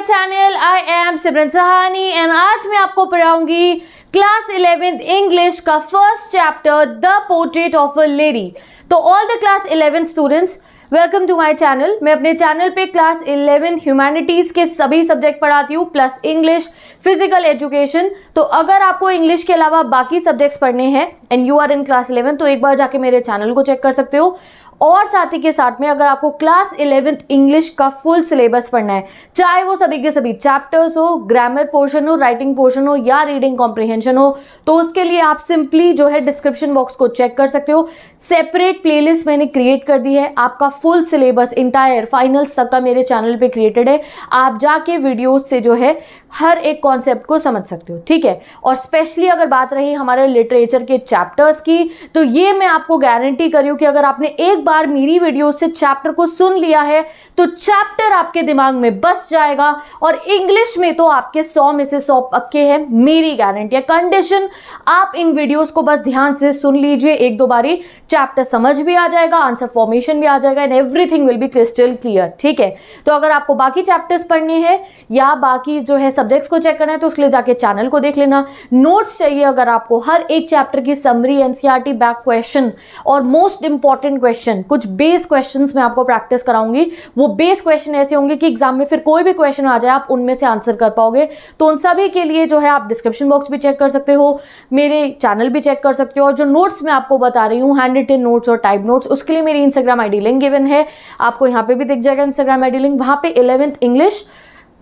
Channel I am Simran Sahani and आज मैं आपको पढ़ाऊँगी क्लास इलेवेंथ इंग्लिश का first chapter the portrait of a lady तो all the class eleventh students welcome to channel मैं अपने चैनल पे क्लास इलेवेंथ ह्यूमैनिटीज के सभी सब्जेक्ट पढ़ाती हूँ प्लस इंग्लिश फ़िज़िकल एजुकेशन तो अगर आपको इंग्लिश के अलावा बाकी सब्जेक्ट्स पढ़ने हैं and you are in class eleven तो एक बार जाके मेरे चैनल को चेक कर सकते हो। और साथ ही के साथ में अगर आपको क्लास इलेवेंथ इंग्लिश का फुल सिलेबस पढ़ना है, चाहे वो सभी के सभी चैप्टर्स हो ग्रामर पोर्शन हो राइटिंग पोर्शन हो या रीडिंग कॉम्प्रिहेंशन हो तो उसके लिए आप सिंपली जो है डिस्क्रिप्शन बॉक्स को चेक कर सकते हो। सेपरेट प्लेलिस्ट मैंने क्रिएट कर दी है। आपका फुल सिलेबस इंटायर फाइनल्स तक का मेरे चैनल पे क्रिएटेड है। आप जाके वीडियोज़ से जो है, हर एक कॉन्सेप्ट को समझ सकते हो, ठीक है? और स्पेशली अगर बात रही हमारे लिटरेचर के चैप्टर्स की तो ये मैं आपको गारंटी करी हूँ कि अगर आपने एक बार मेरी वीडियो से चैप्टर को सुन लिया है तो चैप्टर आपके दिमाग में बस जाएगा और इंग्लिश में तो आपके सौ में से सौ पक्के हैं, मेरी गारंटी है। कंडीशन आप इन वीडियोस को बस ध्यान से सुन लीजिए एक दो बारी। चैप्टर समझ भी आ जाएगा आंसर फॉर्मेशन भी आ जाएगा and everything will be crystal clear ठीक है? तो अगर आपको बाकी चैप्टर्स पढ़ने हैं, या बाकी जो है सब्जेक्ट्स को चेक करना है तो उसके लिए जाके चैनल को देख लेना। नोट्स चाहिए अगर आपको, हर एक चैप्टर की समरी एनसीईआरटी बैक क्वेश्चन और मोस्ट इंपॉर्टेंट क्वेश्चन कुछ बेस क्वेश्चन मैं आपको प्रैक्टिस कराऊँगी। वो बेस क्वेश्चन ऐसे होंगे कि एग्ज़ाम में फिर कोई भी क्वेश्चन आ जाए, आप उनमें से आंसर कर पाओगे। तो उन सभी के लिए जो है आप डिस्क्रिप्शन बॉक्स भी चेक कर सकते हो, मेरे चैनल भी चेक कर सकते हो, और जो नोट्स मैं आपको बता रही हूँ हैंड रिटन नोट्स और टाइप नोट्स उसके लिए मेरी इंस्टाग्राम आईडी लिंक गिवन है। आपको यहाँ पे भी दिख जाएगा इंस्टाग्राम आईडी लिंक वहाँ पे eleventh English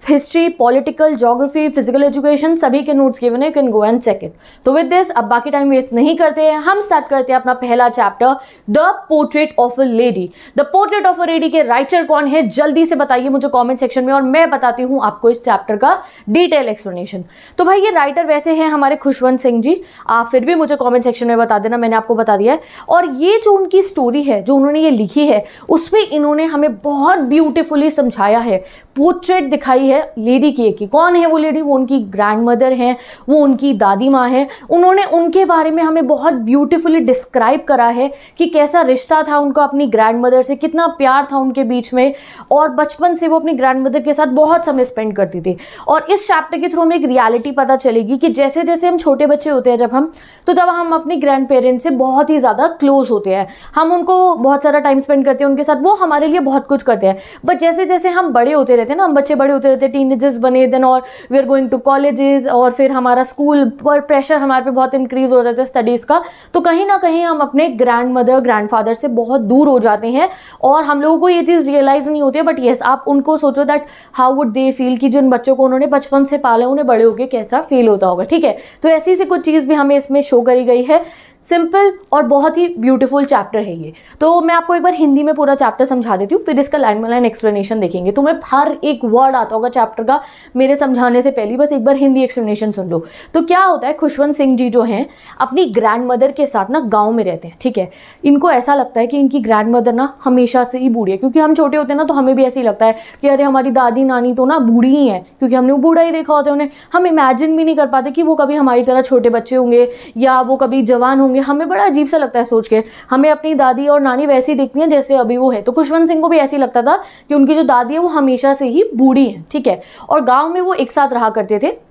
history political geography physical education सभी के नोट्स गिवन है can go and check it तो विद दिस अब बाकी टाइम वेस्ट नहीं करते हैं, हम स्टार्ट करते हैं अपना पहला chapter the portrait of a lady the portrait of a lady के राइटर कौन है, जल्दी से बताइए मुझे कॉमेंट सेक्शन में और मैं बताती हूँ आपको इस चैप्टर का डिटेल एक्सप्लेनेशन तो भाई ये राइटर वैसे हैं हमारे खुशवंत सिंह जी, आप फिर भी मुझे कॉमेंट सेक्शन में बता देना, मैंने आपको बता दिया है। और ये जो उनकी स्टोरी है, जो उन्होंने ये लिखी है, उसमें इन्होंने हमें बहुत ब्यूटिफुली समझाया है। पोर्ट्रेट दिखाई है लेडी की एक कौन है वो लेडी? वो उनकी ग्रैंड मदर है, वो उनकी दादी माँ है। उन्होंने उनके बारे में हमें बहुत ब्यूटिफुली डिस्क्राइब करा है कि कैसा रिश्ता था उनका अपनी ग्रैंड मदर से, कितना प्यार था उनके बीच में, और बचपन से वो अपनी ग्रैंड मदर के साथ बहुत समय स्पेंड करती थी। और इस चैप्टर के थ्रू हमें एक रियलिटी पता चलेगी कि जैसे जैसे हम छोटे बच्चे होते हैं जब हम तो तब हम अपने ग्रैंड पेरेंट्स से बहुत ही ज़्यादा क्लोज होते हैं। हम उनको बहुत सारा टाइम स्पेंड करते हैं उनके साथ, वो हमारे लिए बहुत कुछ करते हैं। बट जैसे जैसे हम बड़े होते रहते हैं ना, हम बच्चे बड़े होते रहते हैं टीनेजर्स बने देन और we are going to colleges और फिर हमारा स्कूल पर प्रेशर हमारे पे बहुत इंक्रीज हो जाता है स्टडीज़ का। तो कहीं ना कहीं हम अपने ग्रैंड मदर ग्रैंड फादर से बहुत दूर हो जाते हैं और हम लोगों को ये चीज़ रियलाइज़ नहीं होती है बट येस आप उनको सोचो that how would they feel कि जिन बच्चों को उन्होंने बचपन से पाला उन्हें बड़े होकर कैसा फील होता होगा, ठीक है? तो ऐसी सी कुछ चीज़ भी हमें इसमें शो करी गई है। सिंपल और बहुत ही ब्यूटीफुल चैप्टर है ये। तो मैं आपको एक बार हिंदी में पूरा चैप्टर समझा देती हूँ, फिर इसका लाइन बाय लाइन एक्सप्लेनेशन देखेंगे तुम्हें हर एक वर्ड आता होगा चैप्टर का मेरे समझाने से पहले, बस एक बार हिंदी एक्सप्लेनेशन सुन लो। तो क्या होता है, खुशवंत सिंह जी जो हैं, अपनी ग्रैंड मदर के साथ ना गाँव में रहते हैं, ठीक है? इनको ऐसा लगता है कि इनकी ग्रैंड मदर ना हमेशा से ही बूढ़ी है, क्योंकि हम छोटे होते हैं ना तो हमें भी ऐसे ही लगता है कि अरे हमारी दादी नानी तो ना बूढ़ी ही है, क्योंकि हमने वो बूढ़ा ही देखा होता है उन्हें। हम इमेजिन भी नहीं कर पाते कि वो कभी हमारी तरह छोटे बच्चे होंगे या वो कभी जवान होंगे हमें बड़ा अजीब सा लगता है सोच के। हमें अपनी दादी और नानी वैसी दिखती हैं जैसे अभी वो है। तो खुशवंत सिंह को भी ऐसी लगता था कि उनकी जो दादी है, वो हमेशा से ही बूढ़ी है, ठीक है? और गाँव में वो एक साथ रहा करते थे।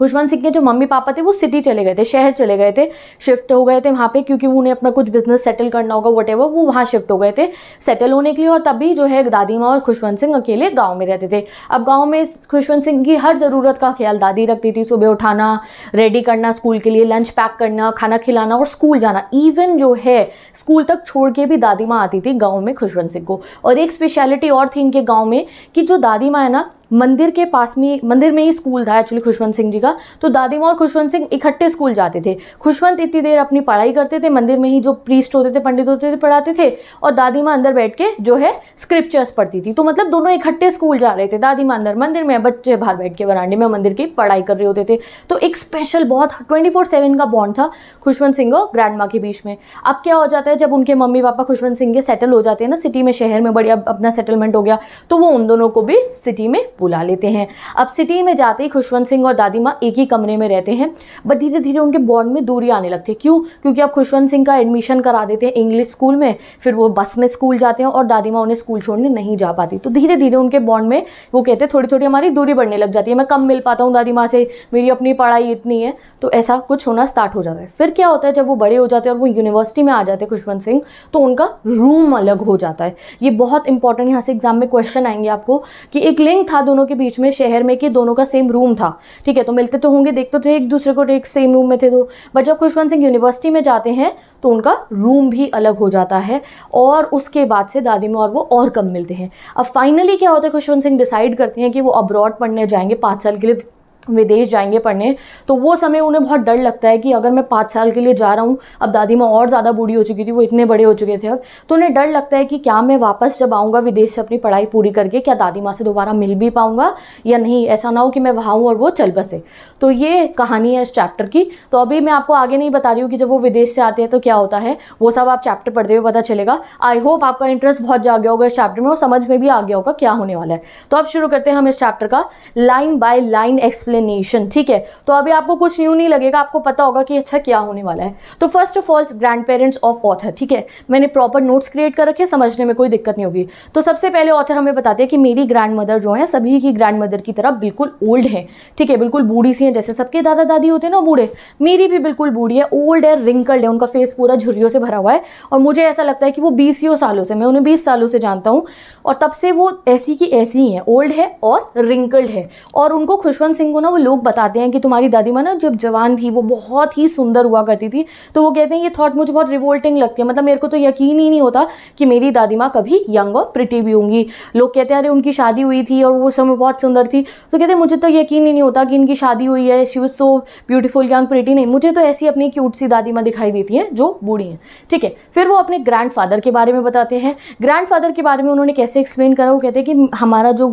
खुशवंत सिंह के जो मम्मी पापा थे, वो सिटी चले गए थे, शहर चले गए थे शिफ्ट हो गए थे वहाँ पे, क्योंकि उन्हें अपना कुछ बिज़नेस सेटल करना होगा वट वो वहाँ शिफ्ट हो गए थे सेटल होने के लिए और तभी जो है दादी माँ और खुशवंत सिंह अकेले गाँव में रहते थे। अब गाँव में खुशवंत सिंह की हर ज़रूरत का ख्याल दादी रखती थी, सुबह उठाना रेडी करना स्कूल के लिए लंच पैक करना, खाना खिलाना और स्कूल जाना। इवन जो है स्कूल तक छोड़ के भी दादी माँ आती थी गाँव में खुशवंत सिंह को। और एक स्पेशलिटी और थी इनके गाँव में कि जो दादी माँ है ना मंदिर के पास में, मंदिर में ही स्कूल था एक्चुअली खुशवंत सिंह जी का। तो दादी माँ और खुशवंत सिंह इकट्ठे स्कूल जाते थे। खुशवंत इतनी देर अपनी पढ़ाई करते थे, मंदिर में ही जो प्रीस्ट होते थे, पंडित होते थे, पढ़ाते थे और दादी माँ अंदर बैठ के जो है स्क्रिप्चर्स पढ़ती थी। तो मतलब दोनों इकट्ठे स्कूल जा रहे थे। दादी माँ अंदर मंदिर में, बच्चे बाहर बैठ के वरांडे में मंदिर की पढ़ाई कर रहे होते थे। तो एक स्पेशल बहुत ट्वेंटी फोर सेवन का बॉन्ड था खुशवंत सिंह और ग्रैंड माँ के बीच में। अब क्या हो जाता है, जब उनके मम्मी पापा खुशवंत सिंह के सेटल हो जाते हैं ना सिटी में, शहर में, बढ़िया अपना सेटलमेंट हो गया तो वो उन दोनों को भी सिटी में बुला लेते हैं। अब सिटी में जाते ही खुशवंत सिंह और दादी माँ एक ही कमरे में रहते हैं बट धीरे धीरे उनके बॉन्ड में दूरी आने लगती है। क्यों? क्योंकि अब खुशवंत सिंह का एडमिशन करा देते हैं इंग्लिश स्कूल में, फिर वो बस में स्कूल जाते हैं और दादी माँ उन्हें स्कूल छोड़ने नहीं जा पाती। तो धीरे धीरे उनके बॉन्ड में वो कहते हैं थोड़ी थोड़ी हमारी दूरी बढ़ने लग जाती है, मैं कम मिल पाता हूँ दादी माँ से, मेरी अपनी पढ़ाई इतनी है। तो ऐसा कुछ होना स्टार्ट हो जाता है। फिर क्या होता है, जब वो बड़े हो जाते हैं और वो यूनिवर्सिटी में आ जाते हैं खुशवंत सिंह तो उनका रूम अलग हो जाता है। ये बहुत इंपॉर्टेंट यहाँ से एग्ज़ाम में क्वेश्चन आएँगे आपको कि एक लिंक था दोनों के बीच में शहर में कि दोनों का सेम रूम था। ठीक है तो मिलते तो होंगे, देखते थे, एक दूसरे को एक सेम रूम में थे तो बट जब खुशवंत सिंह यूनिवर्सिटी में जाते हैं तो उनका रूम भी अलग हो जाता है और उसके बाद से दादी में और वो और कम मिलते हैं। अब फाइनली क्या होता है, खुशवंत सिंह डिसाइड करते हैं कि वो अब्रॉड पढ़ने जाएँगे पाँच साल के लिए। विदेश जाएँगे पढ़ने तो वो समय उन्हें बहुत डर लगता है कि अगर मैं पाँच साल के लिए जा रहा हूँ, अब दादी माँ और ज़्यादा बूढ़ी हो चुकी थी, वो इतने बड़े हो चुके थे अब तो उन्हें डर लगता है कि क्या मैं वापस जब आऊँगा विदेश से अपनी पढ़ाई पूरी करके, क्या दादी माँ से दोबारा मिल भी पाऊँगा या नहीं? ऐसा ना हो कि मैं वहाँ हूँ और वो चल बसे। तो ये कहानी है इस चैप्टर की। तो अभी मैं आपको आगे नहीं बता रही हूँ कि जब वो विदेश से आते हैं तो क्या होता है, वो सब आप चैप्टर पढ़ते हुए पता चलेगा। आई होप आपका इंटरेस्ट बहुत जा गया होगा इस चैप्टर में और समझ में भी आ गया होगा क्या होने वाला है। तो अब शुरू करते हैं हम इस चैप्टर का। लाइन बाय लाइन एक्सप्लेनेशन ठीक है? तो अभी आपको कुछ न्यू नहीं लगेगा, आपको पता होगा कि अच्छा क्या होने वाला है। तो first of all grandparents of author ठीक है? मैंने प्रॉपर नोट्स क्रिएट कर रखे, समझने में कोई दिक्कत नहीं होगी। तो सबसे पहले ऑथर हमें बताते हैं कि मेरी ग्रैंड मदर जो है, सभी की ग्रैंड मदर की तरह बिल्कुल ओल्ड है, ठीक है? बिल्कुल बूढ़ी सी है, जैसे सबके दादा दादी होते हैं ना बूढ़े, मेरी भी बिल्कुल बूढ़ी है ओल्ड है रिंकल्ड है, उनका फेस पूरा झुर्रियों से भरा हुआ है। और मुझे ऐसा लगता है कि वो बीसियों सालों से, मैं उन्हें बीस सालों से जानता हूँ, और तब से वो ऐसी की ऐसी ही है ओल्ड है और रिंकल्ड है। और उनको खुशवंत सिंह ना वो लोग बताते हैं कि तुम्हारी दादी माँ ना जब जवान थी, वो बहुत ही सुंदर हुआ करती थी। तो वो कहते हैं, ये थॉट मुझे बहुत रिवोल्टिंग लगती है। मतलब मेरे को तो यकीन ही नहीं होता कि मेरी दादी माँ कभी यंग और प्रिटी भी होंगी। लोग कहते हैं, अरे, उनकी शादी हुई थी और वो समय बहुत सुंदर थी। तो कहते हैं, मुझे तो यकीन ही नहीं होता कि इनकी शादी हुई है। She was so beautiful young pretty नहीं, मुझे तो ऐसी अपनी क्यूट सी दादी माँ दिखाई देती हैं जो बूढ़ी हैं। ठीक है, फिर वो अपने ग्रैंड के बारे में बताते हैं। ग्रैंड के बारे में उन्होंने कैसे एक्सप्लेन करा? वो कहते हैं कि हमारा जो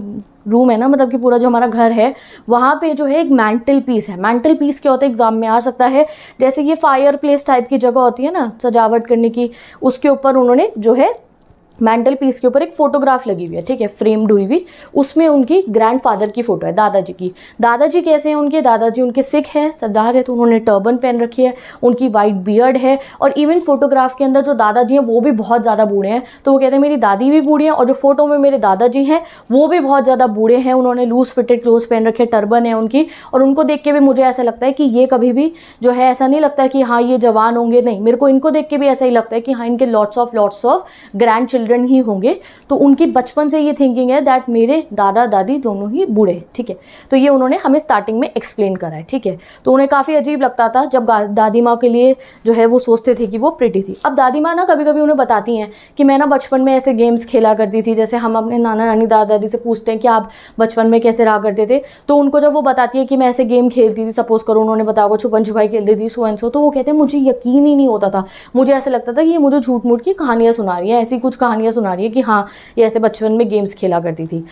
रूम है ना मतलब कि पूरा जो हमारा घर है, वहाँ पे जो है एक मेंटल पीस है। मेंटल पीस क्या होता है? एग्ज़ाम में आ सकता है। जैसे ये फायर प्लेस टाइप की जगह होती है ना, सजावट करने की, उसके ऊपर उन्होंने जो है मेंटल पीस के ऊपर एक फोटोग्राफ लगी हुई है, ठीक है फ्रेम्ड हुई हुई। उसमें उनकी ग्रैंड फादर की फ़ोटो है, दादाजी की। दादाजी कैसे हैं उनके? दादाजी उनके सिख हैं, सरदार है तो उन्होंने टर्बन पहन रखी है, उनकी वाइट बियर्ड है, और इवन फोटोग्राफ के अंदर जो दादाजी हैं, वो भी बहुत ज़्यादा बूढ़े हैं। तो वो कहते हैं, मेरी दादी भी बूढ़ी हैं, और जो फ़ोटो में मेरे दादाजी हैं, वो भी बहुत ज़्यादा बूढ़े हैं। उन्होंने लूज फिटेड क्लोज पहन रखे टर्बन है उनकी, और उनको देख के भी मुझे ऐसा लगता है कि ये कभी भी जो है, ऐसा नहीं लगता है कि हाँ ये जवान होंगे, नहीं। मेरे को इनको देख के भी ऐसा ही लगता है कि हाँ इनके lots of lots of grandchildren ही होंगे तो उनकी बचपन से ये थिंकिंग है दैट मेरे दादा, दादी दोनों ही बूढ़े, ठीक है? तो ये उन्होंने हमें स्टार्टिंग में एक्सप्लेन करा है, ठीक है? तो उन्हें काफ़ी अजीब लगता था जब दादी माँ के लिए जो है वो सोचते थे कि वो प्रिटी थी। अब दादी माँ ना कभी कभी उन्हें बताती हैं कि मैं ना बचपन में ऐसे गेम्स खेला करती थी, जैसे हम अपने नाना नानी, दादा दादी से पूछते हैं कि आप बचपन में कैसे रहा करते थे तो उनको जब वो बताती है कि मैं ऐसे गेम खेलती थी सपोज़ करो उन्होंने बताया छुपन छुपाई खेलती थी सो एंड सो तो वो कहते हैं, मुझे यकीन ही नहीं होता था। मुझे ऐसा लगता था कि ये मुझे झूठ मूठ की कहानियाँ सुना रही है, ऐसी कुछ कहानियाँ सुना रही है कि हाँ ये ऐसे बचपन में गेम्स खेला करती थी।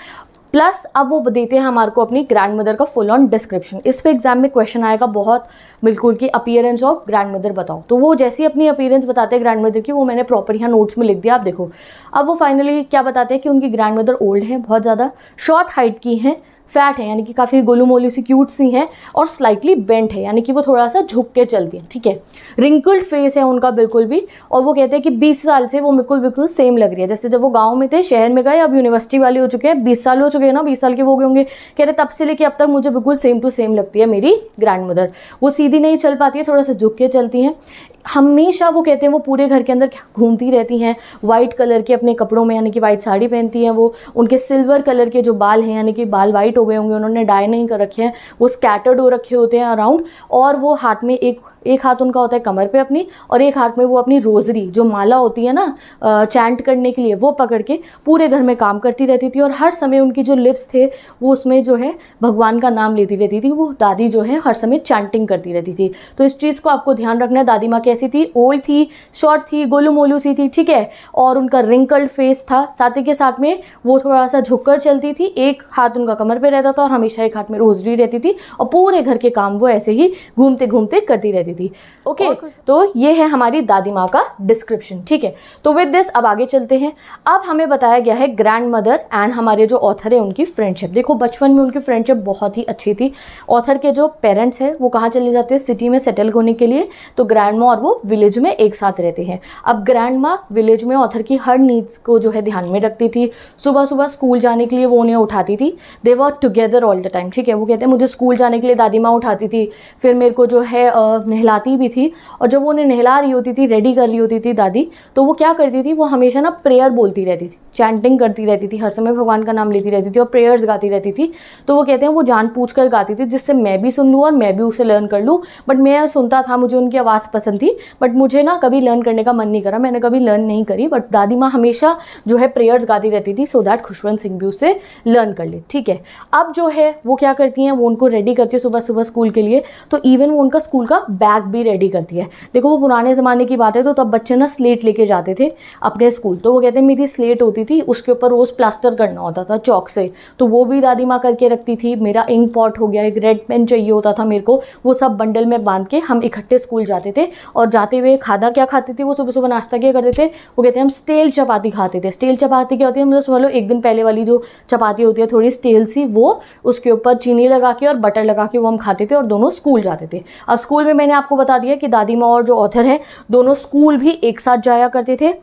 प्लस अब वो देते हैं हमारे को अपनी ग्रैंड मदर का फुल ऑन डिस्क्रिप्शन इस पे एग्ज़ाम में क्वेश्चन आएगा बहुत बिल्कुल कि अपीयरेंस ऑफ़ ग्रैंड मदर बताओ। तो वो जैसी अपनी अपीयरेंस बताते हैं ग्रैंड मदर की, वो मैंने प्रॉपर यहाँ नोट्स में लिख दिया। आप देखो, अब वो फाइनली क्या बताते हैं कि उनकी ग्रैंड मदर ओल्ड हैं, बहुत ज़्यादा शॉर्ट हाइट की हैं फैट है, यानी कि काफ़ी गोलू मोलू सी क्यूट सी हैं और स्लाइटली बेंट है, यानी कि वो थोड़ा सा झुक के चलती हैं, ठीक है? रिंकल्ड फेस है उनका बिल्कुल भी और वो कहते हैं कि 20 साल से वो बिल्कुल बिल्कुल सेम लग रही है। जैसे जब वो गाँव में थे, शहर में गए, अब यूनिवर्सिटी वाले हो चुके हैं, बीस साल हो चुके हैं ना, बीस साल के वो गए होंगे। कह रहे तब से लेके अब तक मुझे बिल्कुल सेम टू सेम लगती है मेरी ग्रैंड मदर वो सीधी नहीं चल पाती है, थोड़ा सा झुक के चलती हैं। हमेशा वो कहते हैं, वो पूरे घर के अंदर घूमती रहती हैं वाइट कलर के अपने कपड़ों में, यानी कि वाइट साड़ी पहनती हैं वो, उनके सिल्वर कलर के जो बाल हैं, यानी कि बाल वाइट हो गए होंगे, उन्होंने डाई नहीं कर रखे हैं, वो स्कैटर्ड हो रखे होते हैं अराउंड और वो हाथ में एक एक हाथ उनका होता है कमर पे अपनी और एक हाथ में वो अपनी रोज़री, जो माला होती है ना चैंट करने के लिए, वो पकड़ के पूरे घर में काम करती रहती थी और हर समय उनकी जो लिप्स थे, वो उसमें जो है भगवान का नाम लेती रहती थी, वो दादी जो है हर समय चैंटिंग करती रहती थी। तो इस चीज़ को आपको ध्यान रखना है, दादी माँ कैसी थी? ओल्ड थी, शॉर्ट थी गोलू मोलू सी थी, ठीक है? और उनका रिंकल्ड फेस था, साथ ही के साथ में वो थोड़ा सा झुककर चलती थी, एक हाथ उनका कमर पर रहता था और हमेशा एक हाथ में रोजरी रहती थी और पूरे घर के काम वो ऐसे ही घूमते घूमते करती रहती थी। ओके तो ये है हमारी दादी माँ का डिस्क्रिप्शन ठीक है? तो विद दिस अब आगे चलते हैं। अब हमें बताया गया है ग्रैंड मदर एंड हमारे जो ऑथर है उनकी फ्रेंडशिप देखो बचपन में उनकी फ्रेंडशिप बहुत ही अच्छी थी। ऑथर के जो पेरेंट्स हैं वो कहाँ चले जाते हैं? सिटी में सेटल होने के लिए। तो ग्रैंड माँ और वो विलेज में एक साथ रहते हैं। अब ग्रैंड माँ विलेज में ऑथर की हर नीड्स को जो है ध्यान में रखती थी। सुबह सुबह स्कूल जाने के लिए वो उन्हें उठाती थी। They were together all the time ठीक है? वो कहते हैं मुझे स्कूल जाने के लिए दादी माँ उठाती थी। फिर मेरे को जो है नहलाती भी थी और जब वो उन्हें नहला रही होती थी रेडी कर रही होती थी दादी तो वो क्या करती थी, वो हमेशा ना प्रेयर बोलती रहती थी चैंटिंग करती रहती थी, हर समय भगवान का नाम लेती रहती थी और प्रेयर्स गाती रहती थी। तो वो कहते हैं, वो जान पूछ कर गाती थी, जिससे मैं भी सुन लूँ और मैं भी उसे लर्न कर लूँ। बट मैं सुनता था, मुझे उनकी आवाज़ पसंद थी बट मुझे ना कभी लर्न करने का मन नहीं करा। मैंने कभी लर्न नहीं करी बट दादी माँ हमेशा जो है प्रेयर्स गाती रहती थी सो दैट खुशवंत सिंह भी उससे लर्न कर ले। ठीक है, अब जो है, वो क्या करती हैं, वो उनको रेडी करती है सुबह सुबह स्कूल के लिए। तो इवन वो उनका स्कूल का बैग भी रेडी करती है। देखो, वो पुराने ज़माने की बात है तो तब बच्चे ना स्लेट लेके जाते थे अपने स्कूल तो वो कहते हैं मेरी स्लेट होती थी, उसके ऊपर रोज़ प्लास्टर करना होता था चौक से। तो वो भी दादी माँ करके रखती थी। मेरा इंक पॉट हो गया, एक रेड पेन चाहिए होता था मेरे को, वो सब बंडल में बाँध के हम इकट्ठे स्कूल जाते थे। और जाते हुए खाना क्या खाते थे, वो सुबह सुबह नाश्ता क्या करते थे, वो कहते हैं हम स्टेल चपाती खाते थे। स्टेल चपाती क्या होती है मतलब लो, एक दिन पहले वाली जो चपाती होती है, थोड़ी स्टेल सी, वो उसके ऊपर चीनी लगा के और बटर लगा के वो हम खाते थे और दोनों स्कूल जाते थे। अब स्कूल में मैंने आपको बता दिया कि दादी माँ और जो ऑथर हैं, दोनों स्कूल भी एक साथ जाया करते थे।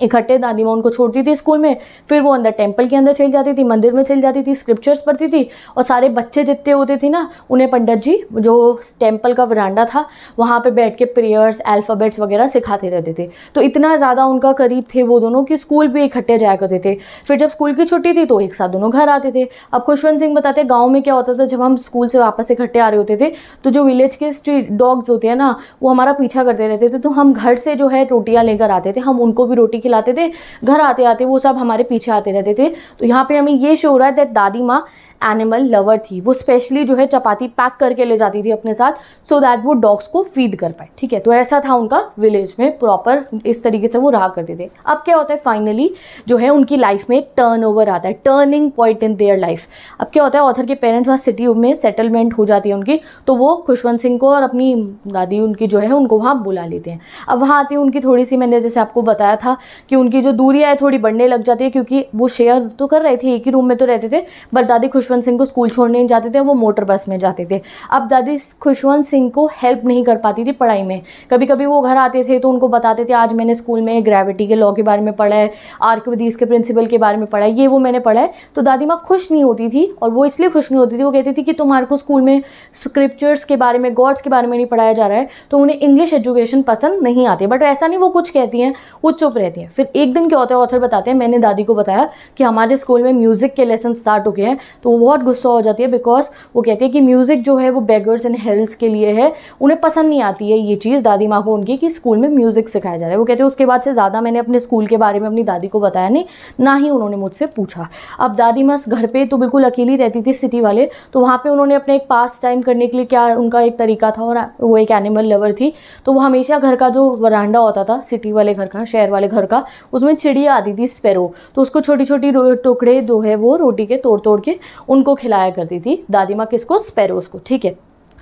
इकट्ठे दादी माँ उनको छोड़ती थी स्कूल में, फिर वो अंदर टेंपल के अंदर चली जाती थी, मंदिर में चली जाती थी स्क्रिप्चर्स पढ़ती थी और सारे बच्चे जितने होते थे ना, उन्हें पंडित जी, जो टेंपल का वरांडा था, वहाँ पे बैठ के प्रेयर्स अल्फ़ाबेट्स वगैरह सिखाते रहते थे। तो इतना ज़्यादा उनका करीब थे वो दोनों कि स्कूल भी इकट्ठे जाया करते थे। फिर जब स्कूल की छुट्टी थी तो एक साथ दोनों घर आते थे। अब खुशवंत सिंह बताते, गाँव में क्या होता था, जब हम स्कूल से वापस इकट्ठे आ रहे होते थे तो जो विलेज के स्ट्रीट डॉग्स होते हैं ना, वो हमारा पीछा करते रहते थे। तो हम घर से जो है रोटियाँ लेकर आते थे, हम उनको भी रोटी खिलाते थे, घर आते आते वो सब हमारे पीछे आते रहते थे। तो यहाँ पे हमें ये शो हो रहा है, दैट दादी माँ एनिमल लवर थी। वो स्पेशली जो है चपाती पैक करके ले जाती थी अपने साथ सो so दैट वो डॉग्स को फ़ीड कर पाए, ठीक है? तो ऐसा था उनका विलेज में प्रॉपर इस तरीके से वो रहा करते थे। अब क्या होता है फाइनली जो है उनकी लाइफ में एक टर्न ओवर आता है turning point in their life अब क्या होता है ऑथर के पेरेंट्स वहाँ सिटी में सेटलमेंट हो जाती है उनकी तो वो खुशवंत सिंह को और अपनी दादी उनकी जो है उनको वहाँ बुला लेते हैं। अब वहाँ आती है उनकी थोड़ी सी मैंने जैसे आपको बताया था कि उनकी जो दूरी है, थोड़ी बढ़ने लग जाती है, क्योंकि वो शेयर तो कर रहे थे, एक ही रूम में तो रहते थे बट दादी खुश खुशवंत सिंह को स्कूल छोड़ने नहीं जाते थे, वो मोटर बस में जाते थे। अब दादी खुशवंत सिंह को हेल्प नहीं कर पाती थी पढ़ाई में। कभी कभी वो घर आते थे तो उनको बताते थे, आज मैंने स्कूल में ग्रेविटी के लॉ के बारे में पढ़ा है आर्कविदीस के प्रिंसिपल के बारे में पढ़ा है, ये वो मैंने पढ़ा है। तो दादी माँ खुश नहीं होती थी और वो इसलिए खुश नहीं होती थी, वो कहती थी कि तुम्हारे को स्कूल में स्क्रिप्चर्स के बारे में गॉड्स के बारे में नहीं पढ़ाया जा रहा है तो उन्हें इंग्लिश एजुकेशन पसंद नहीं आती बट ऐसा नहीं, वो कुछ कहती हैं, वो चुप रहती हैं। फिर एक दिन क्या होता है ऑथर बताते हैं, मैंने दादी को बताया कि हमारे स्कूल में म्यूज़िक के लेसन स्टार्ट हो गए हैं तो बहुत गुस्सा हो जाती है बिकॉज़ वो कहती है कि म्यूज़िक जो है वो बेगर्स एंड हेल्थ के लिए है। उन्हें पसंद नहीं आती है ये चीज़ दादी माँ को उनकी कि स्कूल में म्यूज़िक सिखाया जा रहा है। वो कहते हैं उसके बाद से ज़्यादा मैंने अपने स्कूल के बारे में अपनी दादी को बताया नहीं, ना ही उन्होंने मुझसे पूछा। अब दादी माँ घर पर तो बिल्कुल अकेली रहती थी सिटी वाले तो वहाँ पर उन्होंने अपने एक पास टाइम करने के लिए क्या उनका एक तरीका था और वो एक एनिमल लवर थी। तो वो हमेशा घर का जो वरांडा होता था सिटी वाले घर का, शहर वाले घर का, उसमें चिड़िया आती थी स्पेरो तो उसको छोटी छोटी टुकड़े जो है वो रोटी के तोड़ तोड़ के उनको खिलाया करती थी दादी माँ किसको? स्पैरोज को ठीक है?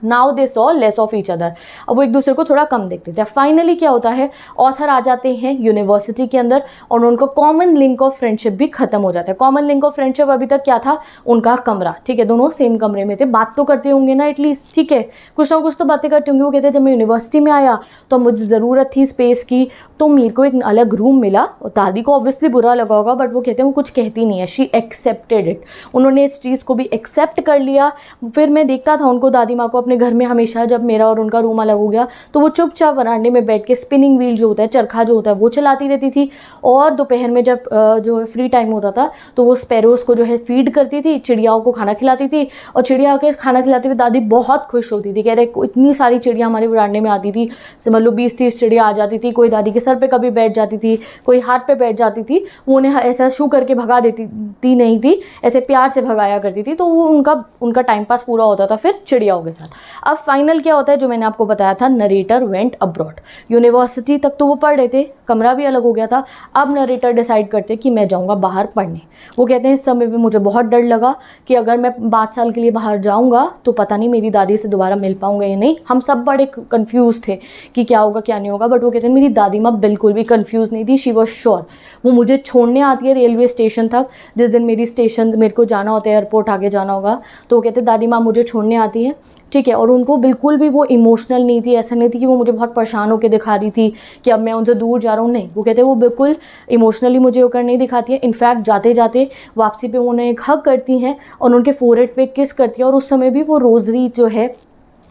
Now they saw less of each other अब वो एक दूसरे को थोड़ा कम देखते थे। फाइनली क्या होता है? ऑथर आ जाते हैं यूनिवर्सिटी के अंदर और उनका कॉमन लिंक ऑफ़ फ्रेंडशिप भी खत्म हो जाता है। कॉमन लिंक ऑफ़ फ्रेंडशिप अभी तक क्या था? उनका कमरा। ठीक है, दोनों सेम कमरे में थे। बात तो करते होंगे ना एटलीस्ट ठीक है, कुछ ना कुछ तो बातें करते होंगे। वो कहते हैं, जब मैं यूनिवर्सिटी में आया तो मुझे ज़रूरत थी स्पेस की तो मेरे को एक अलग रूम मिला। और दादी को ऑब्वियसली बुरा लगा होगा बट वो कहते हैं, वो कुछ कहती नहीं है। शी एक्सेप्टेड इट उन्होंने इस चीज़ को भी एक्सेप्ट कर लिया। फिर मैं देखता था उनको दादी माँ को। अपने घर में हमेशा जब मेरा और उनका रूम अलग हो गया तो वो चुपचाप वरांडे में बैठ के स्पिनिंग व्हील जो होता है, चरखा जो होता है, वो चलाती रहती थी। और दोपहर में जब जो है फ्री टाइम होता था तो वो स्पैरोज को जो है फ़ीड करती थी, चिड़ियाओं को खाना खिलाती थी। और चिड़िया के खाना खिलाते हुए दादी बहुत खुश होती थी, कह रहे इतनी सारी चिड़िया हमारे वरांडे में आती थी। लो बीस तीस चिड़िया आ जाती थी, कोई दादी के सर पर कभी बैठ जाती थी, कोई हाथ पे बैठ जाती थी। वो उन्हें ऐसा शू करके भगा देती थी नहीं थी, ऐसे प्यार से भगाया करती थी। तो वो उनका उनका टाइम पास पूरा होता था, फिर चिड़ियाओं के साथ। अब फाइनल क्या होता है जो मैंने आपको बताया था नरेटर वेंट अब्रॉड यूनिवर्सिटी तक तो वो पढ़ रहे थे, कमरा भी अलग हो गया था। अब नरेटर डिसाइड करते कि मैं जाऊँगा बाहर पढ़ने। वो कहते हैं, इस समय पर मुझे बहुत डर लगा कि अगर मैं पाँच साल के लिए बाहर जाऊँगा तो पता नहीं मेरी दादी से दोबारा मिल पाऊँगा या नहीं। हम सब बड़े कन्फ्यूज़ थे कि क्या होगा, क्या नहीं होगा बट वो कहते हैं, मेरी दादी माँ बिल्कुल भी कन्फ्यूज़ नहीं थी शी वॉज़ श्योर वो मुझे छोड़ने आती है रेलवे स्टेशन तक। जिस दिन मेरी स्टेशन मेरे को जाना होता है एयरपोर्ट आगे जाना होगा तो वो कहते दादी माँ मुझे छोड़ने आती है। ठीक है, और उनको बिल्कुल भी वो इमोशनल नहीं थी, ऐसा नहीं थी कि वो मुझे बहुत परेशान होकर दिखा रही थी कि अब मैं उनसे दूर जा रहा हूँ। नहीं, वो कहते वो बिल्कुल इमोशनली मुझे होकर नहीं दिखाती है। इनफैक्ट जाते जाते वापसी पर उन्हें एक हक करती हैं और उनके फोरेट पर किस करती है और उस समय भी वो रोज़री जो है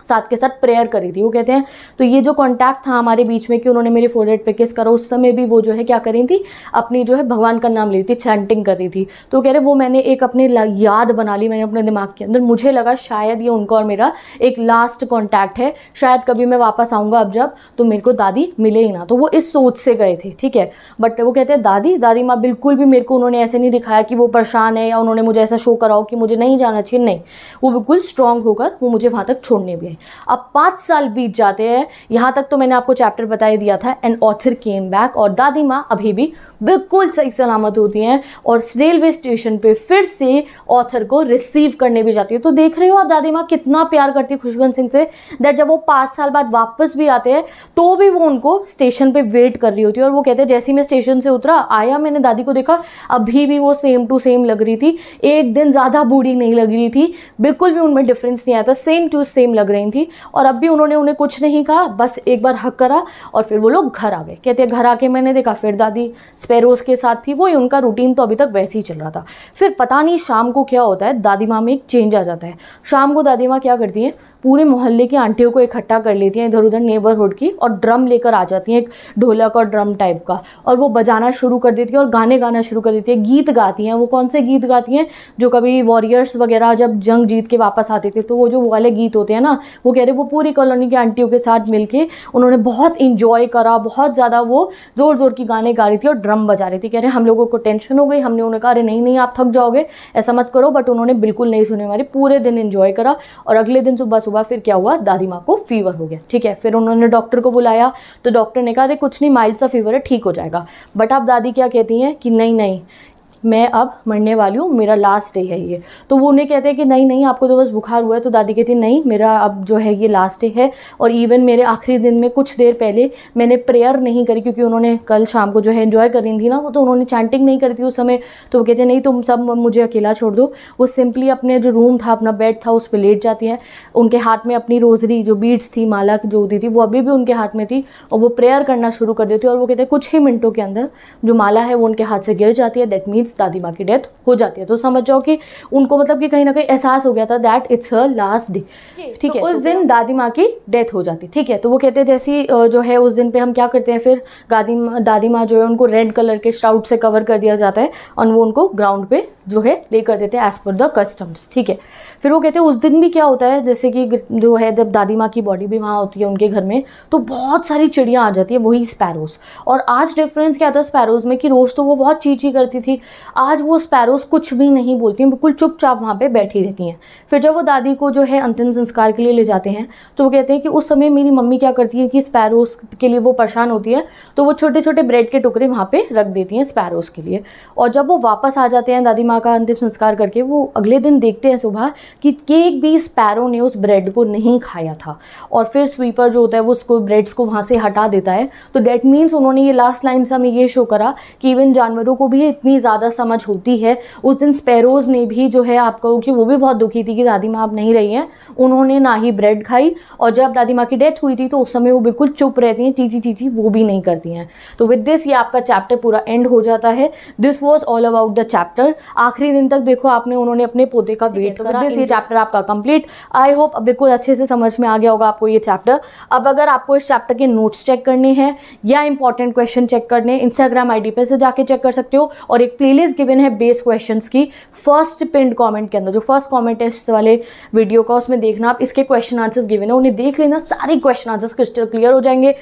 साथ के साथ प्रेयर करी थी, वो कहते हैं तो ये जो कॉन्टैक्ट था हमारे बीच में कि उन्होंने मेरे फोरहेड पे किस करा, उस समय भी वो जो है क्या करी थी, अपनी जो है भगवान का नाम ली थी चैंटिंग कर रही थी। तो कह रहे, वो मैंने एक अपने याद बना ली मैंने अपने दिमाग के अंदर, मुझे लगा शायद ये उनका और मेरा एक लास्ट कॉन्टैक्ट है, शायद कभी मैं वापस आऊँगा अब जब तो मेरे को दादी मिले ही ना। तो वो इस सोच से गए थे, ठीक है? बट वो कहते हैं, दादी दादी माँ बिल्कुल भी मेरे को उन्होंने ऐसे नहीं दिखाया कि वो परेशान है या उन्होंने मुझे ऐसा शो कराओ कि मुझे नहीं जाना चाहिए। नहीं, वो बिल्कुल स्ट्रांग होकर वो मुझे वहाँ तक छोड़ने भी है अब पाँच साल बीत जाते हैं। यहाँ तक तो मैंने आपको चैप्टर बता ही दिया था एंड ऑथर केम बैक और दादी माँ अभी भी बिल्कुल सही सलामत होती हैं और रेलवे स्टेशन पे फिर से ऑथर को रिसीव करने भी जाती है। तो देख रहे हो आप दादी माँ कितना प्यार करती है खुशबंत सिंह से दैट जब वो पाँच साल बाद वापस भी आते हैं तो भी वो उनको स्टेशन पे वेट कर रही होती है और वो कहते हैं, जैसे ही मैं स्टेशन से उतरा, आया मैंने दादी को देखा, अभी भी वो सेम टू सेम लग रही थी। एक दिन ज़्यादा बूढ़ी नहीं लग रही थी, बिल्कुल भी उनमें डिफरेंस नहीं आया था सेम टू सेम लग रही थी और अब भी उन्होंने उन्हें कुछ नहीं कहा, बस एक बार हक करा और फिर वो लोग घर आ गए। कहते हैं, घर आके मैंने देखा, फिर दादी स्पेरोज के साथ थी, वही उनका रूटीन तो अभी तक वैसे ही चल रहा था। फिर पता नहीं शाम को क्या होता है, दादी माँ में एक चेंज आ जाता है। शाम को दादी माँ क्या करती है, पूरे मोहल्ले की आंटियों को इकट्ठा कर लेती हैं इधर उधर नेबरहुड की और ड्रम लेकर आ जाती हैं, एक ढोलक और ड्रम टाइप का। और वो बजाना शुरू कर देती हैं और गाने गाना शुरू कर देती है, गीत गाती हैं। वो कौन से गीत गाती हैं, जो कभी वॉरियर्स वगैरह जब जंग जीत के वापस आते थे तो वो जो वाले गीत होते हैं ना वो कह रहे वो पूरी कॉलोनी की आंटियों के साथ मिल उन्होंने बहुत इंजॉय करा, बहुत ज़्यादा वो ज़ोर ज़ोर की गाने गा रही थी और ड्रम बजा रही थी। कह रहे हम लोगों को टेंशन हो गई, हमने उन्हें कहा, अरे नहीं नहीं, आप थक जाओगे, ऐसा मत करो। बट उन्होंने बिल्कुल नहीं सुने हमारी, पूरे दिन इन्जॉय करा और अगले दिन सुबह सुबह फिर क्या हुआ, दादी माँ को फीवर हो गया, ठीक है? फिर उन्होंने डॉक्टर को बुलाया तो डॉक्टर ने कहा, अरे कुछ नहीं माइल्ड सा फीवर है, ठीक हो जाएगा। बट आप दादी क्या कहती हैं कि, नहीं नहीं मैं अब मरने वाली हूँ, मेरा लास्ट डे है ये। तो वो उन्हें कहते हैं कि नहीं नहीं, आपको तो बस बुखार हुआ है। तो दादी कहती नहीं, मेरा अब जो है ये लास्ट डे है। और इवन मेरे आखिरी दिन में कुछ देर पहले मैंने प्रेयर नहीं करी, क्योंकि उन्होंने कल शाम को जो है इन्जॉय कर थी ना, वो तो उन्होंने चैंटिंग नहीं करी थी उस समय। तो वो कहते हैं, नहीं, तुम सब मुझे अकेला छोड़ दो। वो सिंपली अपने जो रूम था, अपना बेड था, उस पर लेट जाती हैं। उनके हाथ में अपनी रोजरी जो बीड्स थी, माला जो होती थी, वो अभी भी उनके हाथ में थी। और वो प्रेयर करना शुरू कर देती है। और वो कहते हैं, कुछ ही मिनटों के अंदर जो माला है, वो उनके हाथ से गिर जाती है। दैट मीन्स दादी माँ की डेथ हो जाती है। तो समझ जाओ कि उनको मतलब कि कहीं ना कहीं एहसास हो गया था that it's a last day ठीक तो है उस दिन दादी माँ की डेथ हो जाती। ठीक है तो वो कहते हैं जैसी जो है उस दिन पे हम क्या करते हैं फिर दादी दादी माँ जो है उनको रेड कलर के श्राउट से कवर कर दिया जाता है और वो उनको ग्राउंड पे जो है लेकर देते हैं एज पर द कस्टम्स ठीक है फिर वो कहते हैं, उस दिन भी क्या होता है, जैसे कि जो है, जब दादी माँ की बॉडी भी वहाँ होती है उनके घर में तो बहुत सारी चिड़ियाँ आ जाती है, वही स्पैरोज और आज डिफरेंस क्या था स्पैरोज में कि रोज़ तो वो बहुत चीची करती थी, आज वो स्पैरोज कुछ भी नहीं बोलती हैं, बिल्कुल चुपचाप वहाँ पर बैठी रहती हैं। फिर जब वो दादी को जो है अंतिम संस्कार के लिए ले जाते हैं तो वो कहते हैं कि उस समय मेरी मम्मी क्या करती है कि स्पैरोज के लिए वो परेशान होती है तो वो छोटे छोटे ब्रेड के टुकड़े वहाँ पर रख देती हैं स्पैरोज के लिए। और जब वो वापस आ जाते हैं दादी माँ का अंतिम संस्कार करके, वो अगले दिन देखते हैं सुबह कि केक भी स्पैरो ने उस ब्रेड को नहीं खाया था। और फिर स्वीपर जो होता है वो उसको ब्रेड्स को वहाँ से हटा देता है। तो डेट मीन्स उन्होंने ये लास्ट लाइन से हमें ये शो करा कि इवन जानवरों को भी इतनी ज़्यादा समझ होती है। उस दिन स्पैरोज़ ने भी जो है आप कहो कि वो भी बहुत दुखी थी कि दादी माँ अब नहीं रही हैं। उन्होंने ना ही ब्रेड खाई और जब दादी माँ की डेथ हुई थी तो उस समय वो बिल्कुल चुप रहती हैं। चीची चीची वो भी नहीं करती हैं। तो विद दिस ये आपका चैप्टर पूरा एंड हो जाता है। This was all about the chapter आखिरी दिन तक देखो आपने उन्होंने अपने पोते का वेट करा। दिस ये चैप्टर आपका कंप्लीट आई होप बिल्कुल अच्छे से समझ में आ गया होगा आपको ये चैप्टर अब अगर आपको इस चैप्टर के नोट्स चेक करने हैं या इंपॉर्टेंट क्वेश्चन चेक करने इंस्टाग्राम आई पे से जाके चेक कर सकते हो और एक प्लेलिस्ट गिवन है बेस क्वेश्चन की फ़र्स्ट पिंड कॉमेंट के अंदर. जो फ़र्स्ट कॉमेंट है इस वाले वीडियो का, उसमें देखना आप, इसके क्वेश्चन आंसर्स गिवन है, उन्हें देख लेना, सारे क्वेश्चन आंसर्स क्रिस्टल क्लियर हो जाएँगे.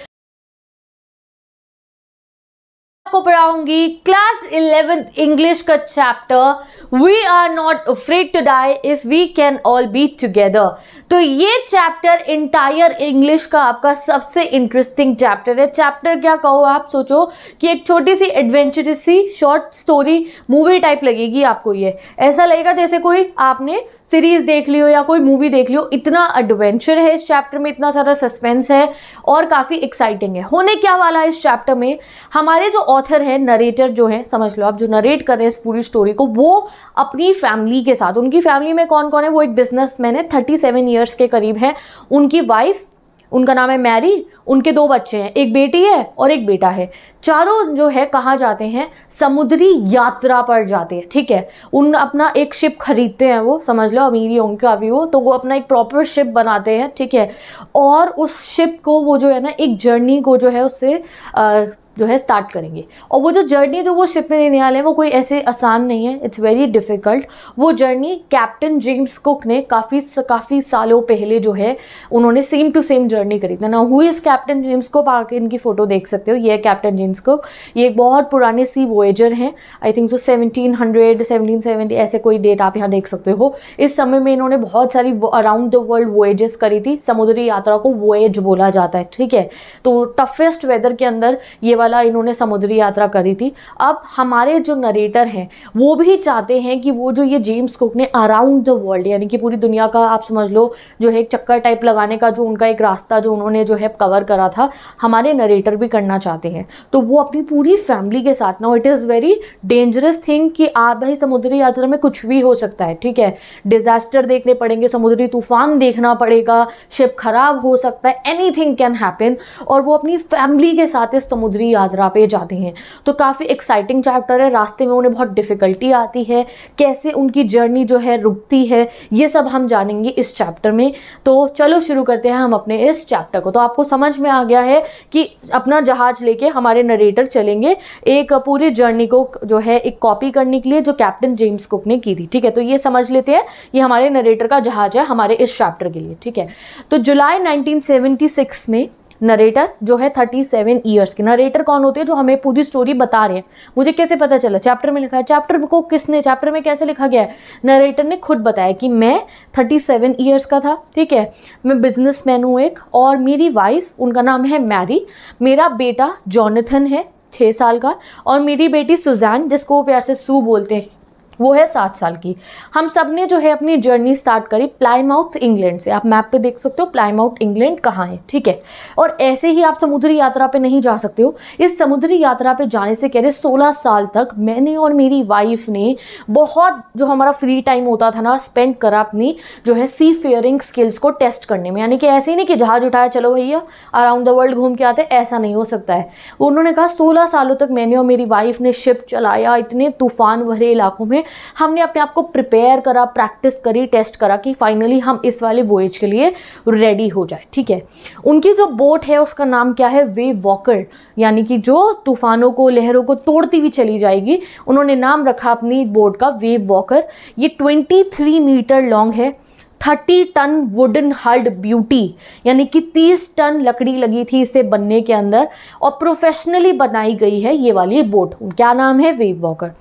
आपको पढ़ाऊँगी क्लास इलेवेंथ इंग्लिश का chapter we are not afraid to die if we can all be together तो ये चैप्टर इंटायर इंग्लिश का आपका सबसे इंटरेस्टिंग चैप्टर है। चैप्टर क्या कहो आप? सोचो कि एक छोटी सी एडवेंचरस सी शॉर्ट स्टोरी मूवी टाइप लगेगी आपको ये। ऐसा लगेगा जैसे कोई आपने सीरीज़ देख लियो या कोई मूवी देख लियो, इतना एडवेंचर है इस चैप्टर में, इतना सारा सस्पेंस है और काफ़ी एक्साइटिंग है। होने क्या वाला है इस चैप्टर में? हमारे जो ऑथर हैं नरेटर जो है, समझ लो आप, जो नरेट कर रहे हैं इस पूरी स्टोरी को, वो अपनी फैमिली के साथ, उनकी फैमिली में कौन कौन है? वो एक बिजनेसमैन है थर्टी सेवन ईयर्स के करीब है। उनकी वाइफ उनका नाम है मैरी, उनके दो बच्चे हैं, एक बेटी है और एक बेटा है। चारों जो है कहाँ जाते हैं? समुद्री यात्रा पर जाते हैं, ठीक है? उन अपना एक शिप खरीदते हैं वो, समझ लो, अमीरी होंगे काफ़ी वो तो वो अपना एक प्रॉपर शिप बनाते हैं, ठीक है? और उस शिप को वो जो है ना, एक जर्नी को जो है उससे जो है स्टार्ट करेंगे। और वो जो जर्नी जो वो शिप में लेने वाले हैं, वो कोई ऐसे आसान नहीं है। इट्स वेरी डिफ़िकल्ट वो जर्नी कैप्टन जेम्स कुक ने काफ़ी काफ़ी सालों पहले जो है, उन्होंने सेम टू सेम जर्नी करी थी। ना हुई इस कैप्टन जेम्स कुक आके इनकी फ़ोटो देख सकते हो। ये है कैप्टन जेम्स कुक ये एक बहुत पुराने सी वोएजर हैं। I think so seventeen hundred seventeen ऐसे कोई डेट आप यहाँ देख सकते हो। इस समय में इन्होंने बहुत सारी अराउंड द वर्ल्ड वोएजेस करी थी। समुद्री यात्रा को वोएज बोला जाता है, ठीक है? तो टफेस्ट वेदर के अंदर ये वाला इन्होंने समुद्री यात्रा करी थी। अब हमारे जो नरेटर हैं, वो भी चाहते हैं कि वो जो ये जेम्स कुक ने अराउंड द वर्ल्ड यानी कि पूरी दुनिया का आप समझ लो, जो है एक चक्कर टाइप लगाने का, जो उनका एक रास्ता, जो उन्होंने जो है कवर करा था, हमारे नरेटर भी करना चाहते हैं। तो वो अपनी पूरी फैमिली के साथ ना it is very dangerous thing कि आप भाई समुद्री यात्रा में कुछ भी हो सकता है, ठीक है? डिजास्टर देखने पड़ेंगे, समुद्री तूफ़ान देखना पड़ेगा शिप खराब हो सकता है एनी थिंग कैन हैपन और वो अपनी फैमिली के साथ इस समुद्री यात्रा पे जाते हैं। तो काफ़ी एक्साइटिंग चैप्टर है। रास्ते में उन्हें बहुत डिफ़िकल्टी आती है। कैसे उनकी जर्नी जो है रुकती है, ये सब हम जानेंगे इस चैप्टर में। तो चलो शुरू करते हैं हम अपने इस चैप्टर को। तो आपको समझ में आ गया है कि अपना जहाज़ लेके हमारे नरेटर चलेंगे एक पूरी जर्नी को जो है एक कॉपी करने के लिए जो कैप्टन जेम्स कुक ने की थी। ठीक है? तो ये समझ लेते हैं ये हमारे नरेटर का जहाज़ है हमारे इस चैप्टर के लिए। ठीक है? तो जुलाई 1976 में नरेटर जो है थर्टी सेवन ईयर्स के। नरेटर कौन होते हैं जो हमें पूरी स्टोरी बता रहे हैं? मुझे कैसे पता चला? चैप्टर में लिखा है। चैप्टर को किसने चैप्टर में कैसे लिखा गया है? नरेटर ने खुद बताया कि मैं थर्टी सेवन ईयर्स का था, ठीक है? मैं बिज़नेस मैन हूँ एक और मेरी वाइफ उनका नाम है मैरी मेरा बेटा जॉनथन है छः साल का, और मेरी बेटी सुजैन जिसको प्यार से सू बोलते हैं। वो है सात साल की। हम सबने जो है अपनी जर्नी स्टार्ट करी प्लाईमाउथ इंग्लैंड से। आप मैप पे देख सकते हो प्लाईमाउथ इंग्लैंड कहाँ है, ठीक है? और ऐसे ही आप समुद्री यात्रा पे नहीं जा सकते हो। इस समुद्री यात्रा पे जाने से कह रहे सोलह साल तक मैंने और मेरी वाइफ ने बहुत जो हमारा फ्री टाइम होता था ना स्पेंड करा अपनी जो है सी फेयरिंग स्किल्स को टेस्ट करने में। यानी कि ऐसे ही नहीं कि जहाज़ उठाया, चलो भैया अराउंड द वर्ल्ड घूम के आते, ऐसा नहीं हो सकता है। उन्होंने कहा सोलह सालों तक मैंने और मेरी वाइफ ने शिप चलाया, इतने तूफ़ान भरे इलाकों में हमने अपने आप को प्रिपेयर करा प्रैक्टिस करी टेस्ट करा कि फाइनली हम इस वाले वोएज के लिए रेडी हो जाए, ठीक है? उनकी जो बोट है, उसका नाम क्या है? वे वॉकर यानी कि जो तूफानों को, लहरों को तोड़ती हुई चली जाएगी। उन्होंने नाम रखा अपनी बोट का वे वॉकर ये ट्वेंटी मीटर लॉन्ग है। Thirty ton wooden hulled beauty यानी कि तीस टन लकड़ी लगी थी इसे बनने के अंदर और प्रोफेशनली बनाई गई है ये वाली बोट क्या नाम है वेव वॉकर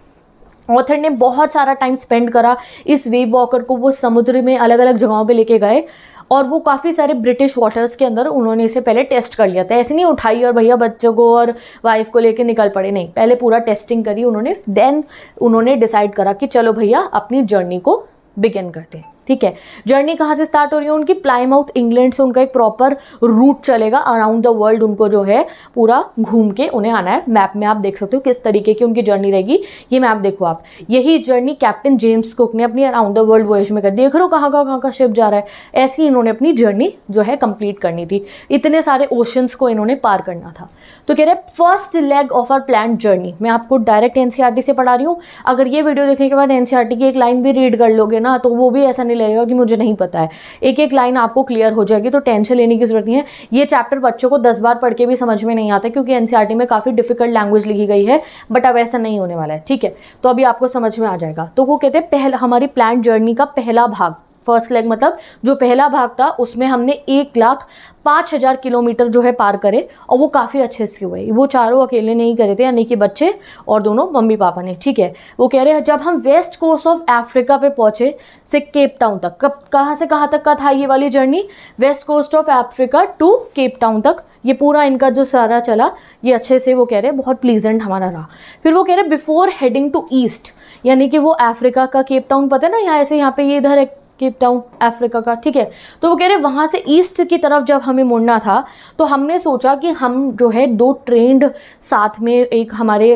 ऑथर ने बहुत सारा टाइम स्पेंड करा इस वेव वॉकर को, वो समुद्र में अलग अलग जगहों पे लेके गए और वो काफ़ी सारे ब्रिटिश वाटर्स के अंदर उन्होंने इसे पहले टेस्ट कर लिया था। ऐसे नहीं उठाई और भैया बच्चों को और वाइफ को लेके निकल पड़े, नहीं। पहले पूरा टेस्टिंग करी उन्होंने देन उन्होंने डिसाइड करा कि चलो भैया अपनी जर्नी को बिगिन करते हैं। ठीक है? जर्नी कहाँ से स्टार्ट हो रही है? उनकी प्लाईमाउथ इंग्लैंड से उनका एक प्रॉपर रूट चलेगा अराउंड द वर्ल्ड उनको जो है पूरा घूम के उन्हें आना है। मैप में आप देख सकते हो किस तरीके की उनकी जर्नी रहेगी। ये मैप देखो आप। यही जर्नी कैप्टन जेम्स कुक ने अपनी अराउंड द वर्ल्ड वॉयज में कर देख रहे हो कहाँ कहाँ कहाँ का शिप जा रहा है। ऐसी इन्होंने अपनी जर्नी जो है कंप्लीट करनी थी। इतने सारे ओशंस को इन्होंने पार करना था। तो कह रहे first leg of our plan journey मैं आपको डायरेक्ट एनसीआरटी से पढ़ा रही हूँ। अगर ये वीडियो देखने के बाद एनसीआरटी की एक लाइन भी रीड कर लोगे ना तो वो भी ऐसा नहीं लगेगा कि मुझे नहीं पता है। एक एक लाइन आपको क्लियर हो जाएगी तो टेंशन लेने की ज़रूरत नहीं है। ये चैप्टर बच्चों को दस बार पढ़ के भी समझ में नहीं आता, क्योंकि एनसीआरटी में काफ़ी डिफ़िकल्ट लैंग्वेज लिखी गई है बट अब ऐसा नहीं होने वाला है, ठीक है? तो अभी आपको समझ में आ जाएगा। तो वो कहते हैं, पहला, हमारी प्लान जर्नी का पहला भाग। फ़र्स्ट लेग मतलब जो पहला भाग था, उसमें हमने एक लाख पाँच हज़ार किलोमीटर जो है पार करे और वो काफ़ी अच्छे से हुए। वो चारों अकेले नहीं करे थे, यानी कि बच्चे और दोनों मम्मी पापा ने, ठीक है? वो कह रहे हैं, जब हम वेस्ट कोस्ट ऑफ़ अफ्रीका पे पहुँचे, से केप टाउन तक, कब, कहाँ से कहाँ तक का था ये वाली journey? West coast of Africa to Cape Town तक। ये पूरा इनका जो सारा चला, ये अच्छे से वो कह रहे हैं, बहुत प्लीजेंट हमारा रहा। फिर वो कह रहे हैं बिफोर हेडिंग टू ईस्ट यानी कि वो अफ्रीका का केप टाउन, पता है ना, यहाँ ऐसे, यहाँ पे ये इधर एक केप टाउन अफ्रीका का, ठीक है? तो वो कह रहे वहाँ से ईस्ट की तरफ़ जब हमें मुड़ना था तो हमने सोचा कि हम जो है दो ट्रेंड साथ में एक हमारे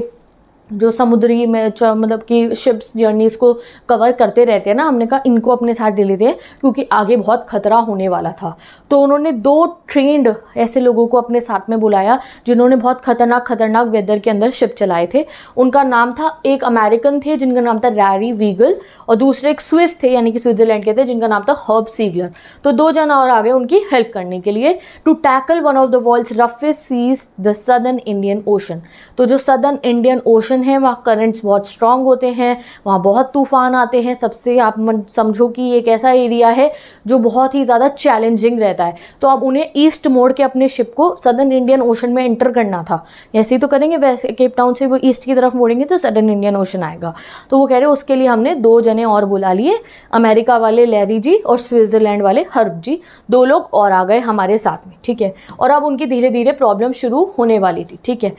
जो समुद्री में मतलब कि शिप्स जर्नीज को कवर करते रहते हैं ना, हमने कहा इनको अपने साथ ले लेते हैं, क्योंकि आगे बहुत खतरा होने वाला था। तो उन्होंने दो ट्रेंड ऐसे लोगों को अपने साथ में बुलाया, जिन्होंने बहुत खतरनाक खतरनाक वेदर के अंदर शिप चलाए थे। उनका नाम था, एक अमेरिकन थे, जिनका नाम था रैरी वीगल और दूसरे एक स्विस थे, यानी कि स्विट्जरलैंड के थे, जिनका नाम था हर्ब सीगलर तो दो जन और आ गए उनकी हेल्प करने के लिए। To tackle one of the world's roughest seas the southern Indian ocean तो जो सदर्न इंडियन ओशन ओशन है, वहाँ करंट्स बहुत स्ट्रांग होते हैं, वहाँ बहुत तूफ़ान आते हैं। सबसे आप समझो कि एक ऐसा एरिया है जो बहुत ही ज़्यादा चैलेंजिंग रहता है। तो अब उन्हें ईस्ट मोड़ के अपने शिप को सदर्न इंडियन ओशन में एंटर करना था। ऐसे ही तो करेंगे, वैसे केप टाउन से वो ईस्ट की तरफ़ मोड़ेंगे तो सदर्न इंडियन ओशन आएगा। तो वो कह रहे उसके लिए हमने दो जने और बुला लिए, अमेरिका वाले लैरी जी और स्विट्ज़रलैंड वाले हर्ब जी। दो लोग और आ गए हमारे साथ में, ठीक है? और अब उनकी धीरे धीरे प्रॉब्लम शुरू होने वाली थी, ठीक है?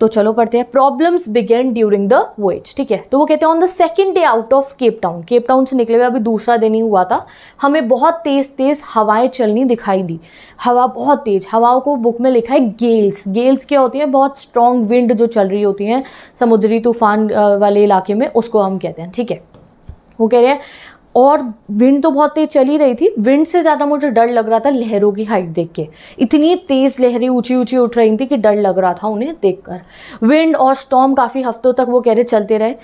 तो चलो पढ़ते हैं। Problems begin during the voyage ठीक है? तो वो कहते हैं on the second day out of Cape Town Cape Town से निकले हुए, अभी दूसरा दिन ही हुआ था, हमें बहुत तेज़ तेज़ हवाएँ चलनी दिखाई दी। हवा बहुत तेज़, हवाओं को बुक में लिखा है गेल्स गेल्स क्या होती हैं? बहुत स्ट्रॉन्ग विंड जो चल रही होती हैं, समुद्री तूफ़ान वाले इलाके में, उसको हम कहते हैं, ठीक है? वो कह रहे हैं और विंड तो बहुत तेज चली रही थी। विंड से ज़्यादा मुझे डर लग रहा था लहरों की हाइट देख के। इतनी तेज़ लहरें ऊँची ऊँची उठ रही थी कि डर लग रहा था उन्हें देखकर। विंड और स्टॉम काफ़ी हफ्तों तक वो कह रहे चलते रहे।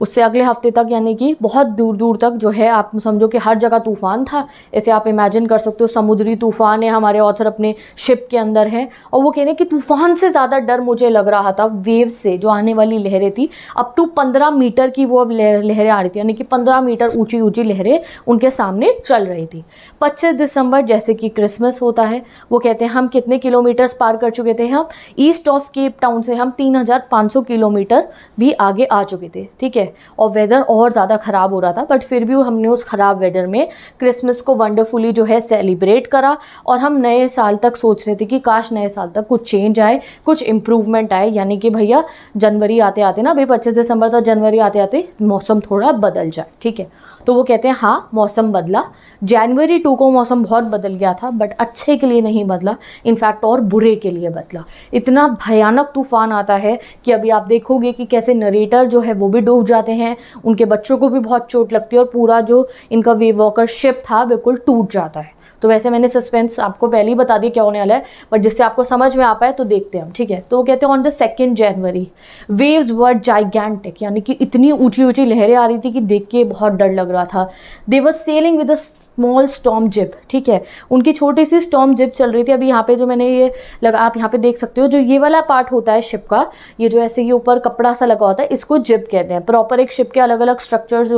उससे अगले हफ़्ते तक, यानी कि बहुत दूर दूर तक जो है, आप समझो कि हर जगह तूफ़ान था। ऐसे आप इमेजिन कर सकते हो, समुद्री तूफ़ान है, हमारे ऑथर अपने शिप के अंदर है, और वो कह रहे हैं कि तूफ़ान से ज़्यादा डर मुझे लग रहा था वेव से, जो आने वाली लहरें थी। अप टू पंद्रह मीटर की वो अब लहरें आ रही थी, यानी कि पंद्रह मीटर ऊँची ऊँची लहरें उनके सामने चल रही थी। पच्चीस दिसंबर, जैसे कि क्रिसमस होता है, वो कहते हैं, हम कितने किलोमीटर्स पार कर चुके थे हम? ईस्ट ऑफ़ केप टाउन से हम तीन हज़ार पाँच सौ किलोमीटर भी आगे आ चुके थे, ठीक है? और वेदर और ज़्यादा ख़राब हो रहा था बट फिर भी हमने उस ख़राब वेदर में क्रिसमस को वंडरफुली जो है सेलिब्रेट करा और हम नए साल तक सोच रहे थे कि काश नए साल तक कुछ चेंज आए, कुछ इम्प्रूवमेंट आए। यानी कि भैया, जनवरी आते आते ना, भाई पच्चीस दिसंबर तक जनवरी आते आते मौसम थोड़ा बदल जाए, ठीक है? तो वो कहते हैं हाँ मौसम बदला। जनवरी टू को मौसम बहुत बदल गया था बट अच्छे के लिए नहीं बदला इनफैक्ट और बुरे के लिए बदला। इतना भयानक तूफ़ान आता है कि अभी आप देखोगे कि कैसे नरेटर जो है वो भी डूब जाते हैं, उनके बच्चों को भी बहुत चोट लगती है और पूरा जो इनका वे वॉकर शिप था, बिल्कुल टूट जाता है। तो वैसे मैंने सस्पेंस आपको पहले ही बता दिया क्या होने वाला है बट जिससे आपको समझ में आ पाए तो देखते हैं हम, ठीक है? तो वो कहते हैं on the second January waves were gigantic यानी कि इतनी ऊँची ऊँची लहरें आ रही थी कि देख के बहुत डर लग रहा था। They were sailing with a small storm jib ठीक है? उनकी छोटी सी स्टॉम जिप चल रही थी। अभी यहाँ पे जो मैंने ये लगा, आप यहाँ पे देख सकते हो, जो ये वाला पार्ट होता है शिप का, ये जो ऐसे ये ऊपर कपड़ा सा लगा होता है, इसको जिप कहते हैं। प्रॉपर एक शिप के अलग अलग स्ट्रक्चर्स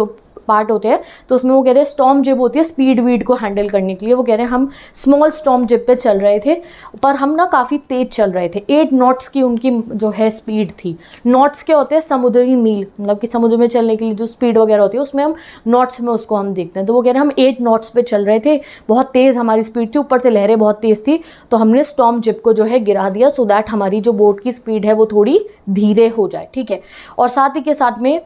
पार्ट होते हैं तो उसमें वो कह रहे हैं स्टॉम जिप होती है स्पीड वीड को हैंडल करने के लिए. वो कह रहे हैं, हम स्मॉल स्टॉम जिप पे चल रहे थे, पर हम ना काफ़ी तेज़ चल रहे थे। एट नॉट्स की उनकी जो है स्पीड थी। नॉट्स क्या होते हैं? समुद्री मील मतलब कि समुद्र में चलने के लिए जो स्पीड वगैरह होती है, उसमें हम नॉट्स में उसको हम देखते हैं। तो वो कह रहे हैं, हम एट नॉट्स पर चल रहे थे, बहुत तेज़ हमारी स्पीड थी, ऊपर से लहरें बहुत तेज़ थी तो हमने स्टॉम जिप को जो है गिरा दिया सो दैट हमारी जो बोट की स्पीड है, वो थोड़ी धीरे हो जाए। ठीक है? और साथ ही के साथ में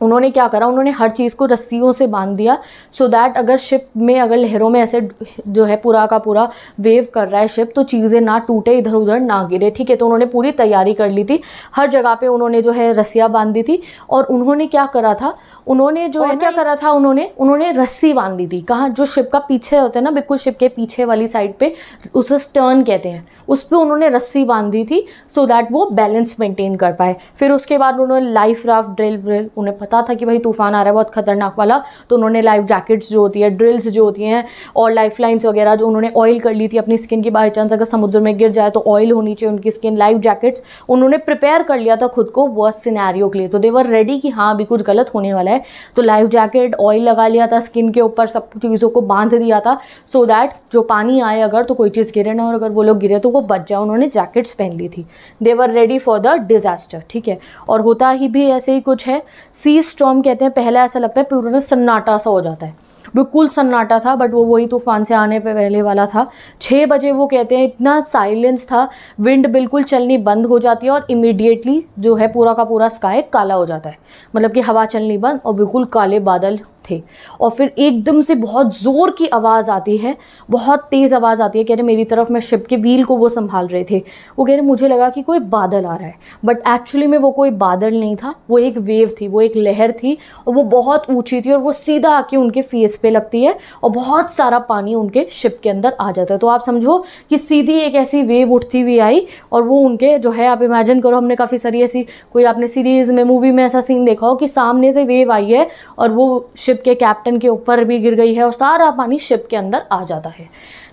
उन्होंने क्या करा? उन्होंने हर चीज़ को रस्सियों से बाँध दिया सो so दैट अगर शिप में अगर लहरों में ऐसे जो है पूरा का पूरा वेव कर रहा है शिप तो चीज़ें ना टूटे इधर उधर ना गिरे ठीक है? तो उन्होंने पूरी तैयारी कर ली थी। हर जगह पे उन्होंने जो है रस्सियाँ बाँध दी थी और उन्होंने क्या करा था? उन्होंने जो है क्या करा था उन्होंने? उन्होंने रस्सी बाँध दी थी। कहाँ? जो शिप का पीछे होता है ना बिल्कुल शिप के पीछे वाली साइड पर उसे स्टर्न कहते हैं। उस पर उन्होंने रस्सी बाँध दी थी सो दैट वो बैलेंस मेंटेन कर पाए। फिर उसके बाद उन्होंने लाइफ राफ्ट ड्रिल व्रिल उन्हें पता था कि भाई तूफ़ान आ रहा है, बहुत खतरनाक वाला। तो उन्होंने लाइफ जैकेट्स जो होती है ड्रिल्स जो होती हैं, और लाइफ लाइन्स वगैरह जो उन्होंने ऑयल कर ली थी अपनी स्किन की बाई चांस अगर समुद्र में गिर जाए तो ऑयल होनी चाहिए उनकी स्किन लाइफ जैकेट्स उन्होंने प्रिपेयर कर लिया था खुद को वो सिनेरियो के लिए। तो देवर रेडी कि हाँ अभी कुछ गलत होने वाला है। तो लाइफ जैकेट ऑयल लगा लिया था स्किन के ऊपर सब चीज़ों को बाँध दिया था सो दैट जो पानी आए अगर तो कोई चीज़ गिरे ना और अगर वो लोग गिरे तो वो बच जाए, उन्होंने जैकेट्स पहन ली थी। They were ready for the disaster ठीक है? और होता ही भी ऐसे ही कुछ है। सी स्टॉम कहते हैं पहला ऐसा लगता है पूरा सन्नाटा सा हो जाता है। बिल्कुल सन्नाटा था बट वो वही तूफ़ान से आने पे पहले वाला था। छः बजे वो कहते हैं, इतना साइलेंस था विंड बिल्कुल चलनी बंद हो जाती है और इमीडिएटली जो है पूरा का पूरा स्काई काला हो जाता है। मतलब कि हवा चलनी बंद और बिल्कुल काले बादल थे। और फिर एकदम से बहुत ज़ोर की आवाज़ आती है, बहुत तेज़ आवाज़ आती है, कह रहे मेरी तरफ़ मैं शिप के व्हील को वो संभाल रहे थे। वो कह रहे मुझे लगा कि कोई बादल आ रहा है। बट एक्चुअली में वो कोई बादल नहीं था, वो एक वेव थी, वो एक लहर थी और वो बहुत ऊँची थी और वो सीधा आके उनके फेस पे लगती है और बहुत सारा पानी उनके शिप के अंदर आ जाता है। तो आप समझो कि सीधी एक ऐसी वेव उठती हुई आई और वो उनके जो है, आप इमेजिन करो, हमने काफ़ी सारी ऐसी कोई आपने सीरीज़ में मूवी में ऐसा सीन देखा हो कि सामने से वेव आई है और वो शिप के कैप्टन के ऊपर भी गिर गई है और सारा पानी शिप के अंदर आ जाता है।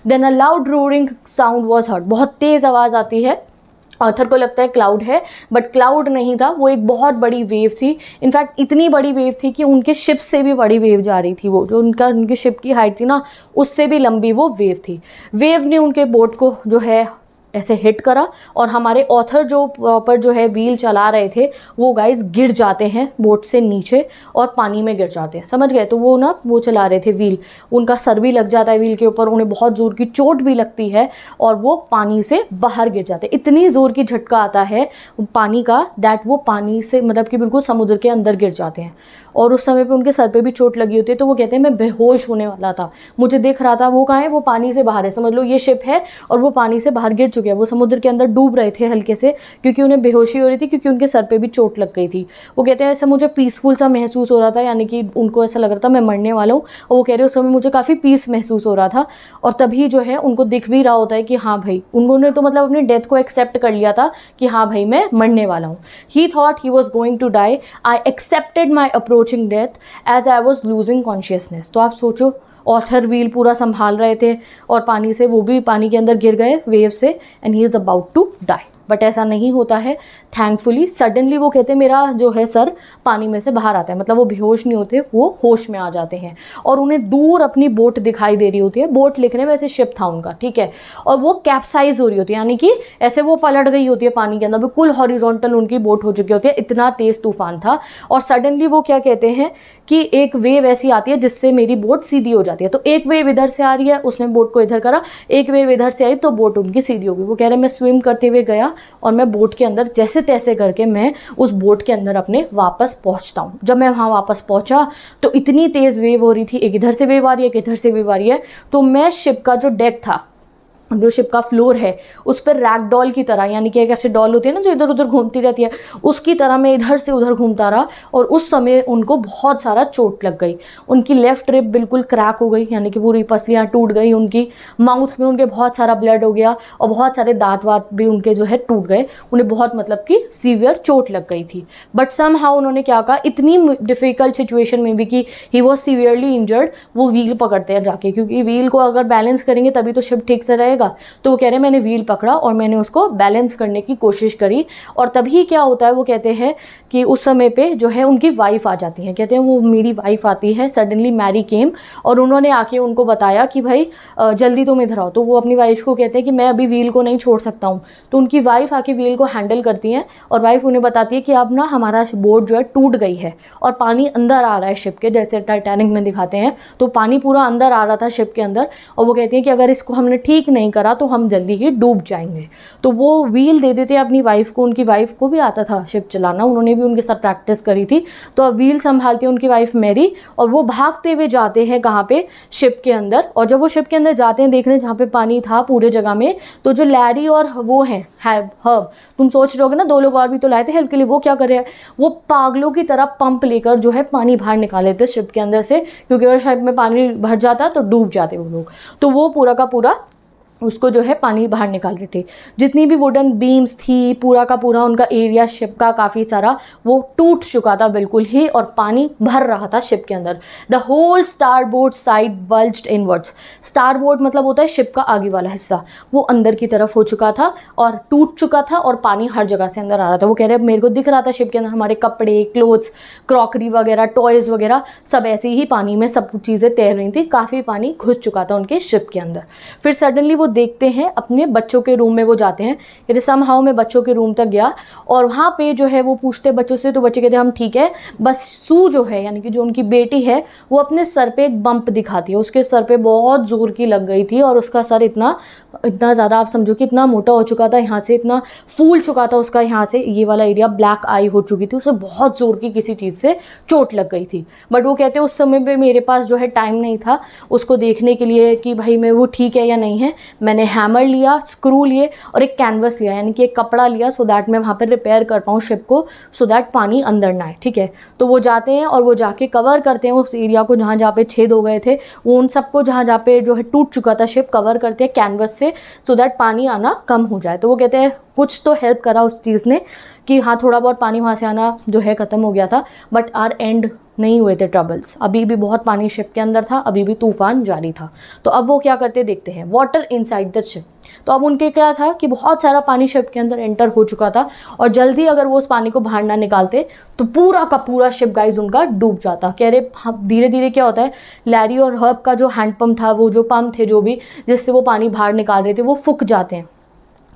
Then a loud roaring sound was heard बहुत तेज़ आवाज़ आती है। ऑथर को लगता है क्लाउड है बट क्लाउड नहीं था, वो एक बहुत बड़ी वेव थी। इनफैक्ट इतनी बड़ी वेव थी कि उनके शिप से भी बड़ी वेव जा रही थी वो, जो उनका, उनकी शिप की हाइट थी ना, उससे भी लंबी वो वेव थी। वेव ने उनके बोट को जो है ऐसे हिट करा और हमारे ऑथर जो पर जो है व्हील चला रहे थे, वो गाइस गिर जाते हैं बोट से नीचे और पानी में गिर जाते हैं। समझ गए? तो वो ना, वो चला रहे थे व्हील उनका सर भी लग जाता है व्हील के ऊपर, उन्हें बहुत ज़ोर की चोट भी लगती है और वो पानी से बाहर गिर जाते हैं। इतनी ज़ोर की झटका आता है पानी का दैट वो पानी से मतलब कि बिल्कुल समुद्र के अंदर गिर जाते हैं। और उस समय पे उनके सर पे भी चोट लगी होती है तो वो कहते हैं, मैं बेहोश होने वाला था। मुझे देख रहा था, वो कहाँ है? वो पानी से बाहर है। समझ लो, ये शिप है और वो पानी से बाहर गिर चुके हैं। वो समुद्र के अंदर डूब रहे थे हल्के से, क्योंकि उन्हें बेहोशी हो रही थी, क्योंकि उनके सर पर भी चोट लग गई थी। वो कहते हैं, ऐसा मुझे पीसफुल सा महसूस हो रहा था, यानी कि उनको ऐसा लग रहा था, मैं मरने वाला हूँ। और वो कह रहे उस समय मुझे काफ़ी पीस महसूस हो रहा था। और तभी जो है, उनको दिख भी रहा होता है कि हाँ भाई। उन्होंने तो मतलब अपनी डेथ को एक्सेप्ट कर लिया था कि हाँ भाई, मैं मरने वाला हूँ। He thought he was going to die I accepted my approaching death as I was losing consciousness तो आप सोचो ऑथर व्हील पूरा संभाल रहे थे और पानी से वो भी पानी के अंदर गिर गए वेव से and he is about to die but ऐसा नहीं होता है. थैंकफुली सडनली वो कहते हैं, मेरा जो है सर, पानी में से बाहर आता है. मतलब वो बेहोश नहीं होते, वो होश में आ जाते हैं। और उन्हें दूर अपनी बोट दिखाई दे रही होती है। बोट लिखने में ऐसे शिप था उनका, ठीक है? और वो कैप्साइज हो रही होती है, यानी कि ऐसे वो पलट गई होती है पानी के अंदर। बिल्कुल हॉरिजॉन्टल उनकी बोट हो चुकी होती है। इतना तेज़ तूफ़ान था। और सडनली वो क्या कहते हैं कि एक वेव ऐसी आती है जिससे मेरी बोट सीधी हो जाती है। तो एक वेव इधर से आ रही है, उसने बोट को इधर करा। एक वेव इधर से आई तो बोट उनकी सीधी हो गई वो कह रहे, मैं स्विम करते हुए गया और मैं बोट के अंदर जैसे तैसे करके मैं उस बोट के अंदर अपने वापस पहुँचता हूँ। जब मैं वहाँ वापस पहुँचा तो इतनी तेज़ वेव हो रही थी। एक इधर से वेव आ रही है, एक इधर से वेव आ रही है। तो मैं शिप का जो डेक था जो शिप का फ्लोर है, उस पर रैक डॉल की तरह, यानी कि एक ऐसे डॉल होती है ना जो इधर उधर घूमती रहती है, उसकी तरह मैं इधर से उधर घूमता रहा और उस समय उनको बहुत सारा चोट लग गई। उनकी लेफ़्ट रिप बिल्कुल क्रैक हो गई, यानी कि पूरी पसलियाँ टूट गई उनकी माउथ में उनके बहुत सारा ब्लड हो गया और बहुत सारे दांत वात भी उनके जो है टूट गए, उन्हें बहुत मतलब कि सीवियर चोट लग गई थी। बट सम हाउ उन्होंने क्या कहा, इतनी डिफ़िकल्ट सिचुएशन में भी कि ही वॉज़ सीवियरली इंजर्ड वो व्हील पकड़ते हैं जाके, क्योंकि व्हील को अगर बैलेंस करेंगे तभी तो शिप ठीक से रहे जाएगा तो वो कह रहे हैं, मैंने व्हील पकड़ा और मैंने उसको बैलेंस करने की कोशिश करी। और तभी क्या होता है, वो कहते हैं कि उस समय पे जो है उनकी वाइफ आ जाती है। कहते हैं, वो मेरी वाइफ आती है सडनली मैरी केम और उन्होंने आके उनको बताया कि, भाई जल्दी तुम इधर आओ। तो वो अपनी वाइफ को कहते हैं कि, मैं अभी व्हील को नहीं छोड़ सकता हूँ। तो उनकी वाइफ आके व्हील को हैंडल करती हैं और वाइफ उन्हें बताती है कि, अब ना हमारा बोट जो है टूट गई है और पानी अंदर आ रहा है शिप के। जैसे टाइटैनिक में दिखाते हैं तो पानी पूरा अंदर आ रहा था शिप के अंदर और वो कहती हैं कि, अगर इसको हमने ठीक नहीं करा तो हम जल्दी ही डूब जाएँगे। तो वो व्हील दे देते अपनी वाइफ को, उनकी वाइफ को भी आता था शिप चलाना, उन्होंने भी उनके साथ प्रैक्टिस करी थी। तो अब व्हील संभालती है उनकी वाइफ मेरी और वो भागते हुए जाते हैं कहाँ पे? शिप के अंदर। और जब वो शिप के अंदर जाते हैं, देखने जहाँ पे पानी था पूरे जगह में तो जो लैरी और वो हैं हर्ब तुम सोच रहे हो ना, दो लोग और भी तो लाए थे हेल्प के लिए, वो क्या कर रहे हैं? वो पागलों की तरह पंप लेकर जो है पानी बाहर निकाल लेते शिप के अंदर से, क्योंकि अगर शिप में पानी भर जाता तो डूब जाते वो लोग। तो वो पूरा का पूरा उसको जो है पानी बाहर निकाल रहे थे। जितनी भी वुडन बीम्स थी, पूरा का पूरा उनका एरिया शिप का काफ़ी सारा, वो टूट चुका था बिल्कुल ही और पानी भर रहा था शिप के अंदर। The whole starboard side bulged inwards starboard मतलब होता है शिप का आगे वाला हिस्सा। वो अंदर की तरफ़ हो चुका था और टूट चुका था और पानी हर जगह से अंदर आ रहा था। वो कह रहे, मेरे को दिख रहा था शिप के अंदर हमारे कपड़े क्लोथ्स क्रॉकरी वगैरह टॉयज़ वगैरह, सब ऐसे ही पानी में सब चीज़ें तैर रही थी। काफ़ी पानी घुस चुका था उनके शिप के अंदर। फिर सडनली वो देखते हैं, अपने बच्चों के रूम में वो जाते हैं। कहते सम हाउ में बच्चों के रूम तक गया और वहाँ पे जो है वो पूछते बच्चों से तो बच्चे कहते हैं हम ठीक है। बस सू जो है, यानी कि जो उनकी बेटी है, वो अपने सर पे एक बम्प दिखाती है। उसके सर पे बहुत ज़ोर की लग गई थी और उसका सर इतना इतना ज़्यादा, आप समझो कि इतना मोटा हो चुका था, यहाँ से इतना फूल चुका था उसका, यहाँ से ये वाला एरिया ब्लैक आई हो चुकी थी। उसे बहुत ज़ोर की किसी चीज़ से चोट लग गई थी। बट वो कहते, उस समय पे मेरे पास जो है टाइम नहीं था, उसको देखने के लिए कि भाई मैं वो ठीक है या नहीं है। मैंने हैमर लिया स्क्रू लिए और एक कैनवस लिया, यानी कि एक कपड़ा लिया सो दैट मैं वहाँ पर रिपेयर कर पाऊँ शिप को सो दैट पानी अंदर ना आए, ठीक है? तो वो जाते हैं और वो जाके कवर करते हैं उस एरिया को जहाँ जहाँ पे छेद हो गए थे, वो उन सबको जहाँ जहाँ पे जो है टूट चुका था शिप कवर करते हैं कैनवस से सो दैट पानी आना कम हो जाए। तो वो कहते हैं कुछ तो हेल्प करा उस चीज़ ने कि हाँ थोड़ा बहुत पानी वहाँ से आना जो है ख़त्म हो गया था बट आर एंड नहीं हुए थे ट्रबल्स अभी भी बहुत पानी शिप के अंदर था अभी भी तूफ़ान जारी था. तो अब वो क्या करते देखते हैं? वाटर इनसाइड द शिप तो अब उनके क्या था कि बहुत सारा पानी शिप के अंदर एंटर हो चुका था और जल्दी अगर वो उस पानी को बाहर ना निकालते तो पूरा का पूरा शिप गाइज़ उनका डूब जाता. कह रहे हाँ, धीरे धीरे क्या होता है? लैरी और हर्ब का जो हैंडपम्प था वो जो पम्प थे जो भी जिससे वो पानी बाहर निकाल रहे थे वो फुक जाते हैं.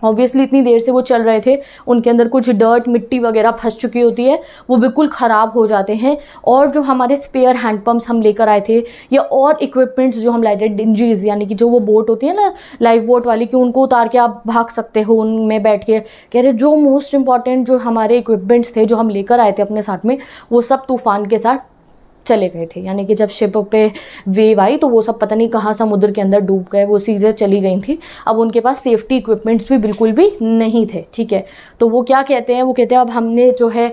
ऑब्वियसली इतनी देर से वो चल रहे थे, उनके अंदर कुछ डर्ट मिट्टी वगैरह फंस चुकी होती है, वो बिल्कुल ख़राब हो जाते हैं। और जो हमारे स्पेयर हैंडपम्प्स हम लेकर आए थे, या और इक्विपमेंट्स जो हम लाए थे डिंजीज यानी कि जो वो बोट होती है ना लाइफ बोट वाली, कि उनको उतार के आप भाग सकते हो उनमें बैठ के। कह रहे, जो मोस्ट इंपॉर्टेंट जो हमारे इक्विपमेंट्स थे, जो हम लेकर आए थे अपने साथ में, वो सब तूफ़ान के साथ चले गए थे। यानी कि जब शिप पे वेव आई तो वो सब पता नहीं कहाँ समुद्र के अंदर डूब गए, वो सीज़र चली गई थी। अब उनके पास सेफ्टी इक्विपमेंट्स भी बिल्कुल भी नहीं थे, ठीक है? तो वो क्या कहते हैं? वो कहते हैं, अब हमने जो है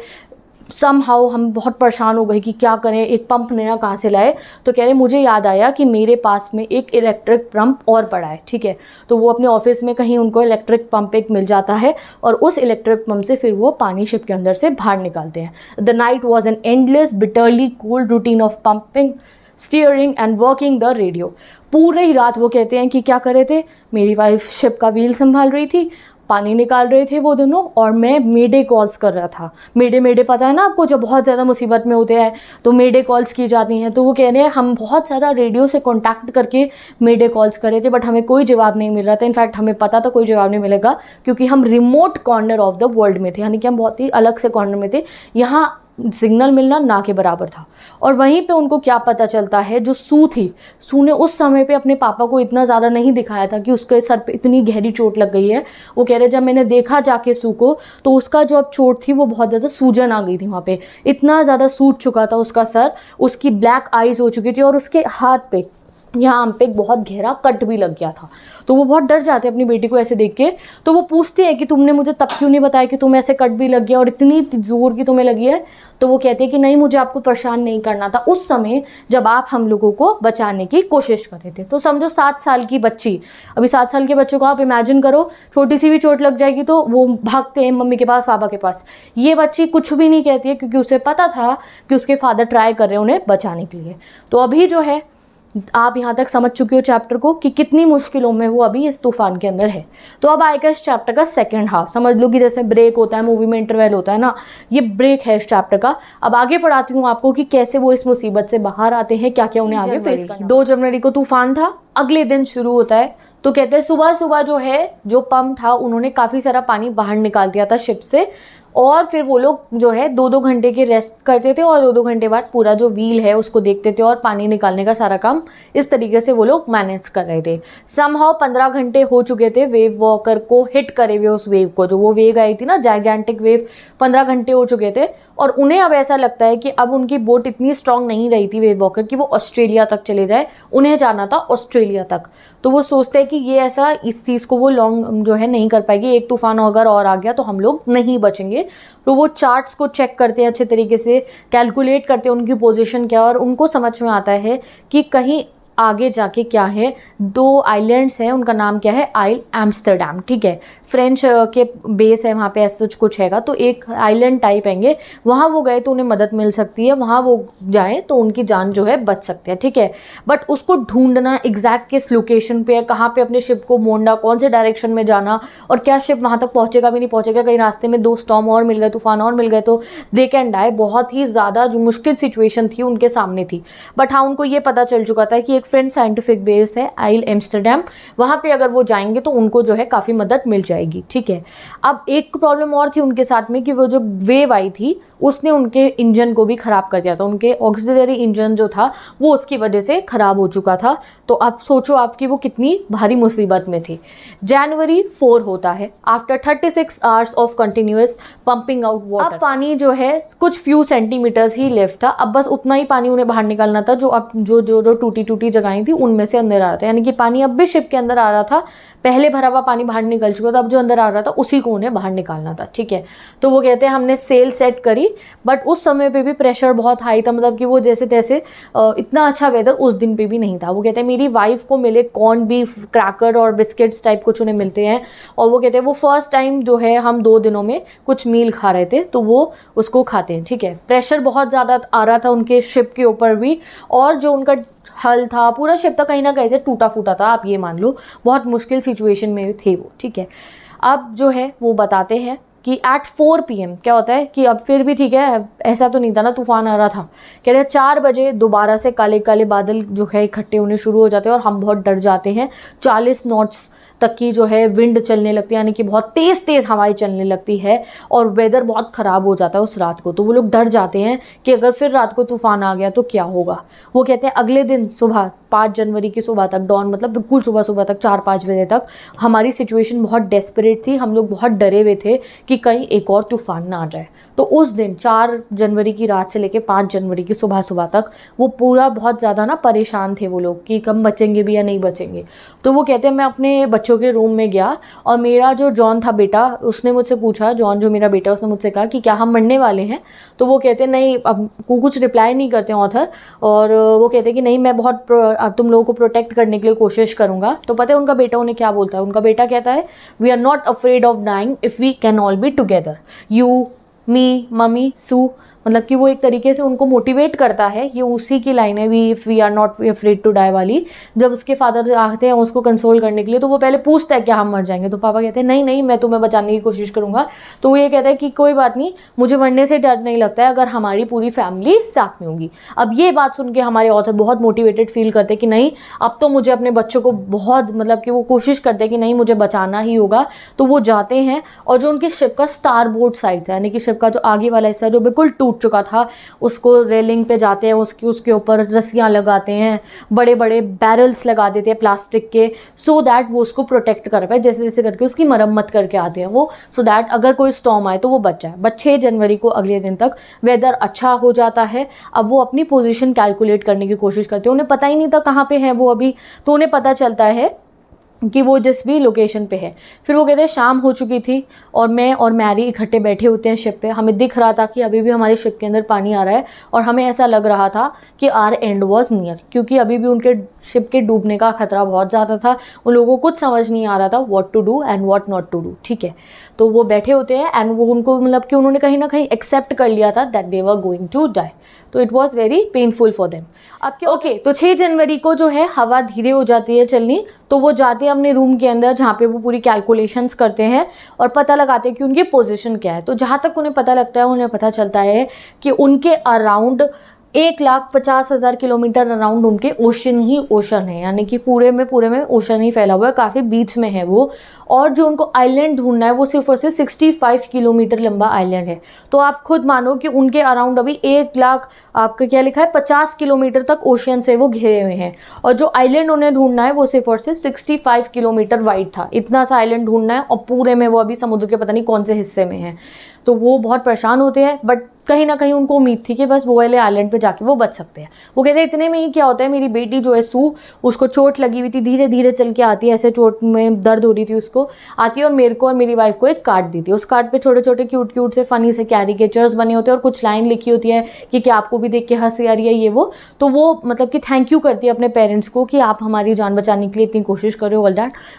सम हाउ हम बहुत परेशान हो गए कि क्या करें, एक पंप नया कहाँ से लाए? तो कह रहे, मुझे याद आया कि मेरे पास में एक इलेक्ट्रिक पंप और पड़ा है, ठीक है? तो वो अपने ऑफ़िस में कहीं उनको इलेक्ट्रिक पंप एक मिल जाता है और उस इलेक्ट्रिक पंप से फिर वो पानी शिप के अंदर से बाहर निकालते हैं। The night was an endless bitterly cold routine of pumping steering and working the radio पूरे ही रात वो कहते हैं कि क्या करे थे? मेरी वाइफ शिप का व्हील संभाल रही थी पानी निकाल रहे थे वो दोनों और मैं मेडे कॉल्स कर रहा था। मेडे मेडे पता है ना आपको जब बहुत ज़्यादा मुसीबत में होते हैं तो मेडे कॉल्स की जाती हैं तो वो कह रहे हैं, हम बहुत सारा रेडियो से कॉन्टैक्ट करके मेडे कॉल्स कर रहे थे बट हमें कोई जवाब नहीं मिल रहा था। इनफैक्ट हमें पता था कोई जवाब नहीं मिलेगा, क्योंकि हम remote corner of the world में थे, यानी कि हम बहुत ही अलग से कॉर्नर में थे। यहाँ सिग्नल मिलना ना के बराबर था। और वहीं पे उनको क्या पता चलता है, जो सू थी, सू ने उस समय पे अपने पापा को इतना ज़्यादा नहीं दिखाया था कि उसके सर पे इतनी गहरी चोट लग गई है। वो कह रहे, जब मैंने देखा जाके सू को तो उसका जो अब चोट थी, वो बहुत ज़्यादा सूजन आ गई थी वहाँ पर इतना ज़्यादा सूट चुका था उसका सर, उसकी ब्लैक आइज़ हो चुकी थी और उसके हाथ पे यहाँ आम पे एक बहुत गहरा कट भी लग गया था। तो वो बहुत डर जाते हैं अपनी बेटी को ऐसे देख के। तो वो पूछते हैं कि तुमने मुझे तब क्यों नहीं बताया कि तुम्हें ऐसे कट भी लग गया और इतनी ज़ोर की तुम्हें लगी है? तो वो कहते हैं कि नहीं, मुझे आपको परेशान नहीं करना था। उस समय जब आप हम लोगों को बचाने की कोशिश कर रहे थे। तो समझो सात साल की बच्ची। अभी सात साल के बच्चों को आप इमेजिन करो, छोटी सी भी चोट लग जाएगी तो वो भागते हैं मम्मी के पास, पापा के पास। ये बच्ची कुछ भी नहीं कहती है क्योंकि उसे पता था कि उसके फादर ट्राई कर रहे हैं उन्हें बचाने के लिए। तो अभी जो है आप यहाँ तक समझ चुके हो चैप्टर को कि कितनी मुश्किलों में वो अभी इस तूफ़ान के अंदर है। तो अब आएगा इस चैप्टर का सेकंड हाफ़ समझ लो कि जैसे ब्रेक होता है मूवी में इंटरवल होता है ना ये ब्रेक है इस चैप्टर का। अब आगे पढ़ाती हूँ आपको कि कैसे वो इस मुसीबत से बाहर आते हैं क्या क्या उन्हें आगे फेस करना। दो जनवरी को तूफ़ान था अगले दिन शुरू होता है। तो कहते हैं सुबह सुबह जो है जो पंप था उन्होंने काफ़ी सारा पानी बाहर निकाल दिया था शिप से। और फिर वो लोग जो है दो दो घंटे के रेस्ट करते थे और दो दो घंटे बाद पूरा जो व्हील है उसको देखते थे और पानी निकालने का सारा काम इस तरीके से वो लोग मैनेज कर रहे थे। सम हाउ पंद्रह घंटे हो चुके थे वेव वॉकर को हिट करे हुए उस वेव को। जो वो वेव आई थी ना जाइगेंटिक वेव पंद्रह घंटे हो चुके थे। और उन्हें अब ऐसा लगता है कि अब उनकी बोट इतनी स्ट्रांग नहीं रही थी वेव वॉकर कि, वो ऑस्ट्रेलिया तक चले जाए, उन्हें जाना था ऑस्ट्रेलिया तक। तो वो सोचते हैं कि ये ऐसा इस चीज़ को वो लॉन्ग जो है नहीं कर पाएगी, एक तूफ़ान अगर और आ गया तो हम लोग नहीं बचेंगे। तो वो चार्ट्स को चेक करते हैं अच्छे तरीके से कैलकुलेट करते हैं उनकी पोजिशन क्या और उनको समझ में आता है कि कहीं आगे जाके क्या है? दो आइलैंड्स हैं, उनका नाम क्या है? आइल एम्स्टरडैम ठीक है? फ्रेंच के बेस है, वहाँ पे ऐसा कुछ हैगा। तो एक आइलैंड टाइप हैंगे। वहाँ वो गए तो उन्हें मदद मिल सकती है। वहाँ वो जाएँ तो उनकी जान जो है बच सकती है, ठीक है? बट उसको ढूंढना एग्जैक्ट किस लोकेशन पे है, कहाँ पे अपने शिप को मोड़ना, कौन से डायरेक्शन में जाना, और क्या शिप वहाँ तक पहुँचेगा भी नहीं, पहुँचेगा कहीं रास्ते में, दो स्टॉम और मिल गए, तूफ़ान और मिल गए तो दे कैन डाई बहुत ही ज़्यादा जो मुश्किल सिचुएशन थी, उनके सामने थी। बट हाँ उनको ये पता चल चुका था कि एक फ्रेंड साइंटिफिक बेस है आइल एम्स्टरडेम वहाँ पे अगर वो जाएँगे तो उनको जो है काफ़ी मदद मिल जाएगी, ठीक है? अब एक प्रॉब्लम और थी उनके साथ में कि वो जो वेव आई थी, उसने उनके इंजन को भी ख़राब कर दिया था। उनके ऑक्सीलरी इंजन जो था, वो उसकी वजह से ख़राब हो चुका था। तो अब सोचो आपकी वो कितनी भारी मुसीबत में थी। जनवरी फोर होता है। After thirty six hours of continuous pumping out water अब पानी जो है, कुछ फ्यू सेंटीमीटर्स ही लेफ़्ट था। अब बस उतना ही पानी उन्हें बाहर निकालना था, जो अब जो जो टूटी टूटी जगहें थी, उनमें से अंदर आ रहा था। यानी कि पानी अब भी शिप के अंदर आ रहा था, पहले भरा हुआ पानी बाहर निकल चुका था, अब जो अंदर आ रहा था, उसी को उन्हें बाहर निकालना था, ठीक है? तो वो कहते हैं, हमने सेल सेट करी बट उस समय पे भी प्रेशर बहुत हाई था मतलब कि वो जैसे तैसे इतना अच्छा वेदर उस दिन पे भी नहीं था। वो कहते हैं, मेरी वाइफ को मिले कॉर्न बीफ क्रैकर और बिस्किट्स टाइप कुछ उन्हें मिलते हैं। और वो कहते हैं, वो फ़र्स्ट टाइम जो है, हम दो दिनों में कुछ मील खा रहे थे तो वो उसको खाते हैं। ठीक है? प्रेशर बहुत ज़्यादा आ रहा था उनके शिप के ऊपर भी, और जो उनका हल था, पूरा शिप था, कहीं ना कहीं से टूटा फूटा था, आप ये मान लो, बहुत मुश्किल सिचुएशन में थे वो, ठीक है? अब जो है, वो बताते हैं कि एट फोर पीएम क्या होता है कि अब फिर भी ठीक है, ऐसा तो नहीं था ना, तूफ़ान आ रहा था। कह रहे हैं, चार बजे दोबारा से काले काले बादल जो है इकट्ठे होने शुरू हो जाते हैं और हम बहुत डर जाते हैं। चालीस नॉट्स तक की जो है विंड चलने लगती है, यानी कि बहुत तेज़ तेज़ हवाएँ चलने लगती है और वेदर बहुत ख़राब हो जाता है उस रात को। तो वो लोग डर जाते हैं कि अगर फिर रात को तूफ़ान आ गया तो क्या होगा? वो कहते हैं, अगले दिन सुबह, पाँच जनवरी की सुबह तक डॉन मतलब बिल्कुल सुबह सुबह तक, चार पाँच बजे तक, हमारी सिचुएशन बहुत डेस्परेट थी, हम लोग बहुत डरे हुए थे कि कहीं एक और तूफ़ान ना आ जाए। तो उस दिन, चार जनवरी की रात से लेकर पाँच जनवरी की सुबह सुबह तक, वो पूरा बहुत ज़्यादा ना परेशान थे वो लोग कि कब बचेंगे भी या नहीं बचेंगे। तो वो कहते हैं, मैं अपने बच्चों के रूम में गया और मेरा जो जॉन था बेटा, उसने मुझसे पूछा, जॉन जो मेरा बेटा उसने मुझसे कहा कि क्या हम मरने वाले हैं? तो वो कहते नहीं, अब कुछ रिप्लाई नहीं करते ऑथर और वो कहते कि, नहीं, मैं बहुत तुम लोगों को प्रोटेक्ट करने के लिए कोशिश करूँगा। तो पता है उनका बेटा उन्हें क्या बोलता है? उनका बेटा कहता है we are not afraid of dying if we can all be together you me mummy Sue मतलब कि वो एक तरीके से उनको मोटिवेट करता है, ये उसी की लाइन है we if we are not afraid to die वाली। जब उसके फादर आते हैं उसको कंसोल करने के लिए तो वो पहले पूछता है क्या हम मर जाएँगे तो पापा कहते हैं, नहीं नहीं, मैं तुम्हें बचाने की कोशिश करूँगा। तो वो ये कहता है कि कोई बात नहीं, मुझे मरने से डर नहीं लगता है अगर हमारी पूरी फैमिली साथ में होगी। अब ये बात सुन के हमारे ऑथर बहुत मोटिवेटेड फील करते कि नहीं, अब तो मुझे अपने बच्चों को बहुत मतलब कि वो कोशिश करते हैं कि नहीं, मुझे बचाना ही होगा। तो वो जाते हैं और जो उनकी शिप का स्टार बोर्ड साइड था, यानी कि शिप का जो आगे वाला हिस्सा जो बिल्कुल टूट चुका था। उसको रेलिंग पे जाते हैं, उसकी, उसके ऊपर रस्सियाँ लगाते हैं बड़े बड़े बैरल्स लगा देते हैं प्लास्टिक के सो so दैट वो उसको प्रोटेक्ट कर पाए, जैसे जैसे करके उसकी मरम्मत करके आते हैं वो। सो so दैट अगर कोई स्टॉम आए तो वो बच जाए। बट छः जनवरी को अगले दिन तक वेदर अच्छा हो जाता है। अब वो अपनी पोजिशन कैलकुलेट करने की कोशिश करते हैं। उन्हें पता ही नहीं था कहाँ पर हैं वो अभी। तो उन्हें पता चलता है कि वो जिस भी लोकेशन पे है। फिर वो कहते हैं, शाम हो चुकी थी और मैं और मैरी इकट्ठे बैठे होते हैं शिप पे। हमें दिख रहा था कि अभी भी हमारे शिप के अंदर पानी आ रहा है और हमें ऐसा लग रहा था कि आर एंड वॉज़ नियर क्योंकि अभी भी उनके शिप के डूबने का खतरा बहुत ज़्यादा था। उन लोगों को कुछ समझ नहीं आ रहा था what to do and what not to do ठीक है? तो वो बैठे होते हैं एंड वो उनको मतलब कि उन्होंने कहीं ना कहीं एक्सेप्ट कर लिया था that they were going to die तो it was very painful for them अब क्या ओके okay, तो छः जनवरी को जो है हवा धीरे हो जाती है चलनी तो वो जाते हैं अपने रूम के अंदर जहाँ पे वो पूरी कैलकुलेशंस करते हैं और पता लगाते हैं कि उनकी पोजीशन क्या है। तो जहाँ तक उन्हें पता लगता है उन्हें पता चलता है कि उनके अराउंड एक लाख पचास हज़ार किलोमीटर अराउंड उनके ओशन ही ओशन है। यानी कि पूरे में पूरे में ओशन ही फैला हुआ है काफ़ी बीच में है वो। और जो उनको आइलैंड ढूंढना है, वो सिर्फ़ और सिर्फ़ सिक्सटी फाइव किलोमीटर लंबा आइलैंड है। तो आप खुद मानो कि उनके अराउंड अभी एक लाख, आपका क्या लिखा है, पचास किलोमीटर तक ओशियन से वो घिरे हुए हैं। और जो आइलैंड उन्हें ढूंढना है, वो सिर्फ़ और सिर्फ़ सिक्सटी फाइव किलोमीटर वाइड था। इतना सा आइलैंड ढूंढना है और पूरे में वो अभी समुद्र के पता नहीं कौन से हिस्से में है। तो वो बहुत परेशान होते हैं बट कहीं ना कहीं उनको उम्मीद थी कि बस वो वाले आइलैंड पे जाके वो बच सकते हैं। वो कहते हैं, इतने में ही क्या होता है, मेरी बेटी जो है सू, उसको चोट लगी हुई थी धीरे धीरे चल के आती है, ऐसे चोट में दर्द हो रही थी उसको। को, आती है और मेरे को और मेरी वाइफ को एक कार्ड देती है। उस कार्ड पे छोटे छोटे क्यूट क्यूट से फनी से कैरिकेचर्स बने होते हैं और कुछ लाइन लिखी होती है कि, क्या आपको भी देख के हँसी आ रही है ये वो? तो वो मतलब कि थैंक यू करती है अपने पेरेंट्स को कि आप हमारी जान बचाने के लिए इतनी कोशिश कर हो ऑल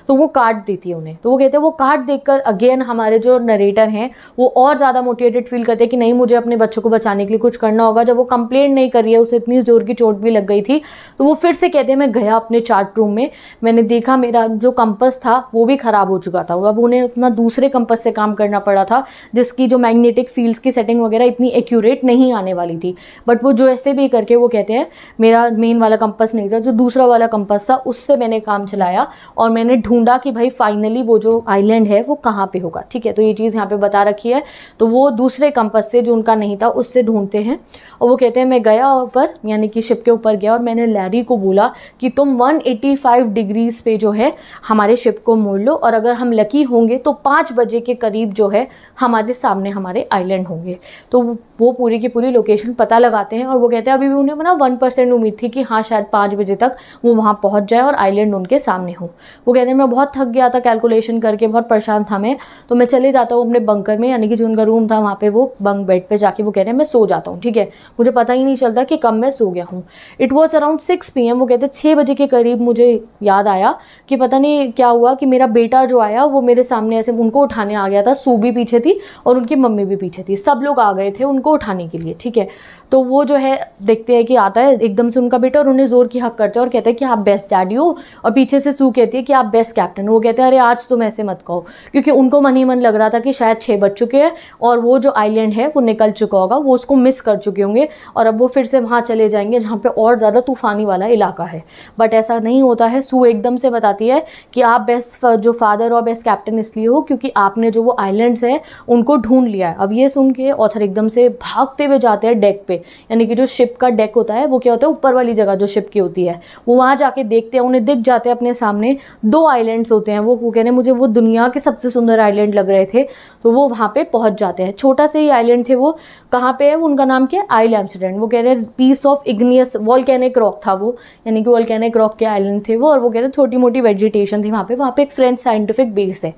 तो वो कार्ड देती है उन्हें। तो वो कहते हैं, वो कार्ड देखकर अगेन हमारे जो नरेटर हैं, वो और ज़्यादा मोटिवेटेड फील करते हैं कि नहीं, मुझे अपने बच्चों को बचाने के लिए कुछ करना होगा। जब वो कंप्लेंट नहीं कर रही है, उसे इतनी ज़ोर की चोट भी लग गई थी तो वो फिर से कहते हैं, मैं गया अपने चार्ट रूम में, मैंने देखा मेरा जो कंपस था, वो भी ख़राब हो चुका था। अब उन्हें अपना दूसरे कंपस से काम करना पड़ा था, जिसकी जो मैग्नेटिक फील्ड्स की सेटिंग वगैरह इतनी एक्यूरेट नहीं आने वाली थी। बट वो जो ऐसे भी करके वो कहते हैं, मेरा मेन वाला कंपस नहीं था, जो दूसरा वाला कंपस था, उससे मैंने काम चलाया और मैंने ढूंढा कि भाई फाइनली वो जो आइलैंड है, वो कहाँ पे होगा। ठीक है तो ये चीज़ यहाँ पे बता रखी है। तो वो दूसरे कंपस से जो उनका नहीं था, उससे ढूंढते हैं और वो कहते हैं, मैं गया ऊपर, यानी कि शिप के ऊपर गया और मैंने लैरी को बोला कि तुम 185 डिग्रीज पे जो है, हमारे शिप को मोड़ लो और अगर हम लकी होंगे तो पाँच बजे के करीब जो है हमारे सामने हमारे आइलैंड होंगे। तो वो पूरी की पूरी लोकेशन पता लगाते हैं और वो कहते हैं, अभी भी उन्हें ना वन परसेंट उम्मीद थी कि हाँ शायद पाँच बजे तक वो वहाँ पहुँच जाए और आइलैंड उनके सामने हो। वो कहते हैं, मैं बहुत थक गया था कैलकुलेशन करके, बहुत परेशान था मैं तो मैं चले जाता हूँ अपने बंकर में, यानी कि जो उनका रूम था वहाँ पर वो बंक बेड पर जाके वो कह रहे हैं, मैं सो जाता हूँ। ठीक है? मुझे पता ही नहीं चलता कि कब मैं सो गया हूँ। It was around six P वो कहते हैं छः बजे के करीब मुझे याद आया कि पता नहीं क्या हुआ कि मेरा बेटा जो आया, वो मेरे सामने ऐसे उनको उठाने आ गया था सू भी पीछे थी और उनकी मम्मी भी पीछे थी। सब लोग आ गए थे, उनको उठाने के लिए, ठीक है? तो वो जो है, देखते हैं कि आता है, एकदम से उनका बेटा और उन्हें ज़ोर की हक करते हैं और कहते हैं कि आप बेस्ट डैडी हो और पीछे से सू कहती है कि आप बेस्ट कैप्टन वो कहते हैं, अरे, आज तुम ऐसे मत कहो। क्योंकि उनको मन ही मन लग रहा था कि शायद छः बज चुके हैं और वो जो आइलैंड है, वो निकल चुका होगा, वो उसको मिस कर चुके होंगे और अब वो फिर से वहाँ चले जाएँगे जहाँ पर और ज़्यादा तूफ़ानी वाला इलाका है। बट ऐसा नहीं होता है। सू एकदम से बताती है कि आप बेस्ट जो फादर और बेस्ट कैप्टन इसलिए हो क्योंकि आपने जो वो आइलैंड्स हैं, उनको ढूंढ लिया है। अब ये सुन के ऑथर एकदम से भागते हुए जाते हैं डेक पे। यानी कि जो शिप का डेक होता है, वो क्या होता है? ऊपर वाली जगह जो शिप की होती है। वो वहाँ जाके देखते हैं, उन्हें दिख जाते हैं अपने सामने। दो आइलैंड्स होते हैं वो। वो कह रहे हैं, मुझे वो दुनिया के सबसे सुंदर आइलैंड लग रहे थे। तो वो वहाँ पर पहुँच जाते हैं। छोटा से ही आइलैंड थे वो। कहाँ पर है? उनका नाम क्या आइल एम्सडेंट वो कह रहे हैं piece of igneous volcanic rock था वो। यानी कि वॉलकैनिक रॉक के आइलैंड थे वो। और वो कह रहे हैं छोटी मोटी वेजिटेशन थी वहाँ पर वहाँ पर एक फ्रेंच साइंटिफिक बेस है।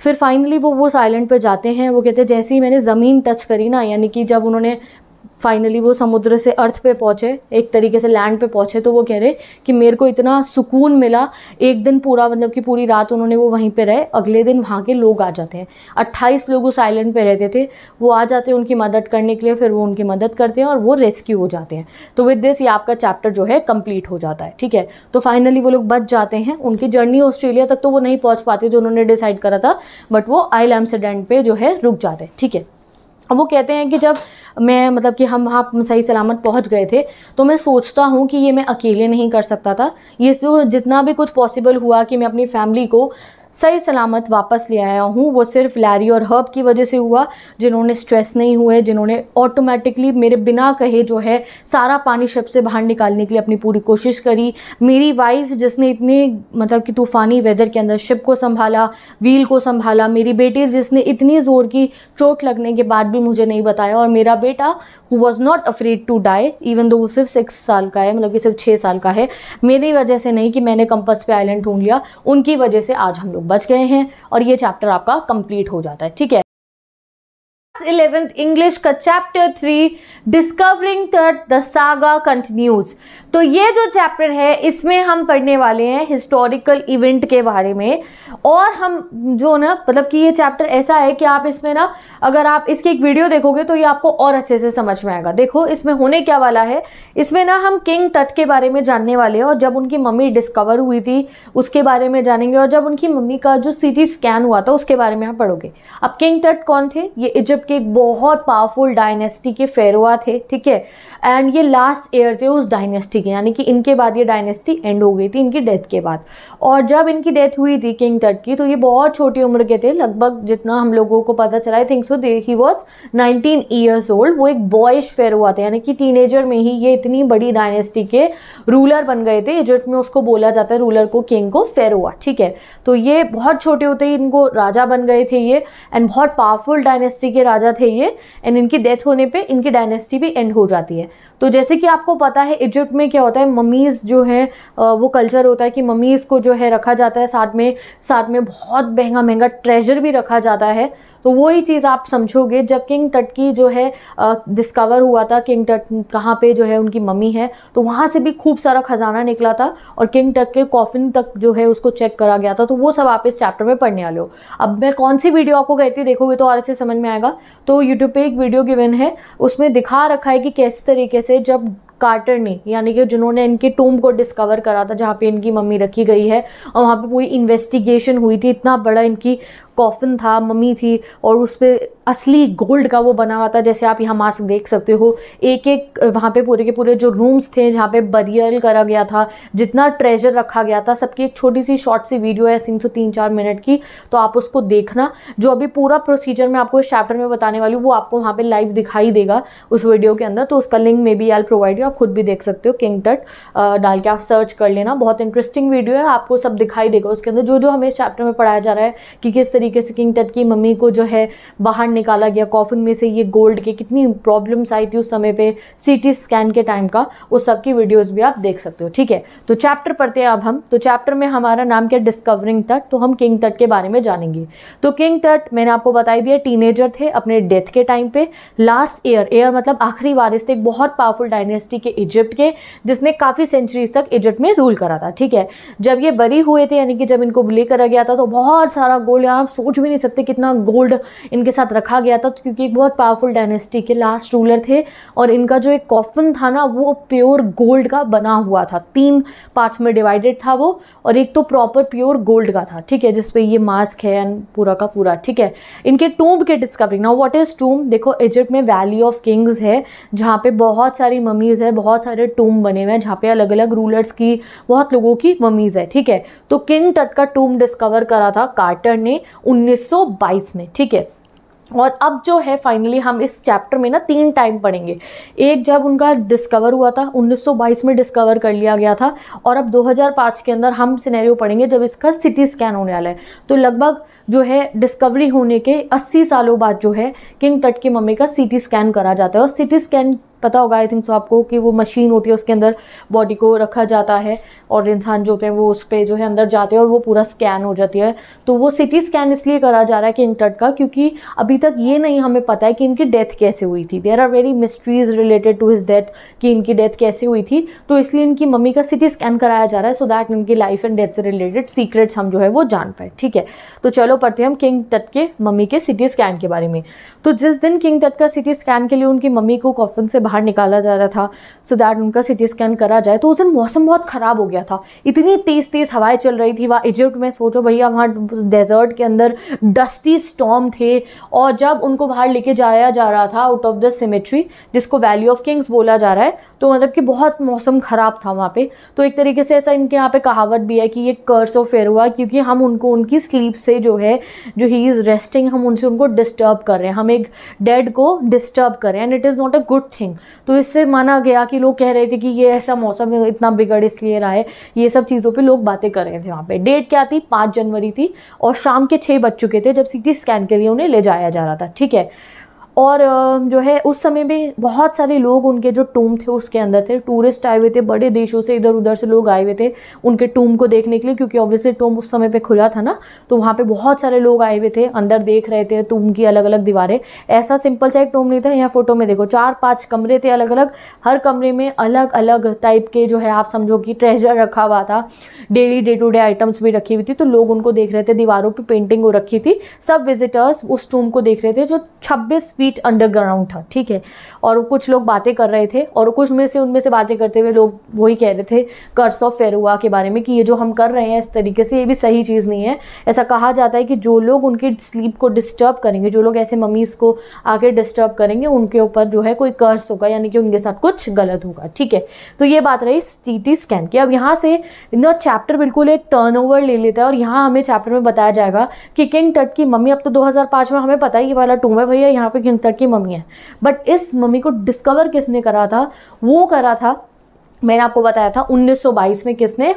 फिर फाइनली वो वो साइलेंट पे जाते हैं, वो कहते हैं, जैसे ही मैंने ज़मीन टच करी ना, यानी कि जब उन्होंने फाइनली वो समुद्र से अर्थ पे पहुँचे, एक तरीके से लैंड पे पहुँचे तो वो कह रहे कि मेरे को इतना सुकून मिला। एक दिन पूरा मतलब कि पूरी रात उन्होंने वो वहीं पे रहे, अगले दिन वहाँ के लोग आ जाते हैं। अट्ठाईस लोग उस आइलैंड पे रहते थे। वो आ जाते हैं उनकी मदद करने के लिए, फिर वो उनकी मदद करते हैं और वो रेस्क्यू हो जाते हैं। तो विद दिस ये आपका चैप्टर जो है कंप्लीट हो जाता है, ठीक है? तो फाइनली वो लोग बच जाते हैं। उनकी जर्नी ऑस्ट्रेलिया तक तो वो नहीं पहुँच पाते जो उन्होंने डिसाइड करा था बट वो आइल एम्सडेंट पर जो है रुक जाते हैं, ठीक है? वो कहते हैं कि जब मैं मतलब कि हम वहाँ सही सलामत पहुँच गए थे तो मैं सोचता हूँ कि ये मैं अकेले नहीं कर सकता था। ये जो जितना भी कुछ पॉसिबल हुआ कि मैं अपनी फैमिली को सही सलामत वापस ले आया हूँ। वो सिर्फ़ लैरी और हर्ब की वजह से हुआ, जिन्होंने स्ट्रेस नहीं हुए, जिन्होंने ऑटोमेटिकली मेरे बिना कहे जो है, सारा पानी शिप से बाहर निकालने के लिए अपनी पूरी कोशिश करी। मेरी वाइफ जिसने इतने मतलब कि तूफ़ानी वेदर के अंदर शिप को संभाला व्हील को संभाला, मेरी बेटी जिसने इतनी ज़ोर की चोट लगने के बाद भी मुझे नहीं बताया और मेरा बेटा who was not afraid to die even though वो सिर्फ़ सिक्स साल का है मतलब कि सिर्फ़ छः साल का है, मेरी वजह से नहीं कि मैंने कंपस पे आइलैंड ढूंढ लिया, उनकी वजह से आज हम लोग बच गए हैं और ये चैप्टर आपका कंप्लीट हो जाता है, ठीक है? इलेवेंथ इंग्लिश का chapter three discovering the saga continues तो ये जो चैप्टर है, इसमें हम पढ़ने वाले हैं हिस्टोरिकल इवेंट के बारे में। और हम जो ना मतलब कि ये चैप्टर ऐसा है कि आप इसमें ना, अगर आप इसकी एक वीडियो देखोगे तो ये आपको और अच्छे से समझ में आएगा। देखो, इसमें होने क्या वाला है? इसमें ना हम किंग तट के बारे में जानने वाले हैं और जब उनकी मम्मी डिस्कवर हुई थी, उसके बारे में जानेंगे और जब उनकी मम्मी का जो सिटी स्कैन हुआ था, उसके बारे में आप पढ़ोगे। अब किंग तट कौन थे? ये इजिप्ट के एक बहुत पावरफुल डायनेस्टी के फेरोआ थे, ठीक है? एंड ये लास्ट ईयर थे उस डायनेस्टी के यानी कि इनके बाद ये डायनेस्टी एंड हो गई थी, इनकी डेथ के बाद। और जब इनकी डेथ हुई थी किंग टट की तो ये बहुत छोटी उम्र के थे, लगभग जितना हम लोगों को पता चला I think so they he was nineteen years old वो एक बॉयश फेरोआ थे, यानी कि टीनेजर में ही ये इतनी बड़ी डायनेस्टी के रूलर बन गए थे इजिप्ट में उसको बोला जाता है रूलर को किंग को फेरोआ ठीक है? तो ये बहुत छोटे होते ही इनको राजा बन गए थे ये एंड बहुत पावरफुल डायनेस्टी के राजा थे ये एंड इनकी डेथ होने पे इनकी डायनेस्टी भी एंड हो जाती है। तो जैसे कि आपको पता है, इजिप्ट में क्या होता है, मम्मीज़ जो है वो कल्चर होता है कि मम्मीज़ को जो है रखा जाता है साथ में साथ में बहुत महँगा महँगा ट्रेजर भी रखा जाता है। तो वही चीज़ आप समझोगे जब किंग टट की जो है डिस्कवर हुआ था, किंग टट कहाँ पे जो है उनकी मम्मी है तो वहाँ से भी खूब सारा खजाना निकला था और किंग टट के कॉफिन तक जो है उसको चेक करा गया था तो वो सब आप इस चैप्टर में पढ़ने वाले हो। अब मैं कौन सी वीडियो आपको कहती देखोगे तो और से समझ में आएगा। तो यूट्यूब पे एक वीडियो गिवन है, उसमें दिखा रखा है कि किस तरीके से जब कार्टर ने यानी कि जिन्होंने इनके टूम को डिस्कवर करा था, जहाँ पे इनकी मम्मी रखी गई है, और वहाँ पे पूरी इन्वेस्टिगेशन हुई थी, इतना बड़ा इनकी कॉफिन था मम्मी थी और उस पर असली गोल्ड का वो बना हुआ था, जैसे आप यहाँ मास्क देख सकते हो। एक एक वहाँ पे पूरे के पूरे जो रूम्स थे, जहाँ पे बरियल करा गया था, जितना ट्रेजर रखा गया था, सबकी एक छोटी सी शॉर्ट सी वीडियो है तीन सौ तीन चार मिनट की तो आप उसको देखना। जो अभी पूरा प्रोसीजर मैं आपको इस चैप्टर में बताने वाली हूँ, वो आपको वहाँ पर लाइव दिखाई देगा उस वीडियो के अंदर तो उसका link maybe I provide आप खुद भी देख सकते हो किंग टट डाल के आप सर्च कर लेना। बहुत इंटरेस्टिंग वीडियो है, आपको सब दिखाई देगा उसके अंदर। जो जो हमें चैप्टर में पढ़ाया जा रहा है, कि किस तरीके से किंग टट की मम्मी को जो है बाहर निकाला गया कॉफिन में से ये गोल्ड के, कितनी प्रॉब्लम्स आई थी उस समय पे सीटी स्कैन के टाइम का, उस सब की वीडियोस भी आप देख सकते हो, ठीक है? तो चैप्टर पढ़ते हैं अब हम तो चैप्टर में हमारा नाम क्या डिस्कवरिंग तट तो हम किंग तट के बारे में जानेंगे। तो किंग तट मैंने आपको बताई दिया टीनेजर थे अपने डेथ के टाइम पे लास्ट ईयर एयर मतलब आखिरी वारिस थे एक बहुत पावरफुल डायनेस्टी के इजिप्ट के, जिसने काफ़ी सेंचुरीज तक इजिप्ट में रूल करा था, ठीक है? जब ये बरी हुए थे, यानी कि जब इनको ले करा गया था तो बहुत सारा गोल्ड आप सोच भी नहीं सकते कितना गोल्ड इनके साथ रखा गया था क्योंकि एक बहुत पावरफुल डायनेस्टी के लास्ट रूलर थे और इनका जो एक कॉफिन था ना, वो प्योर गोल्ड का बना हुआ था। तीन पार्ट्स में डिवाइडेड था वो और एक तो प्रॉपर प्योर गोल्ड का था, ठीक है जिसपे ये मास्क है एंड पूरा का पूरा, ठीक है। इनके टूम्ब के डिस्कवरी ना वॉट इज़ टूम देखो इजिप्ट में वैली ऑफ़ किंग्स है, जहाँ पे बहुत सारी ममीज़ है, बहुत सारे टूम बने हुए हैं, जहाँ पे अलग अलग रूलर्स की, बहुत लोगों की ममीज़ है, ठीक है। तो किंग टट का टूम डिस्कवर करा था कार्टर ने 1922 में, ठीक है? और अब जो है फाइनली हम इस चैप्टर में ना तीन टाइम पढ़ेंगे। एक जब उनका डिस्कवर हुआ था 1922 में डिस्कवर कर लिया गया था, और अब 2005 के अंदर हम सिनेरियो पढ़ेंगे जब इसका सिटी स्कैन होने वाला है। तो लगभग जो है डिस्कवरी होने के 80 सालों बाद जो है किंग टट की मम्मी का सिटी स्कैन करा जाता है, और सिटी स्कैन पता होगा आई थिंक सो आपको कि वो मशीन होती है, उसके अंदर बॉडी को रखा जाता है और इंसान जो होते हैं, वो उस पर जो है अंदर जाते हैं और वो पूरा स्कैन हो जाती है। तो वो सिटी स्कैन इसलिए करा जा रहा है किंग टट का, क्योंकि अभी तक ये नहीं हमें पता है कि इनकी डेथ कैसे हुई थी। There are very mysteries related to his death कि इनकी डेथ कैसे हुई थी। तो इसलिए इनकी मम्मी का सिटी स्कैन कराया जा रहा है सो दैट इनकी लाइफ एंड डेथ से रिलेटेड सीक्रेट्स हम जो है वो जान पाए, ठीक है? तो चलो पढ़ते हैं हम किंग टट के मम्मी के सिटी स्कैन के बारे में। तो जिस दिन किंग टट का सिटी स्कैन के लिए उनकी मम्मी को कॉफन से बाहर निकाला जा रहा था सो so दैट उनका सिटी स्कैन करा जाए तो उस दिन मौसम बहुत ख़राब हो गया था। इतनी तेज़ तेज़ हवाएँ चल रही थी, वहाँ इजिप्ट में, सोचो भैया, वहाँ डेजर्ट के अंदर डस्टी स्टॉम थे, और जब उनको बाहर लेके जाया जा रहा था आउट ऑफ़ द सिमेट्री जिसको वैली ऑफ़ किंग्स बोला जा रहा है तो मतलब कि बहुत मौसम ख़राब था वहाँ पर तो एक तरीके से ऐसा इनके यहाँ पर कहावत भी है कि ये कर्स ऑफ़ फेयर हुआ क्योंकि हम उनको, उनकी स्लीप से जो है, जो ही इज़ रेस्टिंग हम उनसे उनको डिस्टर्ब कर रहे हैं। हम एक डेड को डिस्टर्ब कर रहे हैं and it is not a good thing तो इससे माना गया कि लोग कह रहे थे कि ये ऐसा मौसम इतना बिगड़ इसलिए रहा है, ये सब चीज़ों पे लोग बातें कर रहे थे वहाँ पे। डेट क्या थी? पाँच जनवरी थी और शाम के छः बज चुके थे जब सी स्कैन के लिए उन्हें ले जाया जा रहा था, ठीक है? और जो है, उस समय में बहुत सारे लोग उनके जो टूम थे उसके अंदर थे। टूरिस्ट आए हुए थे बड़े देशों से इधर उधर से लोग आए हुए थे उनके टूम को देखने के लिए, क्योंकि ऑब्वियसली टूम उस समय पे खुला था ना तो वहाँ पे बहुत सारे लोग आए हुए थे, अंदर देख रहे थे, टूम की अलग अलग दीवारें। ऐसा सिंपल सा एक टूम नहीं था, यहाँ फ़ोटो में देखो चार पाँच कमरे थे अलग अलग हर कमरे में अलग अलग टाइप के जो है, आप समझो कि ट्रेजर रखा हुआ था। Daily day to day items भी रखी हुई थी तो लोग उनको देख रहे थे, दीवारों पर पेंटिंग हो रखी थी। सब विजिटर्स उस टूम को देख रहे थे, जो छब्बीस अंडरग्राउंड था, ठीक है? और कुछ लोग बातें कर रहे थे और कुछ में से उनमें से बातें करते हुए लोग वही कह रहे थे कर्स ऑफ़ फेरुआ के बारे में कि ये जो हम कर रहे हैं, इस तरीके से ये भी सही चीज़ नहीं है। ऐसा कहा जाता है कि जो लोग उनकी स्लीप को डिस्टर्ब करेंगे, जो लोग ऐसे मम्मीज़ को आके डिस्टर्ब करेंगे, उनके ऊपर जो है कोई कर्स होगा, यानी कि उनके साथ कुछ गलत होगा, ठीक है? तो ये बात रही सी स्कैन की। अब यहाँ से ना चैप्टर बिल्कुल एक टर्न ओवर ले लेता है और यहाँ हमें चैप्टर में बताया जाएगा कि किंग टट की मम्मी अब तो 2005 में, हमें पता है ये वाला टूम है भैया, यहाँ पे किंग टट की मम्मी है। बट इस मम्मी को डिस्कवर किसने करा था? वो करा था, मैंने आपको बताया था 1922 में किसने?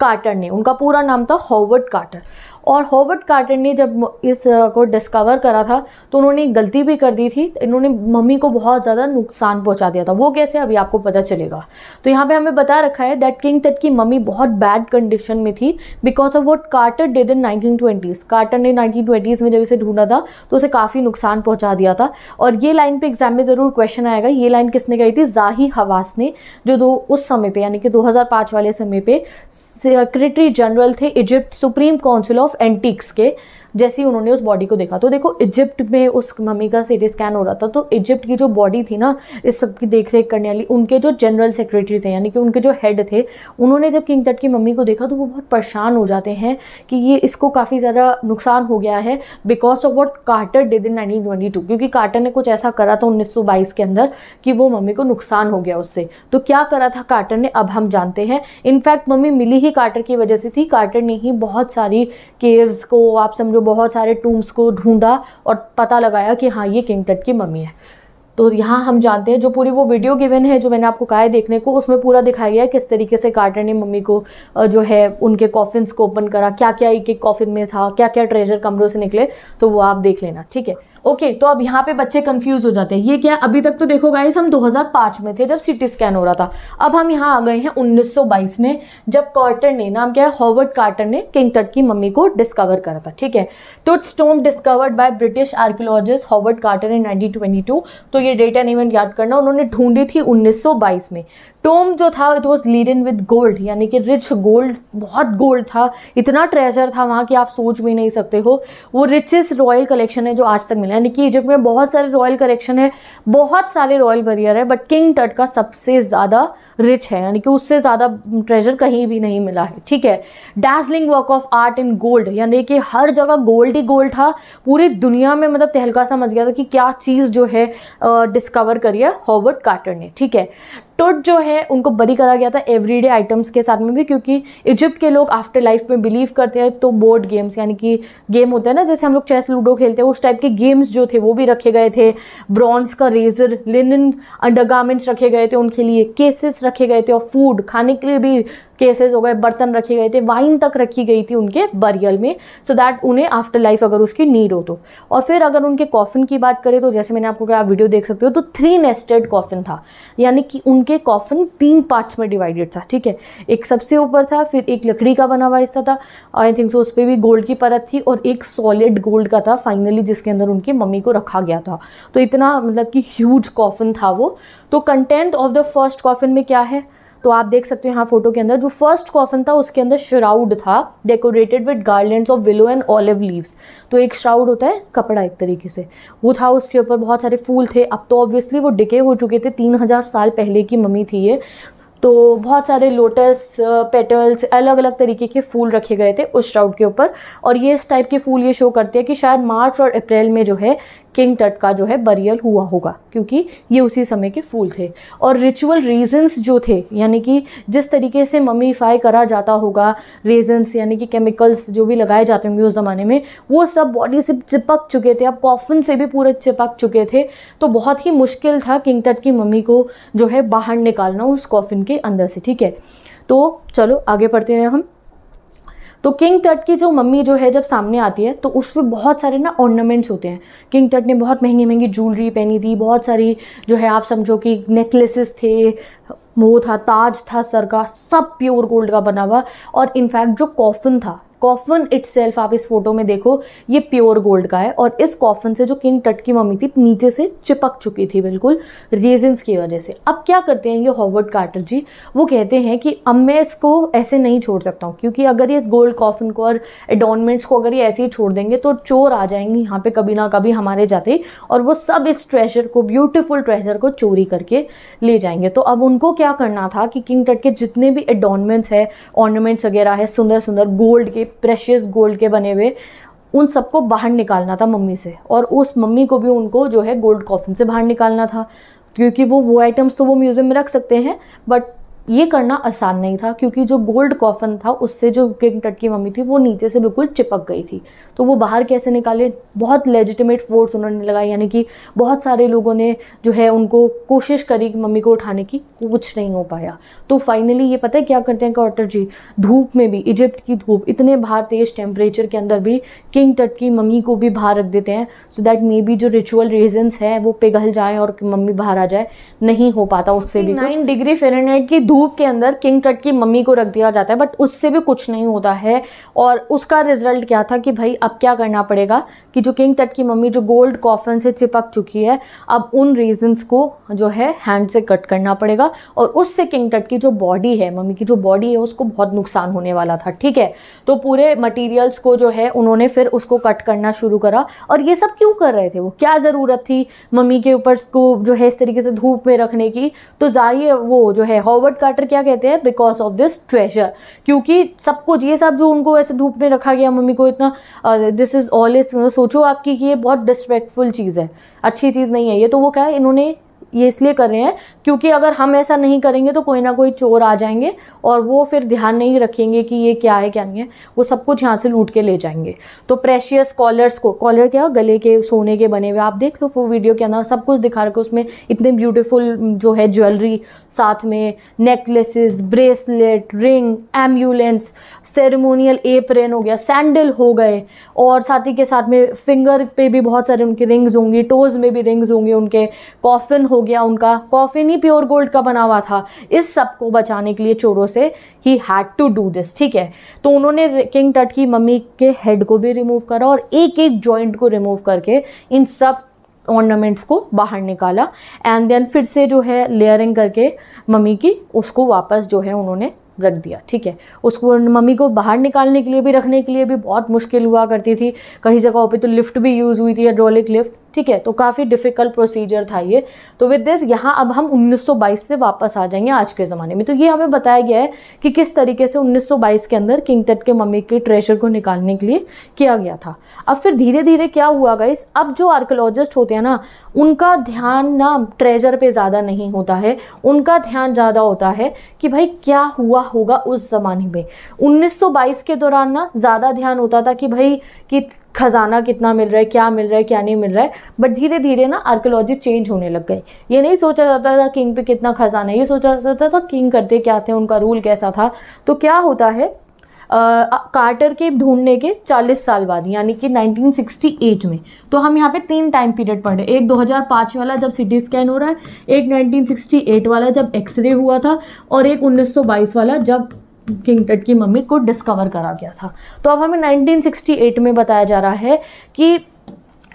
कार्टर ने। उनका पूरा नाम था हॉवर्ड कार्टर और हॉवर्ड कार्टर ने जब इस को डिस्कवर करा था तो उन्होंने गलती भी कर दी थी। इन्होंने मम्मी को बहुत ज़्यादा नुकसान पहुँचा दिया था। वो कैसे, अभी आपको पता चलेगा। तो यहाँ पे हमें बता रखा है दैट किंग तट की मम्मी बहुत बैड कंडीशन में थी because of what Carter did in nineteen twenties Carter ने नाइनटीन ट्वेंटीज़ में जब इसे ढूंढा था तो उसे काफ़ी नुकसान पहुँचा दिया था। और ये लाइन पर एग्ज़ाम में ज़रूर क्वेश्चन आएगा। ये लाइन किसने कही थी? जाही हवास ने, जो दो, उस समय पर यानी कि 2005 वाले समय पर सेक्रेटरी जनरल थे Egypt supreme council of antiques के जैसे ही उन्होंने उस बॉडी को देखा तो देखो इजिप्ट में उस मम्मी का सीटी स्कैन हो रहा था तो इजिप्ट की जो बॉडी थी ना, इस सब की देख रेख करने वाली, उनके जो जनरल सेक्रेटरी थे, यानी कि उनके जो हेड थे, उन्होंने जब किंग तट की मम्मी को देखा तो वो बहुत परेशान हो जाते हैं कि ये इसको काफ़ी ज़्यादा नुकसान हो गया है because of what Carter did in nineteen क्योंकि कार्टर ने कुछ ऐसा करा था उन्नीस सौ बाईस के अंदर कि वो मम्मी को नुकसान हो गया उससे। तो क्या करा था कार्टर ने, अब हम जानते हैं। इनफैक्ट मम्मी मिली ही कार्टर की वजह से थी। कार्टर ने ही बहुत सारी केव्स को, आप समझो जो बहुत सारे टूम्स को ढूंढा और पता लगाया कि हाँ ये किंग टट की मम्मी है। तो यहाँ हम जानते हैं जो पूरी वो वीडियो गिवन है, जो मैंने आपको कहा है देखने को, उसमें पूरा दिखाया गया है किस तरीके से कार्टर ने मम्मी को जो है उनके कॉफिन्स को ओपन करा क्या क्या एक एक कॉफिन में था क्या क्या ट्रेजर कमरों से निकले तो वो आप देख लेना, ठीक है? ओके तो अब यहाँ पे बच्चे कंफ्यूज हो जाते हैं। ये क्या अभी तक तो देखो गाइस हम 2005 में थे जब सिटी स्कैन हो रहा था। अब हम यहाँ आ गए हैं 1922 में, जब कार्टर ने, नाम क्या है? हॉवर्ड कार्टर ने किंग टट की मम्मी को डिस्कवर करा था, ठीक है? Tut's स्टोम discovered by British archaeologist Howard Carter in 1922 तो ये डेटा इवेंट याद करना, उन्होंने ढूंढी थी उन्नीस सौ बाईस में। टोम जो था it was laden with gold यानी कि रिच गोल्ड बहुत गोल्ड था। इतना ट्रेजर था वहाँ कि आप सोच भी नहीं सकते हो। वो रिचेस्ट रॉयल कलेक्शन है जो आज तक मिला यानी कि इजिप्ट में बहुत सारे रॉयल कलेक्शन है, बहुत सारे रॉयल बरियर है बट किंग टट का सबसे ज़्यादा रिच है। यानी कि उससे ज़्यादा ट्रेजर कहीं भी नहीं मिला है। ठीक है? Dazzling work of art in gold यानी कि हर जगह गोल्ड ही गोल्ड था। पूरी दुनिया में मतलब तहलका समझ गया था कि क्या चीज़ जो है डिस्कवर करी है हॉवर्ड कार्टर ने। ठीक है? टोट जो है, उनको बरी करा गया था एवरीडे आइटम्स के साथ में भी, क्योंकि इजिप्ट के लोग आफ्टर लाइफ में बिलीव करते हैं तो बोर्ड गेम्स यानी कि गेम होते हैं ना, जैसे हम लोग चेस लूडो खेलते हैं, उस टाइप के गेम्स जो थे, वो भी रखे गए थे। ब्रॉन्ज का रेजर लिनन अंडरगार्मेंट्स रखे गए थे उनके लिए केसेस रखे गए थे और फ़ूड खाने के लिए भी केसेस हो गए, बर्तन रखे गए थे वाइन तक रखी गई थी उनके बरियल में सो दैट उन्हें आफ्टर लाइफ अगर उसकी नीड हो तो। और फिर अगर उनके कॉफिन की बात करें तो जैसे मैंने आपको कहा वीडियो देख सकते हो तो थ्री नेस्टेड कॉफिन था। यानी कि उनके कॉफिन तीन पार्ट्स में डिवाइडेड था, ठीक है? एक सबसे ऊपर था, फिर एक लकड़ी का बना हुआ हिस्सा था आई थिंक सो उस पर भी गोल्ड की परत थी, और एक सॉलिड गोल्ड का था फाइनली जिसके अंदर उनकी मम्मी को रखा गया था। तो इतना मतलब कि ह्यूज कॉफिन था वो। तो content of the first coffin में क्या है? तो आप देख सकते हो यहाँ फ़ोटो के अंदर, जो फ़र्स्ट कॉफन था, उसके अंदर श्राउड था decorated with garlands of willow and olive leaves तो एक श्राउड होता है कपड़ा एक तरीके से। वो था, उसके ऊपर बहुत सारे फूल थे। अब तो ऑब्वियसली वो डिके हो चुके थे, तीन हज़ार साल पहले की मम्मी थी ये। तो बहुत सारे लोटस पेटल्स अलग अलग तरीके के फूल रखे गए थे उस श्राउड के ऊपर। और ये इस टाइप के फूल ये शो करते हैं कि शायद मार्च और अप्रैल में जो है किंग टट का जो है बरियल हुआ होगा, क्योंकि ये उसी समय के फूल थे। और रिचुअल रीजन्स जो थे, यानी कि जिस तरीके से मम्मीफाई करा जाता होगा रीजन्स यानी कि केमिकल्स जो भी लगाए जाते होंगे उस ज़माने में, वो सब बॉडी से चिपक चुके थे। अब कॉफिन से भी पूरे चिपक चुके थे। तो बहुत ही मुश्किल था किंग टट की मम्मी को जो है बाहर निकालना उस कॉफिन के अंदर से, ठीक है? तो चलो आगे पढ़ते हैं हम। तो किंग तट की जो मम्मी जो है जब सामने आती है तो उसमें बहुत सारे ना ऑर्नामेंट्स होते हैं। किंग तट ने बहुत महँगी महँगी ज्वेलरी पहनी थी, बहुत सारी जो है आप समझो कि नेकलेसेस थे, वो था, ताज था, सर का, सब प्योर गोल्ड का बना हुआ। और इनफैक्ट जो कॉफिन था कॉफन इट आप इस फ़ोटो में देखो, ये प्योर गोल्ड का है और इस कॉफन से जो किंग टट की मम्मी थी, नीचे से चिपक चुकी थी बिल्कुल रेजेंस की वजह से। अब क्या करते हैं ये हॉवर्ड कार्टर जी? वो कहते हैं कि अब मैं इसको ऐसे नहीं छोड़ सकता हूँ, क्योंकि अगर ये इस गोल्ड कॉफन को और एडोनमेंट्स को अगर ये ऐसे ही छोड़ देंगे तो चोर आ जाएँगे यहाँ पे कभी ना कभी हमारे जाते और वो सब इस ट्रेजर को ब्यूटिफुल ट्रेजर को चोरी करके ले जाएँगे। तो अब उनको क्या करना था कि किंग टट के जितने भी एडोनमेंट्स है ऑर्नामेंट्स वगैरह है सुंदर सुंदर गोल्ड के प्रेशियस गोल्ड के बने हुए, उन सबको बाहर निकालना था मम्मी से। और उस मम्मी को भी उनको जो है गोल्ड कॉफिन से बाहर निकालना था, क्योंकि वो वो आइटम्स तो वो म्यूज़ियम में रख सकते हैं बट ये करना आसान नहीं था, क्योंकि जो गोल्ड कॉफन था, उससे जो किंग टट की मम्मी थी, वो नीचे से बिल्कुल चिपक गई थी। तो वो बाहर कैसे निकाले? बहुत लेजिटिमेट फोर्स उन्होंने लगाई, यानी कि बहुत सारे लोगों ने जो है उनको कोशिश करी मम्मी को उठाने की, कुछ नहीं हो पाया। तो फाइनली ये पता है क्या करते हैं कॉटर जी? धूप में भी इजिप्ट की धूप, इतने बाहर तेज टेम्परेचर के अंदर भी किंग टट की मम्मी को भी बाहर रख देते हैं सो दैट मे बी जो रिचुअल रीजन्स हैं, वो पिघल जाए और मम्मी बाहर आ जाए, नहीं हो पाता उससे भी नाइन डिग्री फेरेनहाइट की धूप के अंदर किंग टट की मम्मी को रख दिया जाता है बट उससे भी कुछ नहीं होता है। और उसका रिज़ल्ट क्या था कि भाई, अब क्या करना पड़ेगा कि जो किंग टट की मम्मी, जो गोल्ड कॉफन से चिपक चुकी है, अब उन रीजन्स को जो है हैंड से कट करना पड़ेगा। और उससे किंग टट की जो बॉडी है, मम्मी की जो बॉडी है, उसको बहुत नुकसान होने वाला था, ठीक है? तो पूरे मटीरियल्स को जो है, उन्होंने फिर उसको कट करना शुरू करा। और ये सब क्यों कर रहे थे वो? क्या ज़रूरत थी मम्मी के ऊपर को जो है, इस तरीके से धूप में रखने की? तो ज़ाहिर वो जो है हॉवर्ड कार्टर क्या कहते हैं? बिकॉज़ ऑफ़ दिस ट्रेजर क्योंकि सब कुछ, ये सब जो उनको ऐसे धूप में रखा गया मम्मी को इतना दिस इज़ ऑल इज़ सोचो आपकी कि ये बहुत डिस्पेक्टफुल चीज़ है। अच्छी चीज़ नहीं है ये। तो वो क्या है इन्होंने ये इसलिए कर रहे हैं क्योंकि अगर हम ऐसा नहीं करेंगे तो कोई ना कोई चोर आ जाएँगे और वो फिर ध्यान नहीं रखेंगे कि ये क्या है, क्या नहीं है। वो सब कुछ यहाँ से लूट के ले जाएँगे। तो प्रेशियस कॉलर्स को कॉलर क्या? गले के, सोने के बने हुए। आप देख लो वो वीडियो के अंदर, सब कुछ दिखा रखे उसमें। इतने ब्यूटीफुल जो है ज्वेलरी साथ में necklaces bracelet ring amulets ceremonial apron हो गया सैंडल हो गए। और साथ ही के साथ में फिंगर पे भी बहुत सारे उनके रिंग्स होंगी टोज़ में भी रिंग्स होंगे, उनके कॉफिन हो गया, उनका कॉफिन ही प्योर गोल्ड का बना हुआ था। इस सबको बचाने के लिए चोरों से ही हैड टू डू दिस ठीक है? तो उन्होंने किंग टट की मम्मी के हेड को भी रिमूव करा और एक एक जॉइंट को रिमूव करके इन सब ऑर्नामेंट्स को बाहर निकाला। एंड देन फिर से जो है लेयरिंग करके मम्मी की, उसको वापस जो है उन्होंने रख दिया, ठीक है? उसको मम्मी को बाहर निकालने के लिए भी, रखने के लिए भी बहुत मुश्किल हुआ करती थी। कहीं जगहों पे तो लिफ्ट भी यूज़ हुई थी हाइड्रोलिक लिफ्ट ठीक है? तो काफ़ी डिफ़िकल्ट प्रोसीजर था ये। तो विद दिस यहाँ अब हम 1922 से वापस आ जाएँगे आज के ज़माने में। तो ये हमें बताया गया है कि किस तरीके से 1922 के अंदर किंग तट के मम्मी के ट्रेजर को निकालने के लिए किया गया था। अब फिर धीरे धीरे क्या हुआ गाइस अब जो आर्कोलॉजिस्ट होते हैं ना, उनका ध्यान ना ट्रेजर पर ज़्यादा नहीं होता है। उनका ध्यान ज़्यादा होता है कि भाई क्या हुआ होगा उस ज़माने में। 1922 के दौरान ना ज़्यादा ध्यान होता था कि भाई, कि खजाना कितना मिल रहा है, क्या मिल रहा है, क्या नहीं मिल रहा है बट धीरे धीरे ना आर्कोलॉजी चेंज होने लग गई। ये नहीं सोचा जाता था किंग पे कितना खजाना है, ये सोचा जाता था किंग करते क्या थे, उनका रूल कैसा था। तो क्या होता है कार्टर के ढूँढने के 40 साल बाद, यानी कि 1968 में। तो हम यहाँ पे तीन टाइम पीरियड पढ़ रहे एक 2005 वाला जब सिटी स्कैन हो रहा है, एक 1968 वाला जब एक्सरे हुआ था, और एक 1922 वाला जब किंग टट की मम्मी को डिस्कवर करा गया था। तो अब हमें 1968 में बताया जा रहा है कि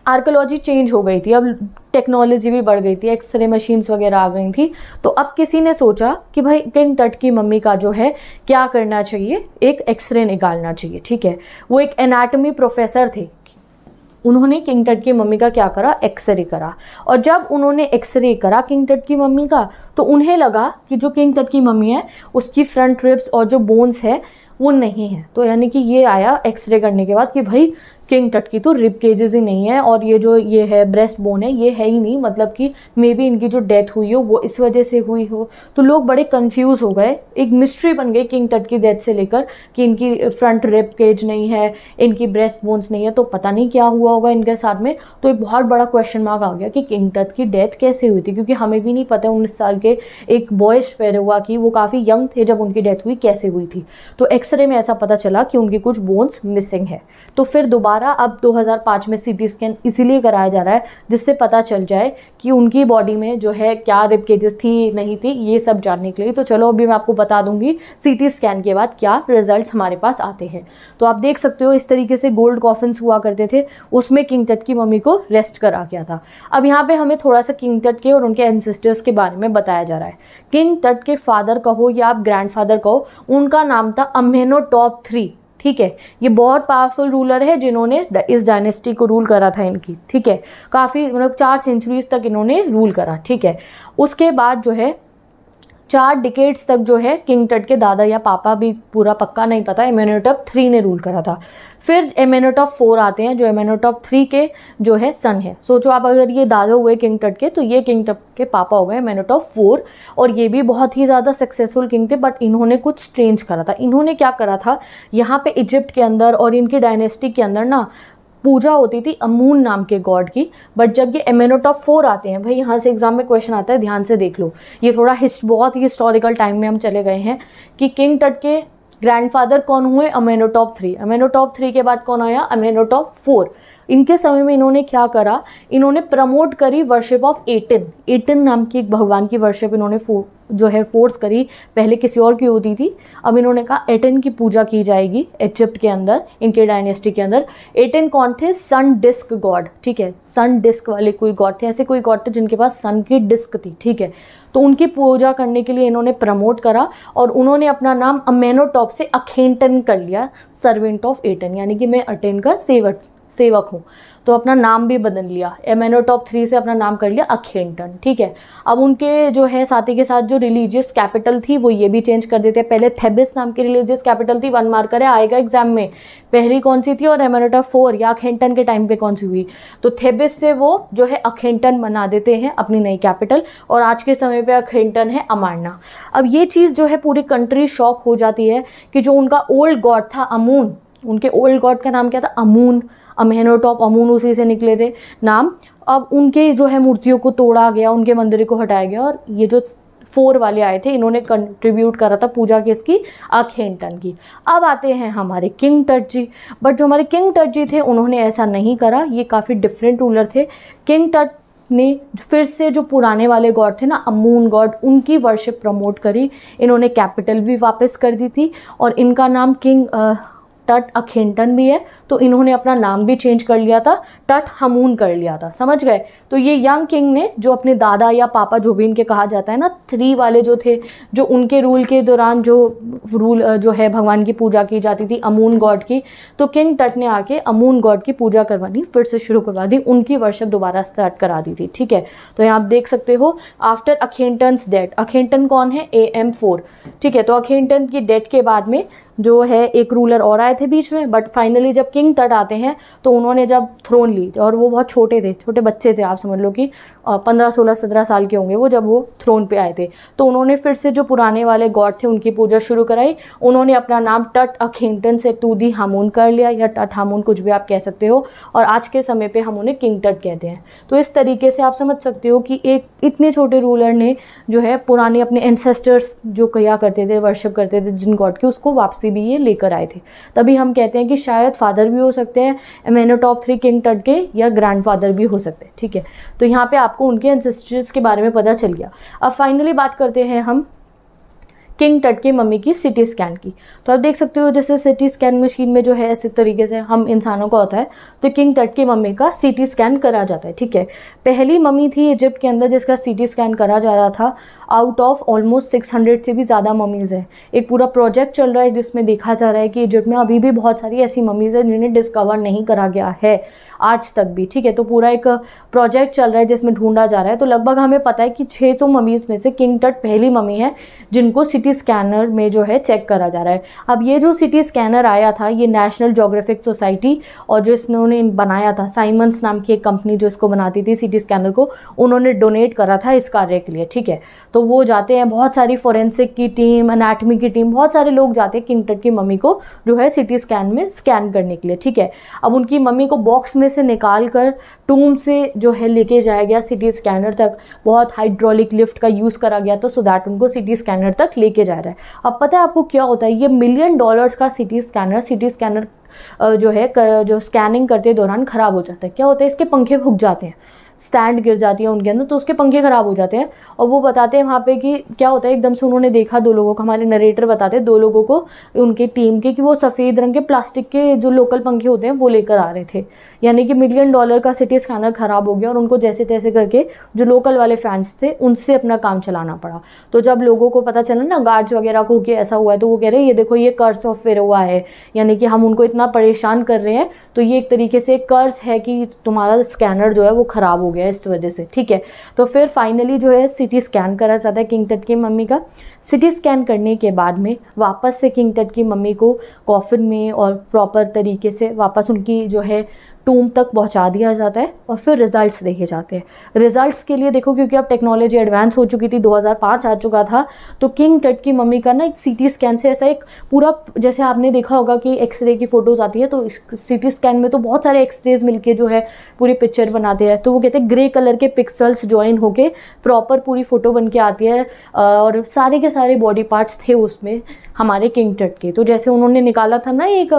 आर्कोलॉजी चेंज हो गई थी, अब टेक्नोलॉजी भी बढ़ गई थी एक्सरे मशीन्स वगैरह आ गई थी तो अब किसी ने सोचा कि भाई किंग टट की मम्मी का जो है, क्या करना चाहिए? एक एक्सरे निकालना चाहिए, ठीक है? वो एक एनाटमी प्रोफेसर थे। उन्होंने किंग टट की मम्मी का क्या करा? एक्सरे करा। और जब उन्होंने एक्सरे करा किंग टट की मम्मी का तो उन्हें लगा कि जो किंग टट की मम्मी है, उसकी फ्रंट रिब्स और जो बोन्स है, वो नहीं है। तो यानी कि ये आया एक्सरे करने के बाद कि भाई किंग टट की तो रिप केजेस ही नहीं है और ये जो ये है ब्रेस्ट बोन है, ये है ही नहीं। मतलब कि मे बी इनकी जो डेथ हुई हो, वो इस वजह से हुई हो। तो लोग बड़े कंफ्यूज हो गए। एक मिस्ट्री बन गई किंग टट की डेथ से लेकर कि इनकी फ्रंट रिप केज नहीं है, इनकी ब्रेस्ट बोन्स नहीं है। तो पता नहीं क्या हुआ होगा इनके साथ में। तो एक बहुत बड़ा क्वेश्चन मार्क आ गया कि किंग टट की डेथ कैसे हुई थी? क्योंकि हमें भी नहीं पता उन्नीस साल के एक बॉयज़ फेर हुआ कि वो काफ़ी यंग थे जब उनकी डेथ हुई, कैसे हुई थी। तो एक्सरे में ऐसा पता चला कि उनकी कुछ बोन्स मिसिंग है। तो फिर दोबारा दोबारा अब 2005 में सीटी स्कैन इसीलिए कराया जा रहा है जिससे पता चल जाए कि उनकी बॉडी में जो है क्या रिप केजेस थी, नहीं थी, ये सब जानने के लिए। तो चलो, अभी मैं आपको बता दूँगी सीटी स्कैन के बाद क्या रिज़ल्ट हमारे पास आते हैं। तो आप देख सकते हो, इस तरीके से गोल्ड कॉफिन्स हुआ करते थे, उसमें किंग तट की मम्मी को रेस्ट करा गया था। अब यहाँ पे हमें थोड़ा सा किंग तट के और उनके एनसिस्टर्स के बारे में बताया जा रहा है। किंग तट के फादर कहो या आप ग्रैंड कहो, उनका नाम था अमेनो टॉप थ्री ठीक है? ये बहुत पावरफुल रूलर है जिन्होंने इस डायनेस्टी को रूल करा था इनकी, ठीक है? काफ़ी मतलब चार सेंचुरीज तक इन्होंने रूल करा, ठीक है? उसके बाद जो है चार डिकेट्स तक जो है किंग टट के दादा या पापा भी पूरा पक्का नहीं पता एमेनोटॉप थ्री ने रूल करा था। फिर एमेनोटॉप फोर आते हैं, जो एमेनोटॉप थ्री के जो है सन है। सोचो, आप अगर ये दादा हुए किंग टट के तो ये किंग टट के पापा हो गए एमेनोटॉप फोर और ये भी बहुत ही ज़्यादा सक्सेसफुल किंग थे बट इन्होंने कुछ स्ट्रेंज करा था। इन्होंने क्या करा था? यहाँ पे इजिप्ट के अंदर और इनकी डायनेस्टी के अंदर ना पूजा होती थी अमून नाम के गॉड की बट जब ये एमेनोटॉप फोर आते हैं, भाई यहाँ से एग्ज़ाम में क्वेश्चन आता है, ध्यान से देख लो। ये थोड़ा हिस्ट बहुत ही हिस्टोरिकल टाइम में हम चले गए हैं कि किंग टट के ग्रैंडफादर कौन हुए? अमेनोटॉप थ्री अमेनोटॉप थ्री के बाद कौन आया? अमेनोटॉप फोर इनके समय में इन्होंने क्या करा? इन्होंने प्रमोट करी वर्शिप ऑफ़ एटिन एटिन नाम की एक भगवान की वर्शिप इन्होंने जो है फोर्स करी। पहले किसी और की होती थी। अब इन्होंने कहा एटिन की पूजा की जाएगी इजिप्ट के अंदर, इनके डायनेस्टी के अंदर। एटिन कौन थे? सन डिस्क गॉड ठीक है? सन डिस्क वाले कोई गॉड थे। ऐसे कोई गॉड थे जिनके पास सन की डिस्क थी, ठीक है? तो उनकी पूजा करने के लिए इन्होंने प्रमोट करा और उन्होंने अपना नाम अमेनोटॉप से अखेंटन कर लिया सर्वेंट ऑफ़ एटन यानी कि मैं अटेन का सेवक सेवक हूँ। तो अपना नाम भी बदल लिया। एम एन टॉप थ्री से अपना नाम कर लिया अखेंटन, ठीक है? अब उनके जो है साथी के साथ जो रिलीजियस कैपिटल थी, वो ये भी चेंज कर देते हैं। पहले थेबिस नाम की रिलीजियस कैपिटल थी वन मार्कर है आएगा एग्ज़ाम में। पहली कौन सी थी और एमेनोटा फोर या अखेंटन के टाइम पे कौन सी हुई? तो थेबिस से वो जो है अखेंटन बना देते हैं अपनी नई कैपिटल और आज के समय पे अखेंटन है अमारना अब ये चीज़ जो है पूरी कंट्री शॉक हो जाती है कि जो उनका ओल्ड गॉड था, अमून, उनके ओल्ड गॉड का नाम क्या था? अमून। अमेनोटॉप अमून उसी से निकले थे। नाम, अब उनके जो है मूर्तियों को तोड़ा गया, उनके मंदिर को हटाया गया और ये जो फोर वाले आए थे, इन्होंने कंट्रीब्यूट करा था पूजा की इसकी अखेंटन की। अब आते हैं हमारे किंग टट जी। बट जो हमारे किंग टट जी थे, उन्होंने ऐसा नहीं करा। ये काफ़ी डिफरेंट रूलर थे। किंग टट ने फिर से जो पुराने वाले गॉड थे ना, अमून गॉड, उनकी वर्शिप प्रमोट करी। इन्होंने कैपिटल भी वापस कर दी थी और इनका नाम किंग टट अखेंटन भी है तो इन्होंने अपना नाम भी चेंज कर लिया था टट हमून कर लिया था, समझ गए? तो ये यंग किंग ने, जो अपने दादा या पापा जो भी इनके कहा जाता है ना थ्री वाले जो थे, जो उनके रूल के दौरान जो रूल जो है भगवान की पूजा की जाती थी, अमून गॉड की तो किंग टट ने आके अमून गॉड की पूजा करवानी फिर से शुरू करवा दी, उनकी वर्षप दोबारा स्टार्ट करा दी थी, ठीक है? तो यहाँ आप देख सकते हो आफ्टर अखेंटन डेट अखेंटन कौन है? ए एम फोर ठीक है? तो अखेंटन की डेट के बाद में जो है, एक रूलर और आए थे बीच में बट फाइनली जब किंग टट आते हैं तो उन्होंने जब थ्रोन ली, और वो बहुत छोटे थे, छोटे बच्चे थे, आप समझ लो कि पंद्रह, सोलह, सत्रह साल के होंगे वो जब वो थ्रोन पे आए थे। तो उन्होंने फिर से जो पुराने वाले गॉड थे, उनकी पूजा शुरू कराई। उन्होंने अपना नाम टट अखिंगटन से टू दी हामून कर लिया। या टट हामून कुछ भी आप कह सकते हो, और आज के समय पर हम उन्हें किंग टट कहते हैं। तो इस तरीके से आप समझ सकते हो कि एक, इतने छोटे रूलर ने जो है, पुराने अपने एंसेस्टर्स जो कया करते थे वर्शिप करते थे, जिन गॉड की, उसको वापसी भी ये लेकर आए थे। तभी हम कहते हैं कि शायद फादर भी हो सकते हैं एमेनो टॉप थ्री किंग टट के या ग्रैंड फादर भी हो सकते हैं, ठीक है? तो यहाँ पे आपको उनके एंसेस्टर्स के बारे में पता चल गया। अब फाइनली बात करते हैं हम किंग टट की मम्मी की सिटी स्कैन की। तो आप देख सकते हो जैसे सिटी स्कैन मशीन में जो है ऐसे तरीके से हम इंसानों का होता है तो किंग टट की मम्मी का सिटी स्कैन करा जाता है, ठीक है? पहली मम्मी थी इजिप्ट के अंदर जिसका सिटी स्कैन करा जा रहा था। आउट ऑफ़ ऑलमोस्ट 600 से भी ज़्यादा मम्मीज़ हैं। एक पूरा प्रोजेक्ट चल रहा है, जिसमें देखा जा रहा है कि इजिप्ट में अभी भी बहुत सारी ऐसी मम्मीज़ हैं जिन्हें डिस्कवर नहीं करा गया है। आज तक भी, ठीक है? तो पूरा एक प्रोजेक्ट चल रहा है जिसमें ढूंढा जा रहा है। तो लगभग हमें पता है कि 600 ममीज़ में से किंग टट पहली मम्मी है जिनको सिटी स्कैनर में जो है चेक करा जा रहा है। अब ये जो सिटी स्कैनर आया था, ये नेशनल जोग्राफिक सोसाइटी और जो इसने बनाया था साइमंस नाम की एक कंपनी जो इसको बनाती थी सिटी स्कैनर को, उन्होंने डोनेट करा था इस कार्य के लिए, ठीक है? तो वो जाते हैं, बहुत सारी फोरेंसिक की टीम अनाटमी की टीम बहुत सारे लोग जाते हैं किंग टट की मम्मी को जो है सिटी स्कैन में स्कैन करने के लिए, ठीक है? अब उनकी मम्मी को बॉक्स में में से निकाल कर टूम से जो है लेके जाया गया सिटी स्कैनर तक। बहुत हाइड्रोलिक लिफ्ट का यूज़ करा गया तो सो दैट उनको सिटी स्कैनर तक लेके जा रहा है। अब पता है आपको क्या होता है? ये मिलियन डॉलर्स का सिटी स्कैनर सिटी स्कैनर जो है जो स्कैनिंग करते दौरान ख़राब हो जाता है। क्या होता है? इसके पंखे फूक जाते हैं। स्टैंड गिर जाती है उनके अंदर तो उसके पंखे ख़राब हो जाते हैं। और वो बताते हैं वहाँ पे कि क्या होता है? एकदम से उन्होंने देखा दो लोगों को, हमारे नरेटर बताते हैं दो लोगों को, उनके टीम के, कि वो सफ़ेद रंग के प्लास्टिक के जो लोकल पंखे होते हैं, वो लेकर आ रहे थे। यानी कि मिलियन डॉलर का सिटी स्कैनर ख़राब हो गया और उनको जैसे तैसे करके जो लोकल वाले फैंस थे, उनसे अपना काम चलाना पड़ा। तो जब लोगों को पता चला ना गार्ड्स वगैरह को कि ऐसा हुआ है तो वो कह रहे हैं, ये देखो, ये कर्ज ऑफ़ फिर हुआ है। यानी कि हम उनको इतना परेशान कर रहे हैं तो ये एक तरीके से कर्ज है कि तुम्हारा स्कैनर जो है वो ख़राब हो गया इस वजह से, ठीक है? तो फिर फाइनली जो है सिटी स्कैन करा जाता है किंग तट की मम्मी का। सिटी स्कैन करने के बाद में वापस से किंग तट की मम्मी को कॉफिन में और प्रॉपर तरीके से वापस उनकी जो है टूम तक पहुँचा दिया जाता है और फिर रिजल्ट्स देखे जाते हैं। रिजल्ट्स के लिए देखो, क्योंकि अब टेक्नोलॉजी एडवांस हो चुकी थी 2005 आ चुका था तो किंग टट की मम्मी का ना एक सीटी स्कैन से ऐसा एक पूरा, जैसे आपने देखा होगा कि एक्सरे की फ़ोटोज़ आती है तो सीटी स्कैन में तो बहुत सारे एक्सरेज मिलके जो है पूरी पिक्चर बनाते हैं। तो वो कहते हैं, ग्रे कलर के पिक्सल्स ज्वाइन होके प्रॉपर पूरी फ़ोटो बन के आती है और सारे के सारे बॉडी पार्ट्स थे उसमें। हमारे किंग टट के तो जैसे उन्होंने निकाला था ना एक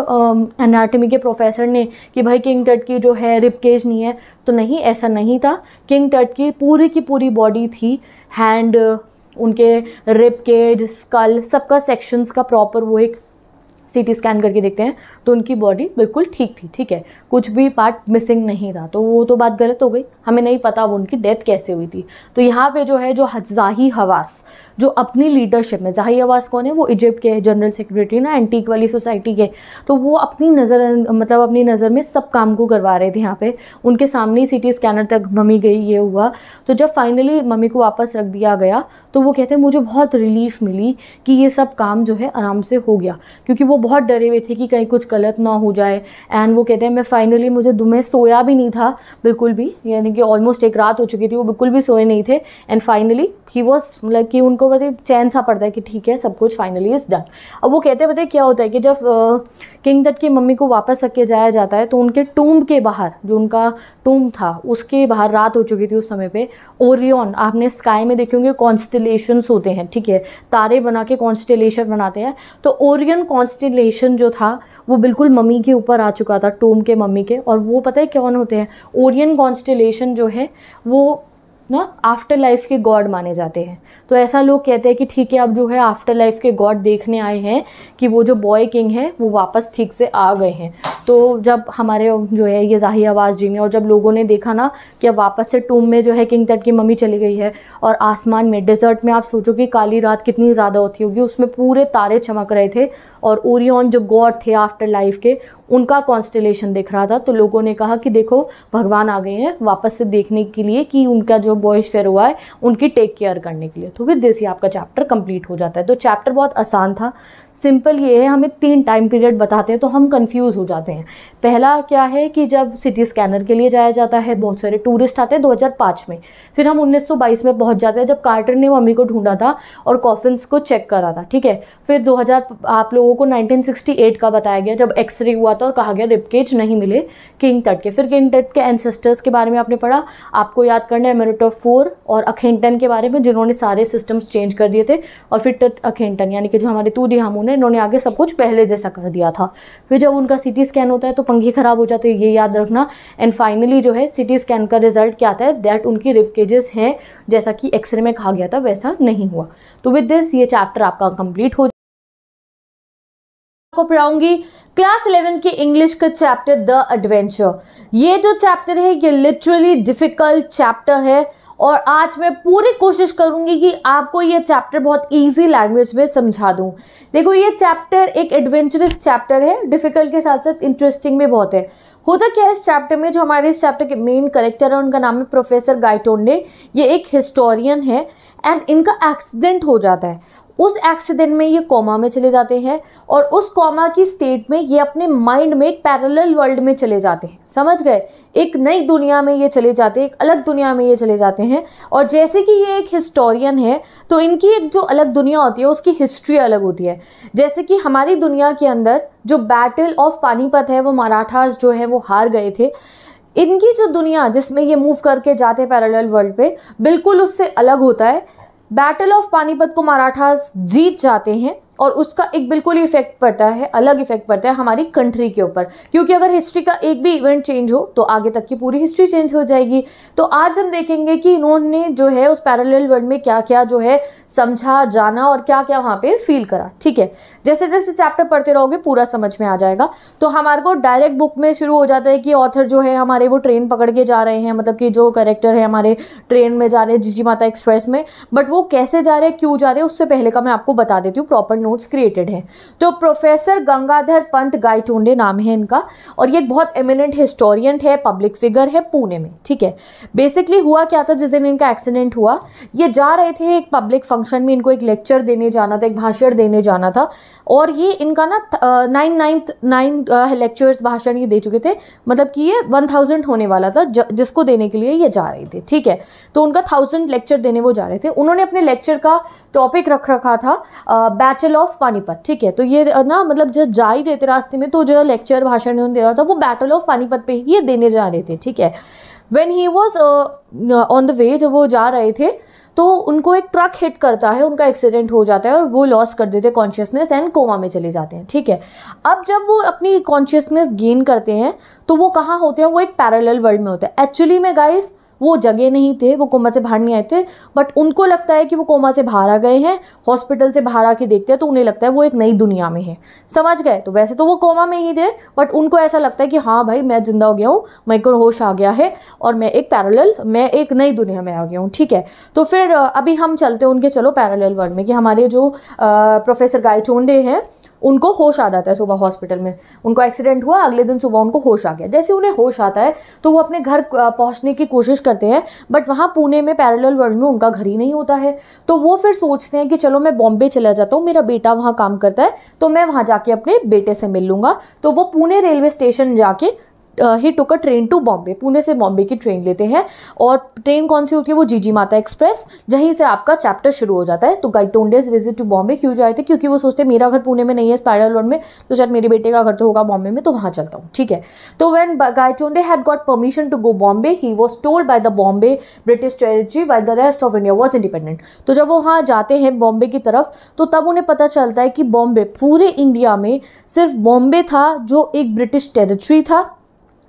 एनाटमी के प्रोफेसर ने कि भाई किंग टट की जो है रिपकेज नहीं है। तो नहीं, ऐसा नहीं था। किंग टट की पूरी की पूरी बॉडी थी। हैंड उनके रिपकेज स्कल सबका सेक्शंस का प्रॉपर वो एक सीटी स्कैन करके देखते हैं तो उनकी बॉडी बिल्कुल ठीक थी, ठीक है? कुछ भी पार्ट मिसिंग नहीं था तो वो तो बात गलत हो गई। हमें नहीं पता वो उनकी डेथ कैसे हुई थी। तो यहाँ पे जो है, जो जाही हवास जो अपनी लीडरशिप में जाही हवास कौन है? वो इजिप्ट के जनरल सेक्रेटरी ना एंटीक वाली सोसाइटी के। तो वो अपनी नज़र मतलब अपनी नज़र में सब काम को करवा रहे थे यहाँ पे। उनके सामने ही सी स्कैनर तक मम्मी गई, ये हुआ। तो जब फाइनली मम्मी को वापस रख दिया गया तो वो कहते हैं, मुझे बहुत रिलीफ मिली कि ये सब काम जो है आराम से हो गया। क्योंकि वो बहुत डरे हुए थे कि कहीं कुछ गलत ना हो जाए। एंड वो कहते हैं, मैं फाइनली मुझे मैं सोया भी नहीं था, बिल्कुल भी। यानी कि ऑलमोस्ट एक रात हो चुकी थी, वो बिल्कुल भी सोए नहीं थे। एंड फाइनली ही वॉज़ मतलब कि उनको बताए चैन सा पड़ता है कि ठीक है, सब कुछ फाइनली इज़ डन अब वो कहते बताए क्या होता है कि जब किंग दट की मम्मी को वापस रख जाया जाता है तो उनके टूम के बाहर, जो उनका टूम था, उसके बाहर रात हो चुकी थी उस समय पे ओरियन आपने स्काई में देखेंगे कॉन्स्टिलेशंस होते हैं, ठीक है? तारे बना के कॉन्स्टिलेशन बनाते हैं। तो ओरियन कॉन्स्टिलेशन जो था, वो बिल्कुल मम्मी के ऊपर आ चुका था, टोम के मम्मी के। और वो पता है कौन होते हैं? ओरियन कॉन्स्टिलेशन जो है, वो ना आफ्टर लाइफ के गॉड माने जाते हैं। तो ऐसा लोग कहते हैं कि ठीक है, अब जो है आफ्टर लाइफ के गॉड देखने आए हैं कि वो जो बॉय किंग है, वो वापस ठीक से आ गए हैं। तो जब हमारे जो है ये जाही आवाज़ जी ने और जब लोगों ने देखा ना कि अब वापस से टूम में जो है किंग तट की मम्मी चली गई है और आसमान में डिज़र्ट में, आप सोचो कि काली रात कितनी ज़्यादा होती होगी, उसमें पूरे तारे चमक रहे थे और ओरियन जो गॉड थे आफ्टर लाइफ के उनका कॉन्स्टलेशन दिख रहा था तो लोगों ने कहा कि देखो, भगवान आ गए हैं, वापस से देखने के लिए कि उनका जो बॉयज़ फेयर हुआ है, उनकी टेक केयर करने के लिए। तो विद दिस ही आपका चैप्टर कंप्लीट हो जाता है। तो चैप्टर बहुत आसान था। सिंपल ये है, हमें तीन टाइम पीरियड बताते हैं तो हम कंफ्यूज हो जाते हैं। पहला क्या है कि जब सिटी स्कैनर के लिए जाया जाता है, बहुत सारे टूरिस्ट आते हैं 2005 में। फिर हम 1922 में पहुँच जाते हैं जब कार्टर ने मम्मी को ढूंढा था और कॉफिन्स को चेक करा था, ठीक है? फिर 2000 आप लोगों को 1968 का बताया गया जब एक्सरे हुआ था और कहा गया रिपकेज नहीं मिले किंग तट के। फिर किंग तट के एनसेस्टर्स के बारे में आपने पढ़ा। आपको याद करना है मेरिटो फोर और अखेंटन के बारे में जिन्होंने सारे सिस्टम्स चेंज कर दिए थे। और फिर टट अखेंटन यानी कि जो हमारे तूदी हामून है इन्होंने आगे सब कुछ पहले जैसा कर दिया था। फिर जब उनका सी स्कैन होता है तो पंखे ख़राब हो जाते हैं, ये याद रखना। एंड फाइनली जो है सी स्कैन का रिज़ल्ट क्या आता है? दैट उनकी रिपकेजेस हैं, जैसा कि एक्सरे में कहा गया था, वैसा नहीं हुआ। तो विद दिस ये चैप्टर आपका कंप्लीट हो को पढ़ाऊँगी क्लास इलेवन के इंग्लिश का चैप्टर द एडवेंचर ये जो चैप्टर है, ये लिटरली डिफ़िकल्ट चैप्टर है। और आज मैं पूरी कोशिश करूँगी कि आपको ये चैप्टर बहुत ईजी लैंग्वेज में समझा दूँ। देखो, ये चैप्टर एक एडवेंचरस चैप्टर है डिफ़िकल्ट के साथ साथ इंटरेस्टिंग भी बहुत है। होता क्या है इस चैप्टर में, जो हमारे इस चैप्टर के मेन करेक्टर है, उनका नाम है प्रोफेसर गाइटोंडे ये एक हिस्टोरियन है एंड इनका एक्सीडेंट हो जाता है। उस एक्सीडेंट में ये कोमा में चले जाते हैं और उस कोमा की स्टेट में ये अपने माइंड में एक पैरेलल वर्ल्ड में चले जाते हैं। समझ गए? एक नई दुनिया में ये चले जाते हैं, एक अलग दुनिया में ये चले जाते हैं और जैसे कि ये एक हिस्टोरियन है तो इनकी एक जो अलग दुनिया होती है, उसकी हिस्ट्री अलग होती है। जैसे कि हमारी दुनिया के अंदर जो बैटल ऑफ़ पानीपत है, वो मराठास जो है, वो हार गए थे। इनकी जो दुनिया जिसमें ये मूव करके जाते पैरेलल वर्ल्ड पे, बिल्कुल उससे अलग होता है। बैटल ऑफ़ पानीपत को मराठास जीत जाते हैं। और उसका एक बिल्कुल ही इफ़ेक्ट पड़ता है, अलग इफ़ेक्ट पड़ता है हमारी कंट्री के ऊपर। क्योंकि अगर हिस्ट्री का एक भी इवेंट चेंज हो तो आगे तक की पूरी हिस्ट्री चेंज हो जाएगी। तो आज हम देखेंगे कि इन्होंने जो है, उस पैरेलल वर्ल्ड में क्या क्या जो है, समझा, जाना और क्या क्या वहाँ पे फील करा। ठीक है? जैसे जैसे चैप्टर पढ़ते रहोगे, पूरा समझ में आ जाएगा। तो हमारे को डायरेक्ट बुक में शुरू हो जाता है कि ऑथर जो है, हमारे वो ट्रेन पकड़ के जा रहे हैं। मतलब कि जो करेक्टर है हमारे ट्रेन में जा रहे हैं जीजी माता एक्सप्रेस में। बट वो कैसे जा रहे हैं, क्यों जा रहे हैं, उससे पहले का मैं आपको बता देती हूँ प्रॉपर नोट्स क्रिएटेड हैं। तो प्रोफेसर गंगाधर पंत गायटोंडे नाम है इनका, और ये एक बहुत एमिनेंट हिस्टोरियन है पब्लिक फिगर है पुणे में, ठीक है? बेसिकली हुआ क्या था, जिस दिन इनका एक्सीडेंट हुआ, ये जा रहे थे एक पब्लिक फ़ंक्शन में, इनको एक लेक्चर देने जाना था, एक भाषण देने जाना था, और ये इनका ना नाइन नाइन्थ नाइन लेक्चर्स भाषण ये दे चुके थे मतलब कि ये वन थाउज़ेंड होने वाला था जिसको देने के लिए ये जा रहे थे, ठीक है? तो उनका थाउज़ेंड लेक्चर देने वो जा रहे थे। उन्होंने अपने लेक्चर का टॉपिक रख रखा था ऑफ़ पानीपत ठीक है? तो ये ना मतलब जब जा ही रहे थे रास्ते में तो जो लेक्चर भाषण दे रहा था, वो बैटल ऑफ़ पानीपत पे ये देने जा रहे थे, ठीक है? When he was on the way जब वो जा रहे थे तो उनको एक ट्रक हिट करता है, उनका एक्सीडेंट हो जाता है और वो लॉस कर देते हैं कॉन्शियसनेस एंड कोमा में चले जाते हैं, ठीक है? अब जब वो अपनी कॉन्शियसनेस गेन करते हैं तो वो कहाँ होते हैं? वो एक पैरेलल वर्ल्ड में होते हैं। एक्चुअली में गाइस वो जगह नहीं थे, वो कोमा से बाहर नहीं आए थे बट उनको लगता है कि वो कोमा से बाहर आ गए हैं हॉस्पिटल से बाहर आके देखते हैं तो उन्हें लगता है वो एक नई दुनिया में है। समझ गए? तो वैसे तो वो कोमा में ही थे बट उनको ऐसा लगता है कि हाँ भाई, मैं ज़िंदा हो गया हूँ मेरे को होश आ गया है, और मैं एक पैरल मैं एक नई दुनिया में आ गया हूँ, ठीक है? तो फिर अभी हम चलते हैं उनके, चलो पैरल वर्ल्ड में, कि हमारे जो प्रोफेसर गायचोंडे हैं उनको होश आ जाता है सुबह हॉस्पिटल में। उनको एक्सीडेंट हुआ, अगले दिन सुबह उनको होश आ गया। जैसे उन्हें होश आता है तो वो अपने घर पहुँचने की कोशिश करते हैं, बट वहाँ पुणे में पैरेलल वर्ल्ड में उनका घर ही नहीं होता है। तो वो फिर सोचते हैं कि चलो मैं बॉम्बे चला जाता हूँ, मेरा बेटा वहाँ काम करता है तो मैं वहाँ जाके अपने बेटे से मिल लूँगा। तो वो पुणे रेलवे स्टेशन जाके he took a train to Bombay Pune से बॉम्बे की ट्रेन लेते हैं और ट्रेन कौन सी होती है? वो जीजी माता एक्सप्रेस जहीं से आपका चैप्टर शुरू हो जाता है। तो गाइटोंडेज विज़िट टू बॉम्बे क्यों जाए थे? क्योंकि वो सोचते मेरा घर पुणे में नहीं है स्पाइडल रोड में तो शायद मेरे बेटे का घर तो होगा बॉम्बे में तो वहाँ चलता हूँ। ठीक है? तो when Gaitonde had got permission to go Bombay he was told by the Bombay British territory by the rest of India was independent तो जब वो वहाँ जाते हैं बॉम्बे की तरफ़ तो तब उन्हें पता चलता है कि बॉम्बे पूरे इंडिया में सिर्फ़ बॉम्बे था जो एक ब्रिटिश टेरिटरी था।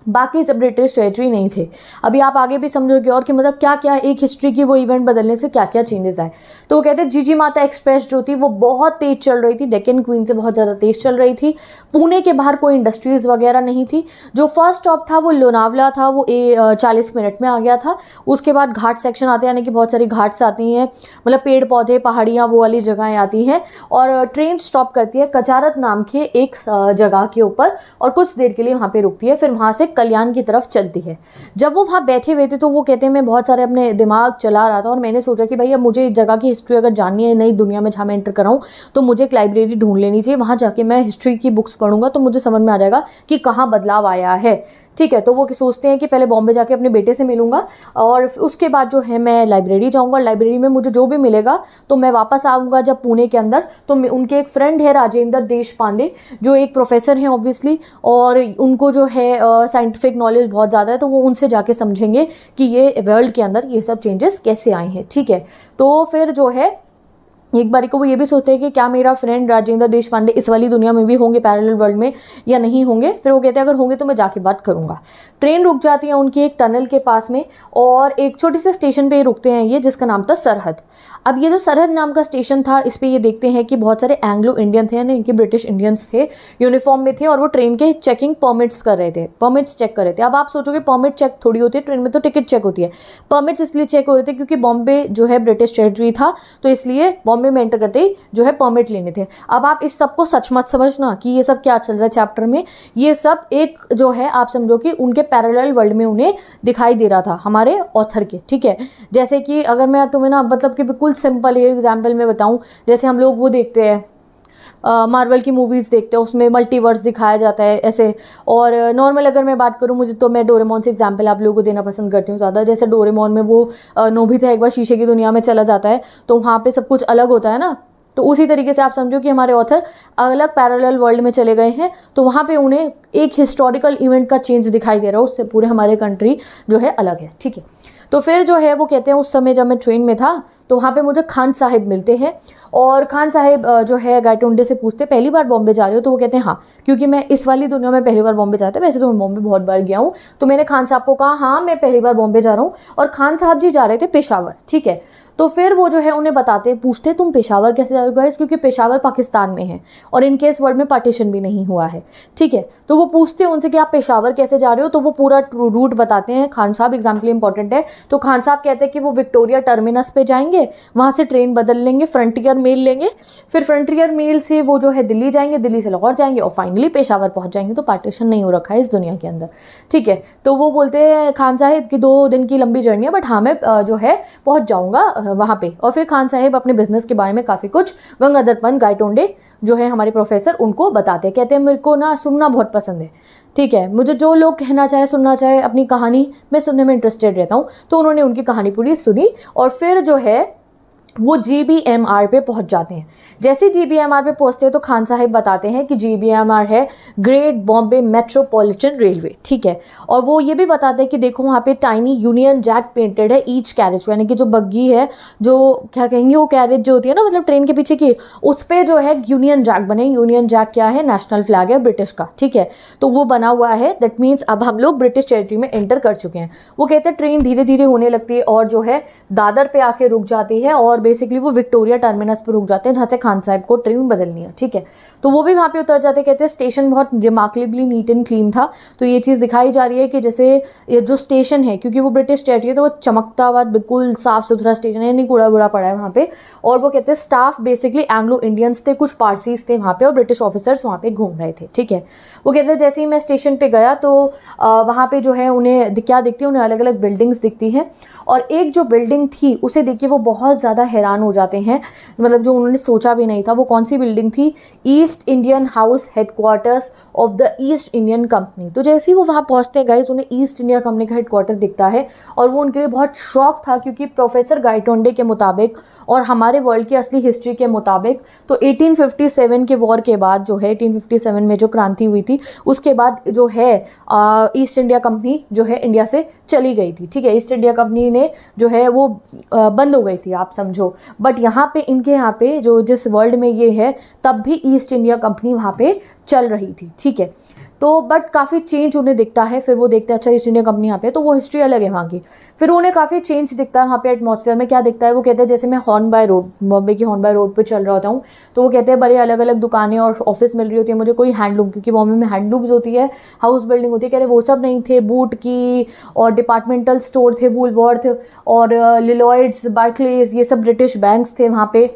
बाकी सब ब्रिटिश टेरिटरी नहीं थे। अभी आप आगे भी समझोगे और कि मतलब क्या क्या एक हिस्ट्री की वो इवेंट बदलने से क्या क्या चेंजेस आए। तो वो कहते हैं जीजी माता एक्सप्रेस जो थी, वो बहुत तेज़ चल रही थी। डेकन क्वीन से बहुत ज़्यादा तेज़ चल रही थी। पुणे के बाहर कोई इंडस्ट्रीज़ वगैरह नहीं थी। जो फ़र्स्ट स्टॉप था, वो लोनावला था, वो ए चालीस मिनट में आ गया था। उसके बाद घाट सेक्शन आते हैं, यानी कि बहुत सारी घाट्स आती हैं। मतलब पेड़ पौधे, पहाड़ियाँ, वो वाली जगहें आती हैं। और ट्रेन स्टॉप करती है कचारत नाम के एक जगह के ऊपर और कुछ देर के लिए वहाँ पर रुकती है। फिर वहाँ से कल्याण की तरफ़ चलती है। जब वो वहाँ बैठे हुए थे तो वो कहते हैं, मैं बहुत सारे अपने दिमाग चला रहा था और मैंने सोचा कि भैया मुझे इस जगह की हिस्ट्री अगर जाननी है, नई दुनिया में जहाँ मैं एंटर कराऊँ तो मुझे एक लाइब्रेरी ढूंढ लेनी चाहिए। वहाँ जाके मैं हिस्ट्री की बुक्स पढ़ूँगा तो मुझे समझ में आ जाएगा कि कहाँ बदलाव आया है। ठीक है तो वो सोचते हैं कि पहले बॉम्बे जाके अपने बेटे से मिलूँगा और उसके बाद जो है मैं लाइब्रेरी जाऊँगा। लाइब्रेरी में मुझे जो भी मिलेगा तो मैं वापस आऊँगा जब पुणे के अंदर। तो उनके एक फ्रेंड है राजेंद्र देश पांडे जो एक प्रोफेसर हैं ऑब्वियसली और उनको जो है साइंटिफिक नॉलेज बहुत ज़्यादा है तो वो उनसे जाके समझेंगे कि ये वर्ल्ड के अंदर ये सब चेंजेस कैसे आए हैं, ठीक है? तो फिर जो है एक बारी को वो ये भी सोचते हैं कि क्या मेरा फ्रेंड राजेंद्र देश पांडे इस वाली दुनिया में भी होंगे पैरेलल वर्ल्ड में, या नहीं होंगे? फिर वो कहते हैं, अगर होंगे तो मैं जाके बात करूँगा। ट्रेन रुक जाती है उनकी एक टनल के पास में और एक छोटे से स्टेशन पे रुकते हैं ये, जिसका नाम था सरहद। अब ये जो सरहद नाम का स्टेशन था, इस पर ये देखते हैं कि बहुत सारे एंग्लो इंडियन थे, यानी इनके ब्रिटिश इंडियंस थे यूनिफॉर्म में थे और वो ट्रेन के चेकिंग परमिट्स कर रहे थे परमिट्स चेक कर रहे थे। अब आप सोचोगे परमिट चेक थोड़ी होती है ट्रेन में तो टिकट चेक होती है। परमिट्स इसलिए चेक हो रहे थे क्योंकि बॉम्बे जो है ब्रिटिश टेरिटरी था तो इसलिए बॉम्बे में एंटर करते ही जो है परमिट लेने थे। अब आप इस सबको सच मत समझना कि ये सब क्या चल रहा है चैप्टर में। ये सब एक जो है, आप समझो कि उनके पैरेलल वर्ल्ड में उन्हें दिखाई दे रहा था, हमारे ऑथर के, ठीक है? जैसे कि अगर मैं तुम्हें ना मतलब कि बिल्कुल सिंपल एग्ज़ाम्पल में बताऊँ, जैसे हम लोग वो देखते हैं मार्वल की मूवीज़ देखते हैं, उसमें मल्टीवर्स दिखाया जाता है ऐसे। और नॉर्मल अगर मैं बात करूँ, मुझे तो मैं डोरेमोन से एग्ज़ाम्पल आप लोगों को देना पसंद करती हूँ ज़्यादा। जैसे डोरेमोन में वो नोबिता एक बार शीशे की दुनिया में चला जाता है तो वहाँ पर सब कुछ अलग होता है ना? तो उसी तरीके से आप समझो कि हमारे ऑथर अलग पैरेलल वर्ल्ड में चले गए हैं तो वहाँ पे उन्हें एक हिस्टोरिकल इवेंट का चेंज दिखाई दे रहा है, उससे पूरे हमारे कंट्री जो है अलग है, ठीक है? तो फिर जो है, वो कहते हैं, उस समय जब मैं ट्रेन में था तो वहाँ पे मुझे खान साहिब मिलते हैं। और खान साहिब जो है गायटोंडे से पूछते पहली बार बॉम्बे जा रहे हो? तो वो कहते हैं हाँ। क्योंकि मैं इस वाली दुनिया में पहली बार बॉम्बे जाते वैसे तो मैं बॉम्बे बहुत बार गया हूँ। तो मैंने खान साहब को कहा हाँ मैं पहली बार बॉम्बे जा रहा हूँ। और खान साहब जी जा रहे थे, पेशावर, ठीक है? तो फिर वो जो है उन्हें बताते, पूछते, तुम पेशावर कैसे रहे क्योंकि पेशावर पाकिस्तान में है और इन केस वर्ल्ड में पार्टीशन भी नहीं हुआ है। ठीक है तो वो पूछते हैं उनसे कि आप पेशावर कैसे जा रहे हो? तो वो पूरा रूट बताते हैं। खान साहब एग्ज़ाम के लिए इंपॉर्टेंट है। तो खान साहब कहते हैं कि वो विक्टोरिया टर्मिनस पे जाएँगे, वहाँ से ट्रेन बदल लेंगे फ्रंटियर मेल लेंगे। फिर फ्रंटियर मेल से वो जो है दिल्ली जाएँगे, दिल्ली से लाहौर जाएँगे और फाइनली पेशावर पहुँच जाएँगे। तो पार्टीशन नहीं हो रखा है इस दुनिया के अंदर। ठीक है तो वो बोलते हैं खान साहिब की दो दिन की लंबी जर्नी है बट हाँ मैं जो है पहुँच जाऊँगा वहाँ पे। और फिर खान साहेब अपने बिज़नेस के बारे में काफ़ी कुछ गंगाधर पंत गायटोंडे जो है हमारे प्रोफेसर उनको बताते हैं। कहते हैं, मेरे को ना सुनना बहुत पसंद है। ठीक है, मुझे जो लोग कहना चाहे, सुनना चाहे, अपनी कहानी मैं सुनने में इंटरेस्टेड रहता हूँ। तो उन्होंने उनकी कहानी पूरी सुनी और फिर जो है वो जी बी एम आर पे पहुँच जाते हैं। जैसे जी बी एम आर पे पहुँचते हैं तो खान साहब बताते हैं कि जी बी एम आर है ग्रेट बॉम्बे मेट्रोपॉलिटन रेलवे ठीक है? और वो ये भी बताते हैं कि देखो वहाँ पे टाइनी यूनियन जैक पेंटेड है ईच कैरेज यानी कि जो बग्गी है, जो क्या कहेंगे, वो कैरेज जो होती है ना मतलब ट्रेन के पीछे की, उस पर जो है यूनियन जैक बने। यूनियन जैक क्या है? नेशनल फ्लैग है ब्रिटिश का, ठीक है? तो वो बना हुआ है। दैट मीन्स अब हम लोग ब्रिटिश टेरिटरी में एंटर कर चुके हैं। वो कहते हैं ट्रेन धीरे धीरे होने लगती है और जो है दादर पर आके रुक जाती है और बेसिकली वो विक्टोरिया टर्मिनस पर रुक जाते हैं, जहाँ से खान साहब को ट्रेन बदलनी है, ठीक है? तो वो भी वहाँ पे उतर जाते, कहते हैं स्टेशन बहुत रिमार्केबली नीट एंड क्लीन था। तो ये चीज़ दिखाई जा रही है कि जैसे ये जो स्टेशन है, क्योंकि वो ब्रिटिश टेरिटरी है तो वो चमकता हुआ, बिल्कुल साफ़ सुथरा स्टेशन है नहीं कूड़ा बूढ़ा पड़ा है वहाँ पे। और वो कहते हैं स्टाफ बेसिकली एंग्लो इंडियंस थे, कुछ पारसीज थे वहाँ पे और ब्रिटिश ऑफिसर्स वहाँ पे घूम रहे थे। ठीक है? वो कहते हैं, जैसे ही मैं स्टेशन पे गया तो वहाँ पे जो है उन्हें क्या दिखती है, उन्हें अलग अलग बिल्डिंग्स दिखती हैं। और एक जो बिल्डिंग थी, उसे देखिए वो बहुत ज़्यादा हैरान हो जाते हैं। मतलब जो उन्होंने सोचा भी नहीं था, वो कौन सी बिल्डिंग थी? East Indian house headquarters of the East Indian company तो जैसे ही वो वहाँ पहुँचते गाइज़ उन्हें ईस्ट इंडिया कंपनी का हेडक्वार्टर दिखता है और वो उनके लिए बहुत शौक था क्योंकि प्रोफेसर गाइटोंडे के मुताबिक और हमारे वर्ल्ड की असली हिस्ट्री के मुताबिक तो 1857 के वॉर के बाद जो है 1857 में जो क्रांति हुई थी, उसके बाद जो है ईस्ट इंडिया कंपनी जो है इंडिया से चली गई थी। ठीक है ईस्ट इंडिया कंपनी ने जो है वो बंद हो गई थी, आप समझो। बट यहाँ पे, इनके यहाँ पे जो जिस वर्ल्ड में ये है, तब भी ईस्ट इंडिया कंपनी वहाँ पे चल रही थी, ठीक है। तो बट काफ़ी चेंज उन्हें दिखता है, फिर वो देखते हैं अच्छा ईस्ट इंडिया कंपनी यहाँ पे तो वो हिस्ट्री अलग है वहाँ की। फिर उन्हें काफ़ी चेंज दिखता है वहाँ पे एटमॉस्फेयर में, क्या दिखता है, वो कहते हैं, जैसे मैं हॉर्न बाय रोड बॉम्बे की हॉर्न बाय रोड पे चल रहा होता हूँ तो वो कहते हैं, बड़े अलग अलग दुकानें और ऑफ़िस मिल रही होती है, मुझे कोई हैंडलूम क्योंकि बॉम्बे में हैंडलूम्स होती है हाउस बिल्डिंग होती है, कह रहे वो सब नहीं थे बूट की और डिपार्टमेंटल स्टोर थे वूलवर्थ और लिलॉइड्स बार्कलेज ये सब ब्रिटिश बैंक्स थे वहाँ पे।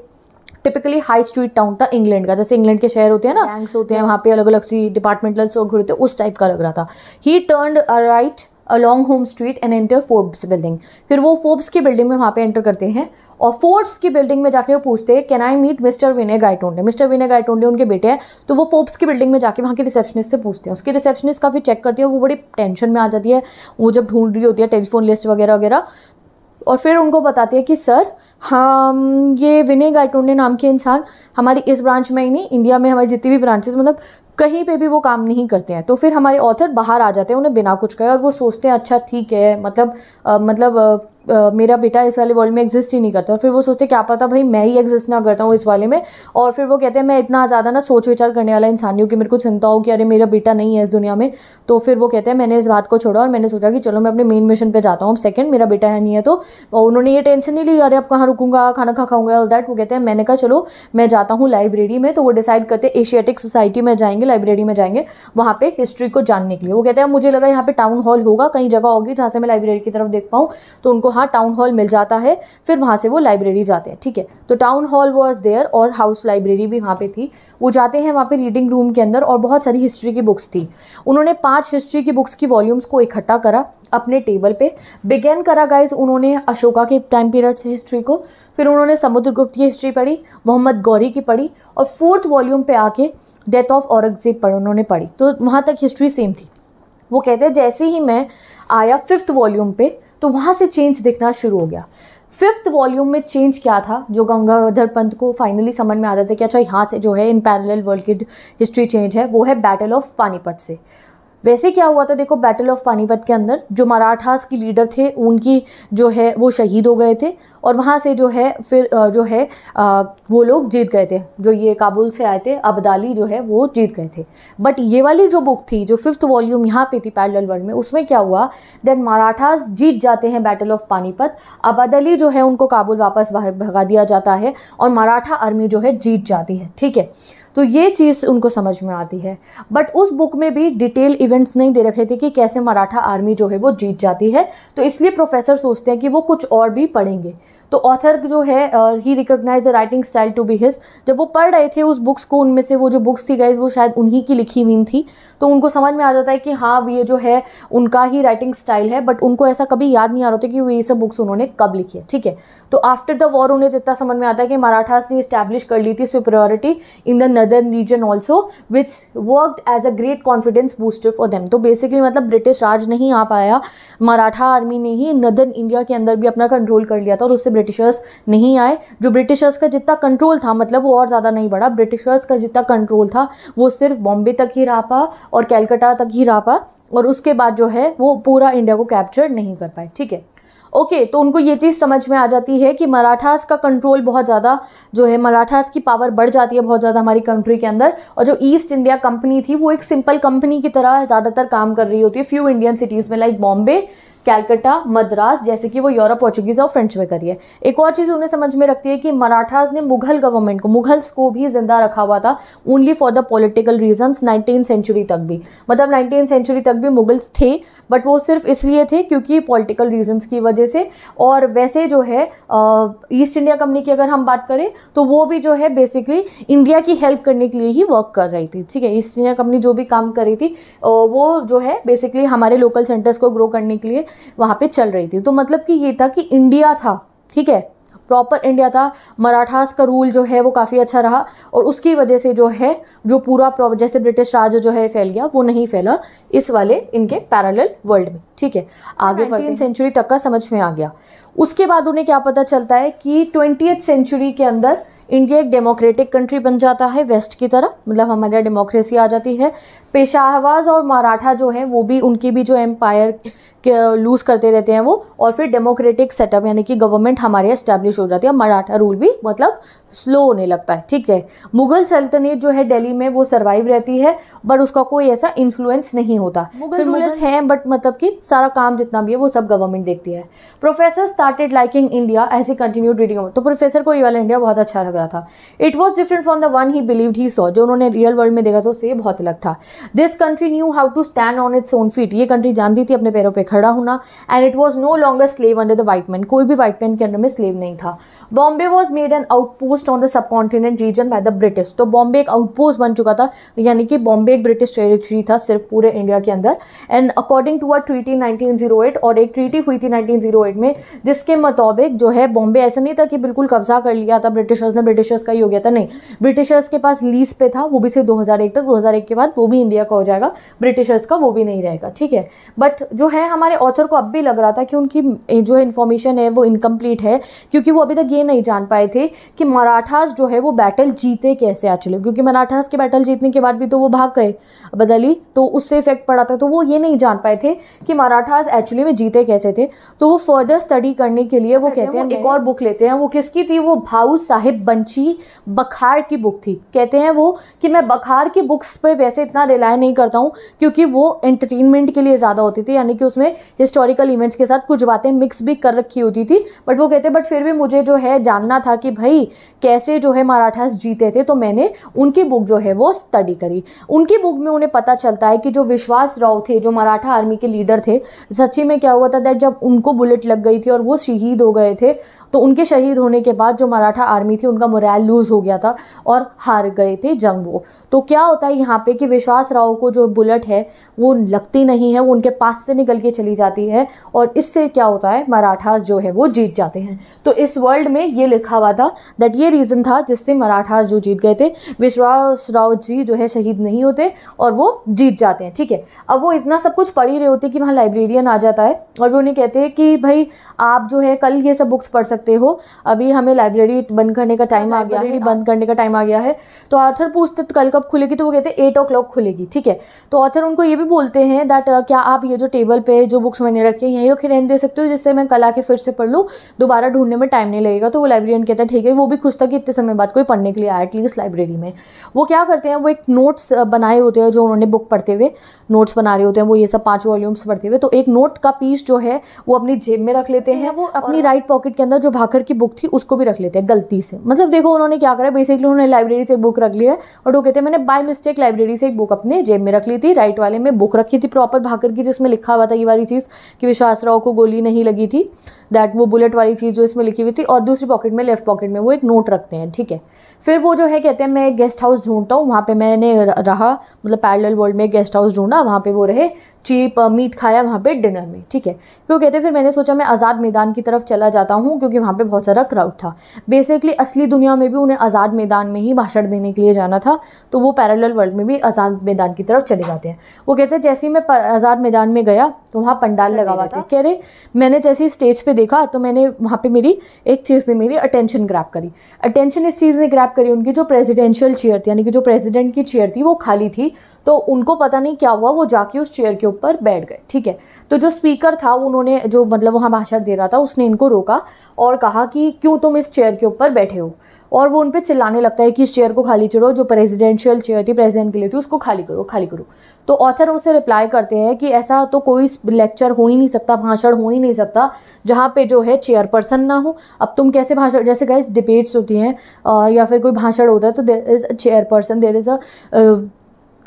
टिपिकली हाई स्ट्रीट टाउन था इंग्लैंड का। जैसे इंग्लैंड के शहर होते हैं ना बैंक्स होते हैं। वहाँ पे अलग अलग सी डिपार्टमेंटल स्टोर होते हैं उस टाइप का लग रहा था। He turn right along home street and enter Forbes building फिर वो फोर्ब्स की बिल्डिंग में वहाँ पे एंटर करते हैं और फोर्ब्स की बिल्डिंग में जाके वो पूछते हैं can I meet mister Vinay Gaitonde mister Vinay Gaitonde उनके बेटे हैं तो वो फोर्ब्स की बिल्डिंग में जाके वहाँ के रिसेप्शनिस्ट से पूछते हैं। उसकी रिसेप्शनिस्ट काफ़ी चेक करती है वो बड़ी टेंशन में आ जाती है। वो जब ढूंढ रही होती है टेलीफोन लिस्ट वगैरह वगैरह और फिर उनको बताती है कि सर हम ये विनय गायटोंडे नाम के इंसान हमारी इस ब्रांच में ही नहीं इंडिया में हमारी जितनी भी ब्रांचेस मतलब कहीं पे भी वो काम नहीं करते हैं। तो फिर हमारे ऑथर बाहर आ जाते हैं उन्हें बिना कुछ कहे और वो सोचते हैं अच्छा ठीक है मतलब आ, मतलब आ, मेरा बेटा इस वाले वर्ल्ड में एग्जिस्ट ही नहीं करता और फिर वो सोचते, क्या पता भाई मैं ही एग्जिस्ट ना करता हूँ इस वाले में? और फिर वो कहते हैं, मैं इतना ज़्यादा ना सोच विचार करने वाला इंसान हूँ कि मेरे को चिंता हो कि अरे मेरा बेटा नहीं है इस दुनिया में। तो फिर वो कहते हैं, मैंने इस बात को छोड़ा और मैंने सोचा कि चलो मैं अपने मेन मिशन पर जाता हूँ सेकंड मेरा बेटा है नहीं है तो। उन्होंने ये टेंशन नहीं ली, अरे अब कहाँ रुकूँगा, खाना खा खाऊँगा ऑल दैट वो कहते हैं, मैंने कहा, चलो मैं जाता हूँ लाइब्रेरी में। तो वो डिसाइड करते हैं एशियाटिक सोसाइटी में जाएँगे लाइब्रेरी में जाएँगे, वहाँ पर हिस्ट्री को जानने के लिए। वो कहते हैं मुझे लगा यहाँ पर टाउन हॉल होगा, कहीं जगह होगी जहाँ से मैं लाइब्रेरी की तरफ़ देख पाऊँ। तो उनको हाँ टाउन हॉल मिल जाता है, फिर वहाँ से वो लाइब्रेरी जाते हैं, ठीक है? तो टाउन हॉल वॉज़ देयर और हाउस लाइब्रेरी भी वहाँ पे थी। वो जाते हैं वहाँ पे रीडिंग रूम के अंदर और बहुत सारी हिस्ट्री की बुक्स थी। उन्होंने पाँच हिस्ट्री की बुक्स की वॉल्यूम्स को इकट्ठा करा अपने टेबल पे। बिगेन करा गाइज़ उन्होंने अशोका के टाइम पीरियड से हिस्ट्री को, फिर उन्होंने समुद्रगुप्त की हिस्ट्री पढ़ी, मोहम्मद गौरी की पढ़ी और फोर्थ वॉल्यूम पे आके डेथ ऑफ़ औरंगज़ेब पढ़ उन्होंने पढ़ी। तो वहाँ तक हिस्ट्री सेम थी। वो कहते हैं जैसे ही मैं आया फिफ्थ वॉल्यूम पे तो वहाँ से चेंज दिखना शुरू हो गया। फिफ्थ वॉल्यूम में चेंज क्या था? जो गंगाधर पंत को फाइनली समझ में आ रहा था कि अच्छा यहाँ से जो है इन पैरेलल वर्ल्ड की हिस्ट्री चेंज है, वो है बैटल ऑफ़ पानीपत से। वैसे क्या हुआ था, देखो बैटल ऑफ़ पानीपत के अंदर जो मराठास की लीडर थे, उनकी जो है, वो शहीद हो गए थे और वहाँ से जो है, फिर जो है वो लोग जीत गए थे। जो ये काबुल से आए थे अबदाली जो है, वो जीत गए थे। बट ये वाली जो बुक थी, जो फिफ्थ वॉल्यूम यहाँ पे थी पैरल वर्ल्ड में, उसमें क्या हुआ देन मराठास जीत जाते हैं बैटल ऑफ़ पानीपत अबदली जो है, उनको काबुल वापस भगा दिया जाता है और मराठा आर्मी जो है, जीत जाती है, ठीक है? तो ये चीज़ उनको समझ में आती है। बट उस बुक में भी डिटेल इवेंट्स नहीं दे रखे थे कि कैसे मराठा आर्मी जो है वो जीत जाती है। तो इसलिए प्रोफेसर सोचते हैं कि वो कुछ और भी पढ़ेंगे। तो ऑथर जो है he recognize the writing style to be his जब वो पढ़ रहे थे उस बुक्स को, उनमें से वो जो बुक्स थी गई वो शायद उन्हीं की लिखी हुई थी। तो उनको समझ में आ जाता है कि हाँ ये जो है, उनका ही राइटिंग स्टाइल है बट उनको ऐसा कभी याद नहीं आ रहा था कि वो ये सब बुक्स उन्होंने कब लिखी है, ठीक है? तो आफ्टर द वॉर उन्हें जितना समझ में आता है कि मराठास ने इस्टेब्लिश कर ली थी superiority in the northern region also which worked as a great confidence booster for them तो बेसिकली मतलब ब्रिटिश राज नहीं आ पाया, मराठा आर्मी ने ही नदर्न इंडिया के अंदर भी अपना कंट्रोल कर लिया था और उससे ब्रिटिशर्स नहीं आए। जो ब्रिटिशर्स का जितना कंट्रोल था मतलब वो और ज़्यादा नहीं बढ़ा। ब्रिटिशर्स का जितना कंट्रोल था वो सिर्फ़ बॉम्बे तक ही रहा पा और कैलकटा तक ही रहा पा और उसके बाद जो है वो पूरा इंडिया को कैप्चर नहीं कर पाए। ठीक है? ओके okay, तो उनको ये चीज़ समझ में आ जाती है कि मराठास का कंट्रोल बहुत ज़्यादा जो है मराठास की पावर बढ़ जाती है बहुत ज़्यादा हमारी कंट्री के अंदर और जो ईस्ट इंडिया कंपनी थी वो एक सिंपल कंपनी की तरह ज़्यादातर काम कर रही होती है। फ्यू इंडियन सिटीज़ में लाइक बॉम्बे कैलकटा, मद्रास, जैसे कि वो यूरोप, पोर्चुगीज और फ्रेंच में करी है। एक और चीज़ उन्हें समझ में रखती है कि मराठाज ने मुगल गवर्नमेंट को मुगल्स को भी ज़िंदा रखा हुआ था only for the political reasons nineteen century तक भी। मतलब नाइनटीन सेंचुरी तक भी मुगल्स थे बट वो सिर्फ़ इसलिए थे क्योंकि पॉलिटिकल रीजंस की वजह से। और वैसे जो है ईस्ट इंडिया कंपनी की अगर हम बात करें तो वो भी जो है बेसिकली इंडिया की हेल्प करने के लिए ही वर्क कर रही थी, ठीक है? ईस्ट इंडिया कंपनी जो भी काम कर रही थी वो जो है बेसिकली हमारे लोकल सेंटर्स को ग्रो करने के लिए वहाँ पे चल रही थी। तो मतलब कि ये था कि इंडिया था ठीक है? प्रॉपर इंडिया था। मराठास का रूल जो है वो काफ़ी अच्छा रहा और उसकी वजह से जो है जो पूरा जैसे ब्रिटिश राज जो है फैल गया वो नहीं फैला इस वाले इनके पैरेलल वर्ल्ड में ठीक है? आगे बढ़ते सेंचुरी तक का समझ में आ गया। उसके बाद उन्हें क्या पता चलता है कि ट्वेंटी सेंचुरी के अंदर इंडिया एक डेमोक्रेटिक कंट्री बन जाता है वेस्ट की तरह। मतलब हमारे यहाँ डेमोक्रेसी आ जाती है। पेशाहवाज और मराठा जो है वो भी उनकी भी जो एम्पायर लूज़ करते रहते हैं वो। और फिर डेमोक्रेटिक सेटअप यानी कि गवर्नमेंट हमारे यहाँ इस्टेब्लिश हो जाती है। मराठा रूल भी मतलब स्लो होने लगता है ठीक है? मुगल सल्तनत जो है दिल्ली में वो सर्वाइव रहती है बट उसका कोई ऐसा इन्फ्लुएंस नहीं होता। मुगल रूलर्स हैं बट मतलब कि सारा काम जितना भी है वो सब गवर्नमेंट देखती है। प्रोफेसर स्टार्टेड लाइकिंग इंडिया ऐसी कंटिन्यू रीडिंग तो प्रोफेसर को ये वाला इंडिया बहुत अच्छा लग। रहा था। It was different from the one he believe he saw जो उन्होंने रियल वर्ल्ड में देखा तो उससे बहुत अलग था। This country knew how to stand on its own feet ये कंट्री जानती थी अपने पैरों पर पे खड़ा होना and it was no longer slave under the white man कोई भी वाइट मैन के अंडर में स्लेव नहीं था। Bombay was made an outpost on the subcontinent region by the British तो बॉम्बे एक आउटपोस्ट बन चुका था, यानी कि बॉम्बे एक ब्रिटिश टेरिटरी था सिर्फ़ पूरे इंडिया के अंदर। And according to a treaty 1908 और एक ट्रीटी हुई थी 1908 में, जिसके मुताबिक जो है बॉम्बे ऐसा नहीं था कि बिल्कुल कब्जा कर लिया था ब्रिटिशर्स ने ब्रिटिशर्स का ही हो गया था। नहीं ब्रिटिशर्स के पास लीज पे था वो भी सिर्फ़ 2001 तक 2001 के बाद वो भी इंडिया का हो जाएगा ब्रिटिशर्स का वो भी नहीं रहेगा ठीक है? बट जो है हमारे ऑथर को अब भी लग रहा था कि उनकी जो इन्फॉर्मेशन है वो इनकम्प्लीट है क्योंकि वो अभी तक ये नहीं जान पाए थे कि मराठास जो है वो बैटल जीते कैसे एक्चुअली क्योंकि मराठास के बैटल जीतने के बाद भी तो वो भाग गए बदली तो उससे इफ़ेक्ट पड़ा था तो वो ये नहीं जान पाए थे कि मराठास एक्चुअली में जीते कैसे थे। तो वो फर्दर स्टडी करने के लिए वो कहते हैं एक और बुक लेते हैं वो किसकी थी? वो भाऊ साहिब बंची बखार की बुक थी। कहते हैं वो कि मैं बखार की बुक्स पे वैसे इतना रिलाय नहीं करता हूँ, क्योंकि वो एंटरटेनमेंट के लिए ज़्यादा होती थी, यानी कि उसमें हिस्टोरिकल इवेंट्स के साथ कुछ बातें मिक्स भी कर रखी होती थी। बट वो कहते बट फिर भी मुझे जो है जानना था कि भाई, कैसे जो है मराठास जीते थे तो मैंने उनकी बुक जो है वो स्टडी करी। उनकी बुक में उन्हें पता चलता है कि जो विश्वास राव थे, जो मराठा आर्मी के लीडर थे, सच्ची में क्या हुआ था दैट जब उनको बुलेट लग गई थी और वो शहीद हो गए थे तो उनके शहीद होने के बाद जो मराठा आर्मी थी, उनका मोरल लूज़ हो गया था और हार गए थे जंग वो। तो क्या होता है यहाँ पे कि विश्वास राव को जो बुलेट है, वो लगती नहीं है, वो उनके पास से निकल के चली जाती है और इससे क्या होता है, मराठास जो है वो जीत जाते हैं। तो इस वर्ल्ड में ये लिखा हुआ था दैट ये रीज़न था जिससे मराठास जो जीत गए थे, विश्वास राव जी जो है शहीद नहीं होते और वो जीत जाते हैं, ठीक है? अब वो इतना सब कुछ पढ़ ही रहे होते कि वहाँ लाइब्रेरियन आ जाता है और वो उन्हें कहते हैं कि भाई आप जो है कल ये सब बुक्स पढ़ सकते हो, अभी हमें लाइब्रेरी बंद करने का टाइम आ गया है बंद करने का टाइम आ गया है। तो आर्थर पूछते तो कल कब खुलेगी? तो वो कहते हैं एट ओ क्लॉक खुलेगी ठीक है? तो ऑथर उनको ये भी बोलते हैं दैट क्या आप ये जो टेबल पे जो बुक्स मैंने रखी है यहीं रखे रहने दे सकते हो जिससे मैं कल आके फिर से पढ़ लूँ? दोबारा ढूँढने में टाइम नहीं लगेगा। तो वो लाइब्रेरियन कहता है ठीक है वो भी खुश था कि इतने समय बाद कोई पढ़ने के लिए आया एटलीस्ट लाइब्रेरी में। वो क्या करते हैं वो एक नोट्स बनाए होते हैं जो उन्होंने बुक पढ़ते हुए नोट्स बना रहे होते हैं वो ये सब पाँच वॉल्यूम्स पढ़ते हुए। तो एक नोट का पीस जो है वो अपनी जेब में रख लेते हैं वो अपनी राइट पॉकेट के अंदर जो भाकर की बुक थी उसको भी रख लेते हैं गलती से। मतलब देखो उन्होंने क्या करा बेसिकली उन्होंने लाइब्रेरी से बुक रख लिया और वो कहते हैं, मैंने बाय मिस्टेक लाइब्रेरी से एक बुक अपने जेब में रख ली थी राइट वाले में बुक रखी थी प्रॉपर भाकर की, जिसमें लिखा हुआ था ये वाली चीज़ कि विश्वास राव को गोली नहीं लगी थी दैट वो बुलेट वाली चीज़ जो इसमें लिखी हुई थी और दूसरी पॉकेट में लेफ़्ट पॉकेट में वो एक नोट रखते हैं, ठीक है। फिर वो जो है कहते हैं, मैं गेस्ट हाउस ढूंढता हूँ, वहाँ पे मैंने रहा मतलब पैरल वर्ल्ड में गेस्ट हाउस ढूंढा, वहाँ पे वो रहे चीप मीट खाया वहाँ पे डिनर में ठीक है? फिर वो कहते फिर मैंने सोचा मैं आज़ाद मैदान की तरफ़ चला जाता हूँ क्योंकि वहाँ पे बहुत सारा क्राउड था। बेसिकली असली दुनिया में भी उन्हें आज़ाद मैदान में ही भाषण देने के लिए जाना था तो वो पैरेलल वर्ल्ड में भी आज़ाद मैदान की तरफ़ चले जाते हैं। वो कहते हैं जैसे ही मैं आज़ाद मैदान में गया तो वहाँ पंडाल लगा हुआ था। कह रहे मैंने जैसे ही स्टेज पर देखा तो मैंने वहाँ पर मेरी एक चीज़ ने मेरी अटेंशन ग्रैप करी। अटेंशन इस चीज़ ने ग्रैप करी उनकी जो प्रेजिडेंशियल चेयर थी यानी कि जो प्रेजिडेंट की चेयर थी वो खाली थी तो उनको पता नहीं क्या हुआ वो जाके उस चेयर के ऊपर बैठ गए, ठीक है? तो जो स्पीकर था, उन्होंने जो मतलब वहाँ भाषण दे रहा था, उसने इनको रोका और कहा कि क्यों तुम इस चेयर के ऊपर बैठे हो? और वो उन पर चिल्लाने लगता है कि इस चेयर को खाली चढ़ो जो प्रेसिडेंशियल चेयर थी प्रेसिडेंट के लिए थी, उसको खाली करो खाली करो। तो ऑथर उसे रिप्लाई करते हैं कि ऐसा तो कोई लेक्चर हो ही नहीं सकता, भाषण हो ही नहीं सकता, जहाँ पे जो है चेयरपर्सन ना हो। अब तुम कैसे भाषण, जैसे गाइस डिबेट्स होती हैं या फिर कोई भाषण होता है तो there is a chairperson there is a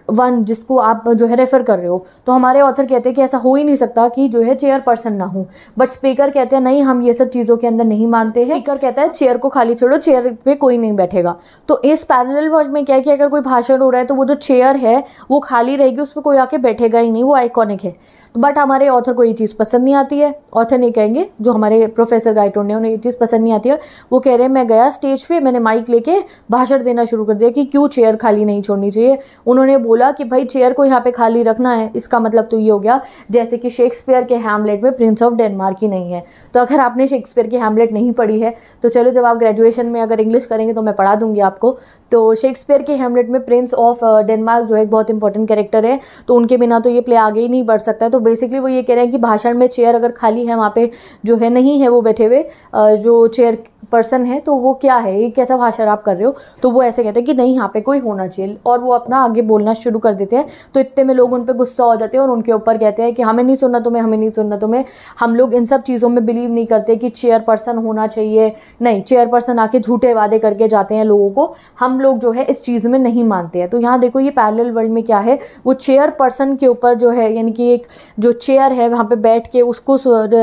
one जिसको आप जो है रेफ़र कर रहे हो तो हमारे ऑथर कहते हैं कि ऐसा हो ही नहीं सकता कि जो है चेयर पर्सन ना हो। बट स्पीकर कहते हैं, नहीं, हम ये सब चीज़ों के अंदर नहीं मानते हैं। स्पीकर कहता है चेयर को खाली छोड़ो चेयर पे कोई नहीं बैठेगा। तो इस पैरेलल वर्ड में क्या है कि अगर कोई भाषण हो रहा है तो वो जो चेयर है, वो खाली रहेगी, उस पर कोई आके बैठेगा ही नहीं, वो आइकॉनिक है। बट हमारे ऑथर को ये चीज़ पसंद नहीं आती है। ऑथर नहीं कहेंगे, जो हमारे प्रोफेसर गाइटोन ने उन्हें ये चीज़ पसंद नहीं आती है। वो कह रहे हैं, मैं गया स्टेज पे, मैंने माइक लेके भाषण देना शुरू कर दिया कि क्यों चेयर खाली नहीं छोड़नी चाहिए? उन्होंने बोला कि, भाई चेयर को यहाँ पे खाली रखना है। इसका मतलब तो ये हो गया, जैसे कि शेक्सपियर के हैमलेट में प्रिंस ऑफ़ डेनमार्क ही नहीं है। तो अगर आपने शेक्सपियर की हैमलेट नहीं पढ़ी है तो चलो जब आप ग्रेजुएशन में अगर इंग्लिश करेंगे तो मैं पढ़ा दूँगी आपको। तो शेक्सपियर के हेमलेट में प्रिंस ऑफ़ डेनमार्क जो एक बहुत इंपॉर्टेंट कैरेक्टर है तो उनके बिना तो ये प्ले आगे ही नहीं बढ़ सकता है। तो बेसिकली वो ये कह रहे हैं कि भाषण में चेयर अगर खाली है, वहाँ पे जो है नहीं है वो बैठे हुए जो चेयर पर्सन है तो वो क्या है? ये कैसा भाषण आप कर रहे हो? तो वो ऐसे कहते हैं कि नहीं, यहाँ पे कोई होना चाहिए। और वो अपना आगे बोलना शुरू कर देते हैं। तो इतने में लोग उन पर गुस्सा हो जाते हैं और उनके ऊपर कहते हैं कि हमें नहीं सुनना तुम्हें, हमें नहीं सुनना तुम्हें। हम लोग इन सब चीज़ों में बिलीव नहीं करते कि चेयर पर्सन होना चाहिए। नहीं चेयर पर्सन आके झूठे वादे करके जाते हैं लोगों को। हम लोग जो है इस चीज़ में नहीं मानते हैं। तो यहाँ देखो ये पैरल वर्ल्ड में क्या है? वो चेयर पर्सन के ऊपर जो है, यानी कि एक जो चेयर है, वहाँ पर बैठ के उसको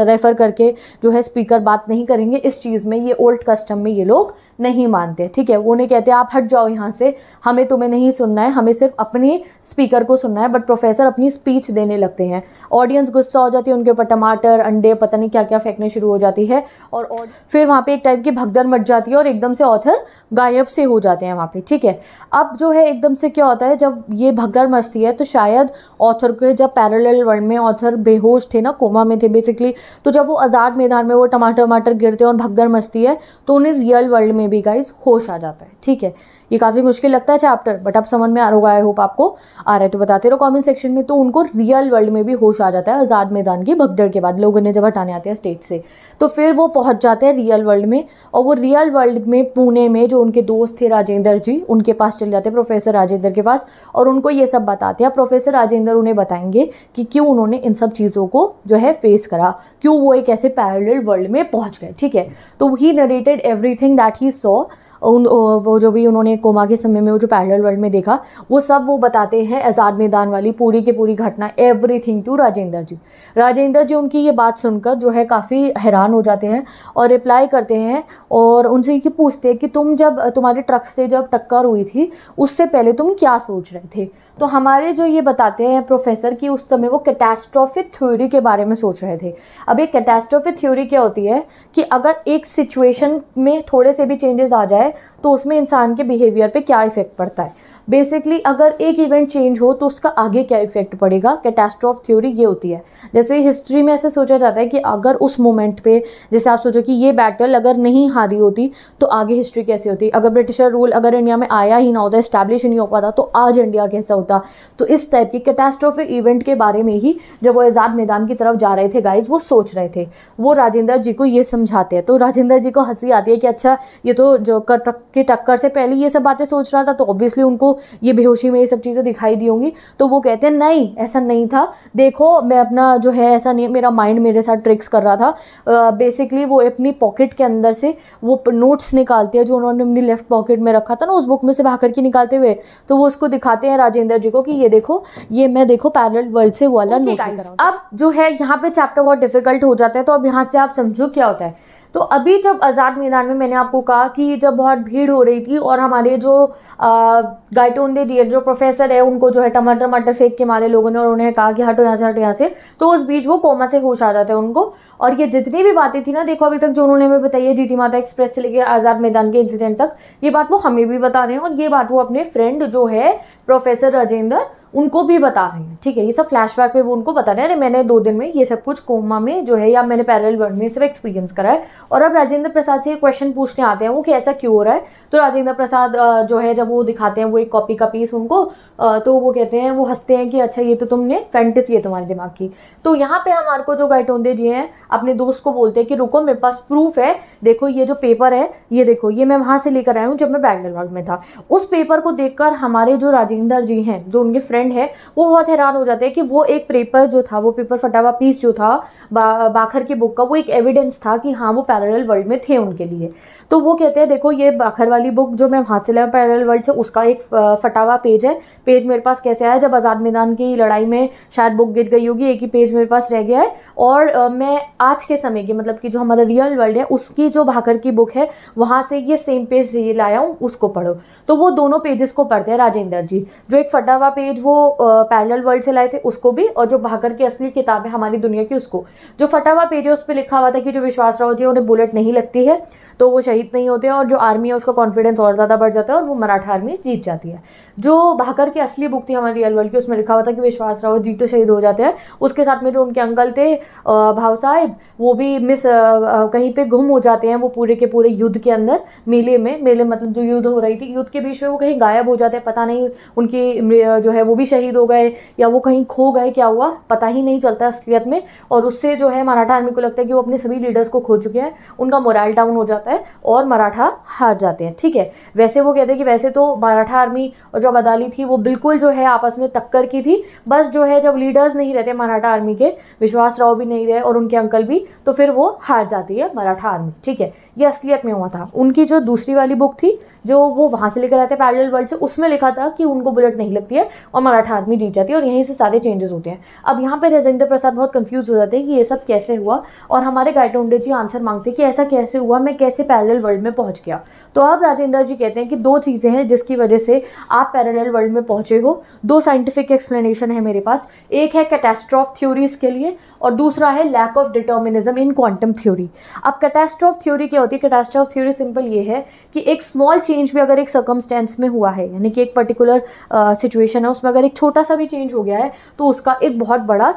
रेफ़र करके जो है स्पीकर बात नहीं करेंगे। इस चीज़ में ये ओल्ड कस्टम में ये लोग नहीं मानते, ठीक है? वो नहीं कहते आप हट जाओ यहाँ से, हमें तुम्हें नहीं सुनना है, हमें सिर्फ़ अपने स्पीकर को सुनना है। बट प्रोफेसर अपनी स्पीच देने लगते हैं। ऑडियंस गुस्सा हो जाती है, उनके ऊपर टमाटर, अंडे, पता नहीं क्या क्या फेंकने शुरू हो जाती है। और फिर वहाँ पे एक टाइप की भगदड़ मच जाती है और एकदम से ऑथर गायब से हो जाते हैं वहाँ पे, ठीक है? अब जो है, एकदम से क्या होता है, जब ये भगदड़ मचती है तो शायद ऑथर के जब पैरल वर्ल्ड में ऑथर बेहोश थे ना कोमा में थे बेसिकली तो जब वो आज़ाद मैदान में वो टमाटर वमाटर गिरते हैं और भगदड़ मचती है तो उन्हें रियल वर्ल्ड में भी गाइज़ होश आ जाता है, ठीक है? ये काफ़ी मुश्किल लगता है चैप्टर बट अब समझ में आ रहा आई होप आपको आ रहा है तो बताते रहो कमेंट सेक्शन में तो उनको रियल वर्ल्ड में भी होश आ जाता है आज़ाद मैदान की भगदड़ के बाद, लोग उन्हें जब हटाने आते हैं स्टेट से तो फिर वो पहुँच जाते हैं रियल वर्ल्ड में, और वो रियल वर्ल्ड में पुणे में जो उनके दोस्त थे राजेंद्र जी, उनके पास चले जाते हैं प्रोफेसर राजेंद्र के पास, और उनको ये सब बताते हैं प्रोफेसर राजेंद्र उन्हें बताएँगे कि क्यों उन्होंने इन सब चीज़ों को जो है फेस करा, क्यों वो एक ऐसे पैरल वर्ल्ड में पहुँच गए, ठीक है? तो he narrated everything that he saw उन वो जो भी उन्होंने कोमा के समय में वो जो पैरल वर्ल्ड में देखा, वो सब वो बताते हैं आज़ाद मैदान वाली पूरी की पूरी घटना एवरीथिंग टू राजेंद्र जी। राजेंद्र जी उनकी ये बात सुनकर जो है काफ़ी हैरान हो जाते हैं और रिप्लाई करते हैं और उनसे ये पूछते हैं कि तुम जब, तुम्हारे ट्रक से जब टक्कर हुई थी, उससे पहले तुम क्या सोच रहे थे? तो हमारे जो ये बताते हैं प्रोफेसर कि उस समय वो कैटास्ट्रॉफिक थ्योरी के बारे में सोच रहे थे। अब ये कैटास्ट्रॉफिक थ्योरी क्या होती है कि अगर एक सिचुएशन में थोड़े से भी चेंजेस आ जाए तो उसमें इंसान के बिहेवियर पे क्या इफ़ेक्ट पड़ता है? बेसिकली अगर एक इवेंट चेंज हो तो उसका आगे क्या इफ़ेक्ट पड़ेगा? कैटास्ट्रॉफ थ्योरी ये होती है। जैसे हिस्ट्री में ऐसे सोचा जाता है कि अगर उस मोमेंट पे, जैसे आप सोचो कि ये बैटल अगर नहीं हारी होती तो आगे हिस्ट्री कैसे होती? अगर ब्रिटिशर रूल अगर इंडिया में आया ही ना होता इस्टेब्लिश नहीं हो पाता तो आज इंडिया कैसा होता? तो इस टाइप की कैटास्ट्रोफिक इवेंट के बारे में ही जब वो आज़ाद मैदान की तरफ़ जा रहे थे गाइज़ वो सोच रहे थे। वो राजेंद्र जी को ये समझाते हैं। तो राजेंद्र जी को हँसी आती है कि अच्छा ये तो जो के टक्कर से पहले ये सब बातें सोच रहा था तो ऑब्वियसली उनको ये बेहोशी में ये सब चीज़ें दिखाई दी होंगी। तो वो कहते हैं नहीं ऐसा नहीं था। देखो मैं अपना जो है ऐसा नहीं मेरा माइंड मेरे साथ ट्रिक्स कर रहा था। बेसिकली वो अपनी पॉकेट के अंदर से वो नोट्स निकालते हैं जो उन्होंने अपनी लेफ़्ट पॉकेट में रखा था ना उस बुक में से बाहर करके निकालते हुए। तो वो उसको दिखाते हैं राजेंद्र जी को कि ये देखो ये मैं देखो पैरल वर्ल्ड से वाला नोट अब जो है यहाँ पे चैप्टर बहुत डिफ़िकल्ट हो जाता है तो अब यहाँ से आप समझो क्या होता है। तो अभी जब आज़ाद मैदान में मैंने आपको कहा कि जब बहुत भीड़ हो रही थी और हमारे जो गाइटोंदे जी जो प्रोफेसर है, उनको जो है टमाटर मटर फेंक के मारे लोगों ने और उन्हें कहा कि हटो यहाँ से, हटो यहाँ से तो उस बीच वो कोमा से होश आ जाते हैं उनको। और ये जितनी भी बातें थी ना, देखो अभी तक जो उन्होंने हमें बताई है जीती माता एक्सप्रेस से लेकर आज़ाद मैदान के इंसिडेंट तक, ये बात वो हमें भी बता रहे हैं और ये बात वो अपने फ्रेंड जो है प्रोफेसर राजेंद्र उनको भी बता रहे हैं। ठीक है, ये सब फ्लैशबैक पे वो उनको बता रहे हैं, अरे, मैंने दो दिन में ये सब कुछ कोमा में जो है, या मैंने पैरल वर्ल्ड में सब एक्सपीरियंस करा है। और अब राजेंद्र प्रसाद से ये क्वेश्चन पूछने आते हैं, वो कि ऐसा क्यों हो रहा है? तो राजेंद्र प्रसाद जो है, जब वो दिखाते हैं, वो एक कॉपी का पीस उनको तो वो कहते हैं, वो हँसते हैं कि अच्छा ये तो तुमने फैंटेसी है तुम्हारे दिमाग की। तो यहाँ पर हमारे को जो गाइटोंदे जी हैं, अपने दोस्त को बोलते हैं कि, रुको, मेरे पास प्रूफ है। देखो, ये जो पेपर है, ये देखो, ये मैं वहाँ से लेकर आया हूँ जब मैं वर्ल्ड में था। उस पेपर को देखकर हमारे जो राजेंद्र जी हैं, जो उनके फ्रेंड है वो बहुत हैरान हो जाते हैं कि वो एक पेपर जो था वो पेपर फटा हुआ पीस जो था बा, बाखर की बुक का वो एक एविडेंस था कि हाँ वो पैरल वर्ल्ड में थे उनके लिए। तो वो कहते हैं देखो ये बाखर वाली बुक जो मैं वहाँ से लाया पैरल वर्ल्ड से उसका एक फटा हुआ पेज है। पेज मेरे पास कैसे आया? जब आज़ाद मैदान की लड़ाई में शायद बुक गिर गई होगी एक ही पेज मेरे पास रह गया है। और मैं आज के समय की मतलब कि जो हमारा रियल वर्ल्ड है उसकी जो भाकर की बुक है वहाँ से ये सेम पेज ये लाया हूँ उसको पढ़ो। तो वो दोनों पेजेस को पढ़ते हैं राजेंद्र जी। जो एक फटा हुआ पेज वो पैरल वर्ल्ड से लाए थे, उसको भी, और जो भाकर की असली किताब है हमारी दुनिया की, उसको। जो फटा हुआ पेज है उस पर लिखा हुआ था कि जो विश्वास राव जी उन्हें बुलेट नहीं लगती है तो वो शहीद नहीं होते हैं और जो आर्मी है, उसका कॉन्फिडेंस और ज़्यादा बढ़ जाता है और वो मराठा आर्मी जीत जाती है। जो भाकर की असली बुक थी हमारी वर्ल्ड की, उसमें लिखा हुआ था कि विश्वास राव जीत तो शहीद हो जाते हैं। उसके साथ में जो उनके अंकल थे भाव साहिब, वो भी मिस कहीं पर गुम हो जाते हैं वो पूरे के पूरे युद्ध के अंदर, मेले में। मेले मतलब जो युद्ध हो रही थी, युद्ध के बीच में वो कहीं गायब हो जाते हैं, पता नहीं उनकी जो है वो भी शहीद हो गए या वो कहीं खो गए, क्या हुआ, पता ही नहीं चलता असलियत में। और उससे जो है मराठा आर्मी को लगता है कि वो अपने सभी लीडर्स को खो चुके हैं, उनका मोरल डाउन हो जाता है। और मराठा हार जाते हैं। ठीक है? वैसे वो कहते हैं कि वैसे तो मराठा आर्मी और जो अदाली थी वो बिल्कुल जो है आपस में टक्कर की थी। बस जो है जब लीडर्स नहीं रहते मराठा आर्मी के, विश्वास राव भी नहीं रहे और उनके अंकल भी तो फिर वो हार जाती है मराठा आर्मी। ठीक है? ये असलियत में हुआ था। उनकी जो दूसरी वाली बुक थी जो वो वहाँ से लेकर आते हैं पैरल वर्ल्ड से, उसमें लिखा था कि उनको बुलेट नहीं लगती है और मराठा आर्मी जीत जाती है और यहीं से सारे चेंजेस होते हैं। अब यहाँ पर राजेंद्र प्रसाद बहुत कन्फ्यूज़ हो जाते हैं कि ये सब कैसे हुआ और हमारे गाइटोंडे जी आंसर मांगते हैं कि ऐसा कैसे हुआ, मैं कैसे पैरल वर्ल्ड में पहुँच गया। तो अब राजेंद्र जी कहते हैं कि दो चीज़ें हैं जिसकी वजह से आप पैरल वर्ल्ड में पहुँचे हो। दो साइंटिफिक एक्सप्लेनेशन है मेरे पास। एक है कैटेस्ट्रॉफ थ्योरीज के लिए और दूसरा है lack of determinism in quantum theory अब कैटास्ट्रॉफ थ्योरी क्या होती है? कैटास्ट्रॉफ थ्योरी सिंपल ये है कि एक स्मॉल चेंज भी अगर एक सर्कमस्टेंस में हुआ है, यानी कि एक पर्टिकुलर सिचुएशन है, उसमें अगर एक छोटा सा भी चेंज हो गया है तो उसका एक बहुत बड़ा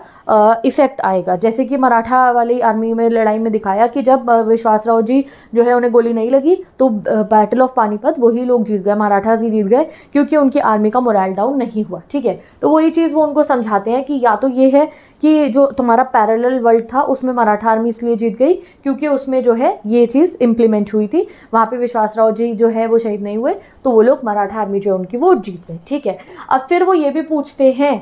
इफ़ेक्ट आएगा। जैसे कि मराठा वाली आर्मी में लड़ाई में दिखाया कि जब विश्वास राव जी जो है उन्हें गोली नहीं लगी तो बैटल ऑफ़ पानीपत वही लोग जीत गए, मराठा जी जीत गए, क्योंकि उनकी आर्मी का मोरल डाउन नहीं हुआ, ठीक है? तो वही चीज़ वो उनको समझाते हैं कि या तो ये है कि जो तुम्हारा पैरेलल वर्ल्ड था, उसमें मराठा आर्मी इसलिए जीत गई क्योंकि उसमें जो है ये चीज़ इम्प्लीमेंट हुई थी। वहाँ पे विश्वास राव जी जो है वो शहीद नहीं हुए तो वो लोग मराठा आर्मी जो है उनकी वो जीत गए, ठीक है? अब फिर वो ये भी पूछते हैं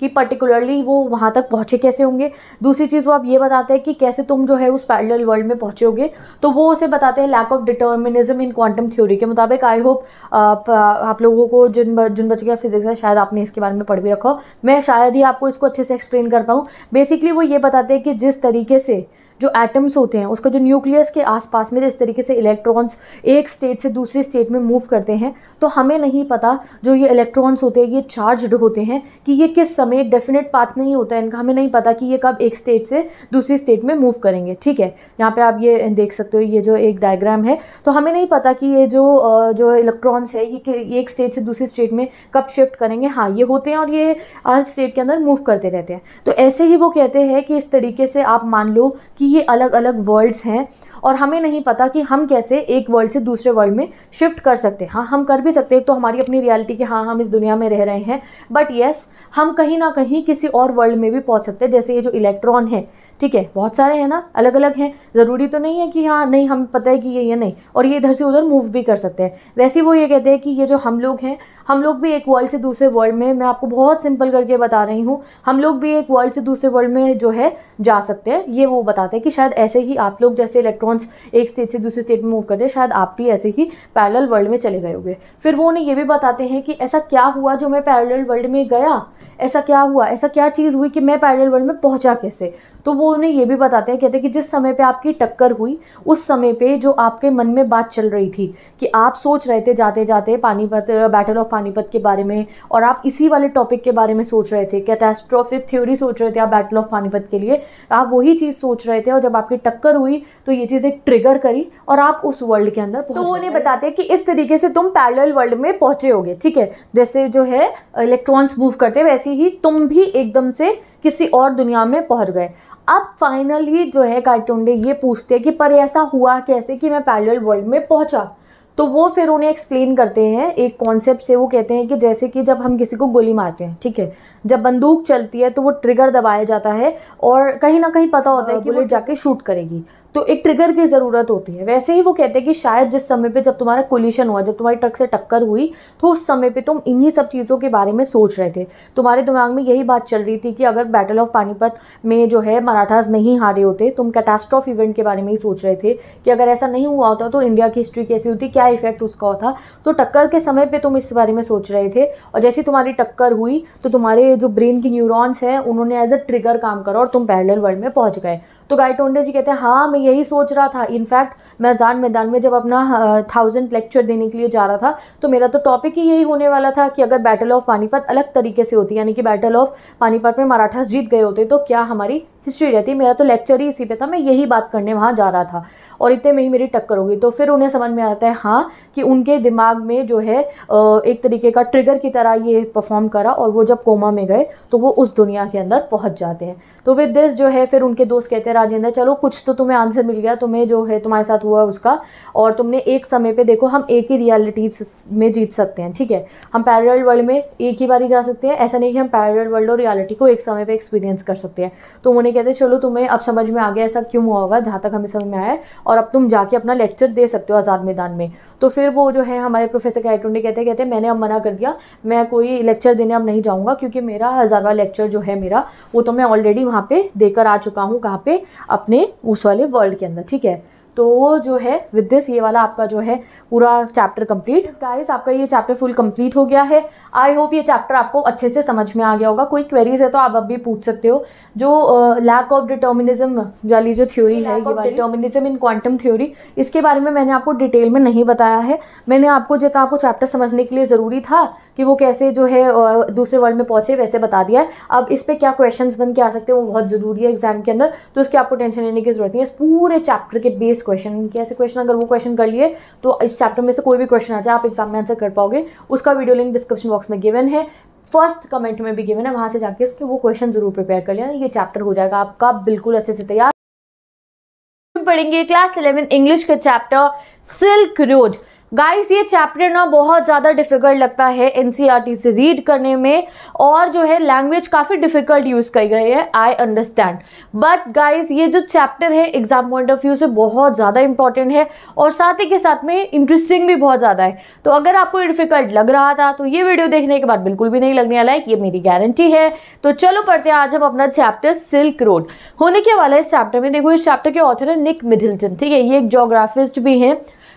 कि पर्टिकुलरली वो वहाँ तक पहुँचे कैसे होंगे। दूसरी चीज़ वो आप ये बताते हैं कि कैसे तुम जो है उस पैरल वर्ल्ड में पहुँचे पहुँचोगे तो वो उसे बताते हैं lack of determinism in quantum theory के मुताबिक। आई होप आप लोगों को जिन जिन बच्चों का फिजिक्स है, शायद आपने इसके बारे में पढ़ भी रखा हो। मैं शायद ही आपको इसको अच्छे से एक्सप्लेन कर पाऊँ। बेसिकली वो ये बताते हैं कि जिस तरीके से जो एटम्स होते हैं, उसका जो न्यूक्लियस के आसपास में जिस तरीके से इलेक्ट्रॉन्स एक स्टेट से दूसरे स्टेट में मूव करते हैं तो हमें नहीं पता जो ये इलेक्ट्रॉन्स होते हैं, ये चार्ज होते हैं, कि ये किस समय एक डेफिनेट पाथ नहीं होता है। इनका हमें नहीं पता कि ये कब एक स्टेट से दूसरी स्टेट में मूव करेंगे, ठीक है? यहाँ पर आप ये देख सकते हो, ये जो एक डायग्राम है तो हमें नहीं पता कि ये जो जो इलेक्ट्रॉन्स है, ये एक स्टेट से दूसरी स्टेट में कब शिफ्ट करेंगे। हाँ ये होते हैं और ये हर स्टेट के अंदर मूव करते रहते हैं। तो ऐसे ही वो कहते हैं कि इस तरीके से आप मान लो कि ये अलग अलग वर्ल्ड्स हैं और हमें नहीं पता कि हम कैसे एक वर्ल्ड से दूसरे वर्ल्ड में शिफ्ट कर सकते हैं। हाँ हम कर भी सकते हैं तो हमारी अपनी रियलिटी कि हाँ हम इस दुनिया में रह रहे हैं। बट येस हम कहीं ना कहीं किसी और वर्ल्ड में भी पहुँच सकते हैं, जैसे ये जो इलेक्ट्रॉन है, ठीक है? बहुत सारे हैं ना अलग अलग हैं। ज़रूरी तो नहीं है कि हाँ नहीं, हम, पता है कि ये ये नहीं। और ये इधर से उधर मूव भी कर सकते हैं। वैसे वो ये कहते हैं कि ये जो हम लोग हैं, हम लोग भी एक वर्ल्ड से दूसरे वर्ल्ड में, मैं आपको बहुत सिंपल करके बता रही हूँ, हम लोग भी एक वर्ल्ड से दूसरे वर्ल्ड में जो है, जा सकते हैं। ये वो बताते हैं कि शायद ऐसे ही आप लोग जैसे इलेक्ट्रॉन्स एक स्टेट से दूसरे स्टेट में मूव करते हैं, शायद आप भी ऐसे ही पैरल वर्ल्ड में चले गए होंगे। फिर वो उन्हें ये भी बताते हैं कि ऐसा क्या हुआ जो मैं पैरल वर्ल्ड में गया? ऐसा क्या हुआ? ऐसा क्या चीज़ हुई कि मैं पैरल वर्ल्ड में पहुँचा कैसे? तो वो उन्हें ये भी बताते हैं कहते हैं कि जिस समय पे आपकी टक्कर हुई उस समय पे जो आपके मन में बात चल रही थी कि आप सोच रहे थे जाते जाते पानीपत बैटल ऑफ़ पानीपत के बारे में और आप इसी वाले टॉपिक के बारे में सोच रहे थे कैटास्ट्रॉफिक थ्योरी सोच रहे थे आप बैटल ऑफ़ पानीपत के लिए आप वही चीज़ सोच रहे थे और जब आपकी टक्कर हुई तो ये चीज़ एक ट्रिगर करी और आप उस वर्ल्ड के अंदर तो वो उन्हें बताते हैं कि इस तरीके से तुम पैरल वर्ल्ड में पहुँचे होगे ठीक है? जैसे जो है इलेक्ट्रॉन्स मूव करते वैसे ही तुम भी एकदम से किसी और दुनिया में पहुँच गए। अब फाइनली जो है गाइटोंडे ये पूछते हैं कि पर ऐसा हुआ कैसे कि मैं पैरल वर्ल्ड में पहुँचा? तो वो फिर उन्हें एक्सप्लेन करते हैं एक कॉन्सेप्ट से वो कहते हैं कि जैसे कि जब हम किसी को गोली मारते हैं ठीक है? जब बंदूक चलती है तो वो ट्रिगर दबाया जाता है और कहीं ना कहीं पता होता है कि वो जाके शूट करेगी। तो एक ट्रिगर की ज़रूरत होती है। वैसे ही वो कहते हैं कि शायद जिस समय पे जब तुम्हारा कोलिशन हुआ, जब तुम्हारी ट्रक से टक्कर हुई तो उस समय पे तुम इन्हीं सब चीज़ों के बारे में सोच रहे थे। तुम्हारे दिमाग में यही बात चल रही थी कि अगर बैटल ऑफ़ पानीपत में जो है मराठास नहीं हारे होते, तुम कैटास्ट्रॉफ इवेंट के बारे में ही सोच रहे थे कि अगर ऐसा नहीं हुआ होता तो इंडिया की हिस्ट्री कैसी होती, क्या इफ़ेक्ट उसका होता। तो टक्कर के समय पर तुम इस बारे में सोच रहे थे और जैसे तुम्हारी टक्कर हुई तो तुम्हारे जो ब्रेन की न्यूरॉन्स हैं, उन्होंने एज अ ट्रिगर काम करा और तुम पैरल वर्ल्ड में पहुँच गए। तो गाइटोंडे जी कहते हैं हाँ मैं यही सोच रहा था। इनफैक्ट मैं जान मैदान में जब अपना थाउज़ेंड लेक्चर देने के लिए जा रहा था तो मेरा तो टॉपिक ही यही होने वाला था कि अगर बैटल ऑफ़ पानीपत अलग तरीके से होती, यानी कि बैटल ऑफ़ पानीपत में मराठास जीत गए होते तो क्या हमारी हिस्ट्री रहती? मेरा तो लेक्चर ही इसी पे था, मैं यही बात करने वहाँ जा रहा था। और इतने में ही मेरी टक्कर हो गई तो फिर उन्हें समझ में आता है हाँ कि उनके दिमाग में जो है एक तरीके का ट्रिगर की तरह ये परफॉर्म करा और वो जब कोमा में गए तो वो उस दुनिया के अंदर पहुँच जाते हैं। तो विद दिस जो है, फिर उनके दोस्त कहते हैं, राजेंद्र, चलो कुछ तो तुम्हें आंसर मिल गया, तुम्हें जो है, तुम्हारे साथ हुआ उसका। और तुमने एक समय पर देखो, हम एक ही रियलिटी में जीत सकते हैं, ठीक है? हम पैरल वर्ल्ड में एक ही बारी जा सकते हैं। ऐसा नहीं कि हम पैरल वर्ल्ड और रियलिटी को एक समय पर एक्सपीरियंस कर सकते हैं। तो उन्हें कहते हैं चलो तुम्हें अब समझ में आ गया, ऐसा क्यों हुआ होगा? जहाँ तक हमें समझ में आया और अब तुम जाके अपना लेक्चर दे सकते हो आज़ाद मैदान में। तो फिर वो जो है, हमारे प्रोफेसर कैटुंडे कहते कहते, मैंने अब मना कर दिया। मैं कोई लेक्चर देने अब नहीं जाऊँगा, क्योंकि मेरा हज़ारवा लेक्चर जो है मेरा, वो तो मैं ऑलरेडी वहाँ पर देकर आ चुका हूँ, कहाँ पे? अपने उस वाले वर्ल्ड के अंदर, ठीक है? तो वो जो है विद दिस ये वाला आपका जो है पूरा चैप्टर कंप्लीट गाइस आपका ये चैप्टर फुल कंप्लीट हो गया है. आई होप ये चैप्टर आपको अच्छे से समझ में आ गया होगा. कोई क्वेरीज है तो आप अब भी पूछ सकते हो. जो लैक ऑफ़ डिटर्मिनिज्म वाली जो थ्योरी है ये डिटर्मिनिज्म इन क्वांटम थ्योरी इसके बारे में मैंने आपको डिटेल में नहीं बताया है. मैंने आपको जितना आपको चैप्टर समझने के लिए ज़रूरी था कि वो कैसे जो है दूसरे वर्ल्ड में पहुँचे वैसे बता दिया है. अब इस पर क्या क्वेश्चन बन के आ सकते हैं वो बहुत ज़रूरी है एग्ज़ाम के अंदर. तो उसकी आपको टेंशन लेने की ज़रूरत नहीं है. इस पूरे चैप्टर के बेस क्वेश्चन कैसे क्वेश्चन अगर वो क्वेश्चन कर लिए तो इस चैप्टर में से कोई भी क्वेश्चन आ जाए, आप एग्ज़ाम में आंसर कर पाओगे। उसका वीडियो लिंक डिस्क्रिप्शन बॉक्स में गिवन है। फ़र्स्ट कमेंट में भी गिवन है, वहाँ से जाके उसके वो क्वेश्चन ज़रूर प्रिपेयर कर लिया ये चैप्टर हो जाएगा आपका बिल्कुल अच्छे से तैयार। पढ़ेंगे क्लास इलेवन इंग्लिश का चैप्टर सिल्क रोड गाइस ये चैप्टर ना बहुत ज़्यादा डिफ़िकल्ट लगता है एनसीईआरटी e से रीड करने में और जो है लैंग्वेज काफ़ी डिफ़िकल्ट यूज़ की गई है आई अंडरस्टैंड बट गाइस ये जो चैप्टर है एग्ज़ाम पॉइंट ऑफ़ व्यू से बहुत ज़्यादा इंपॉर्टेंट है और साथ ही के साथ में इंटरेस्टिंग भी बहुत ज़्यादा है. तो अगर आपको डिफ़िकल्ट लग रहा था तो ये वीडियो देखने के बाद बिल्कुल भी नहीं लगने वाला है, ये मेरी गारंटी है. तो चलो पढ़ते हैं आज हम अपना चैप्टर सिल्क रोड होने के वाला है इस चैप्टर में देखो, इस चैप्टर के ऑथर है निक मिडिल्टन ठीक है? ये एक जोग्राफिस्ट भी हैं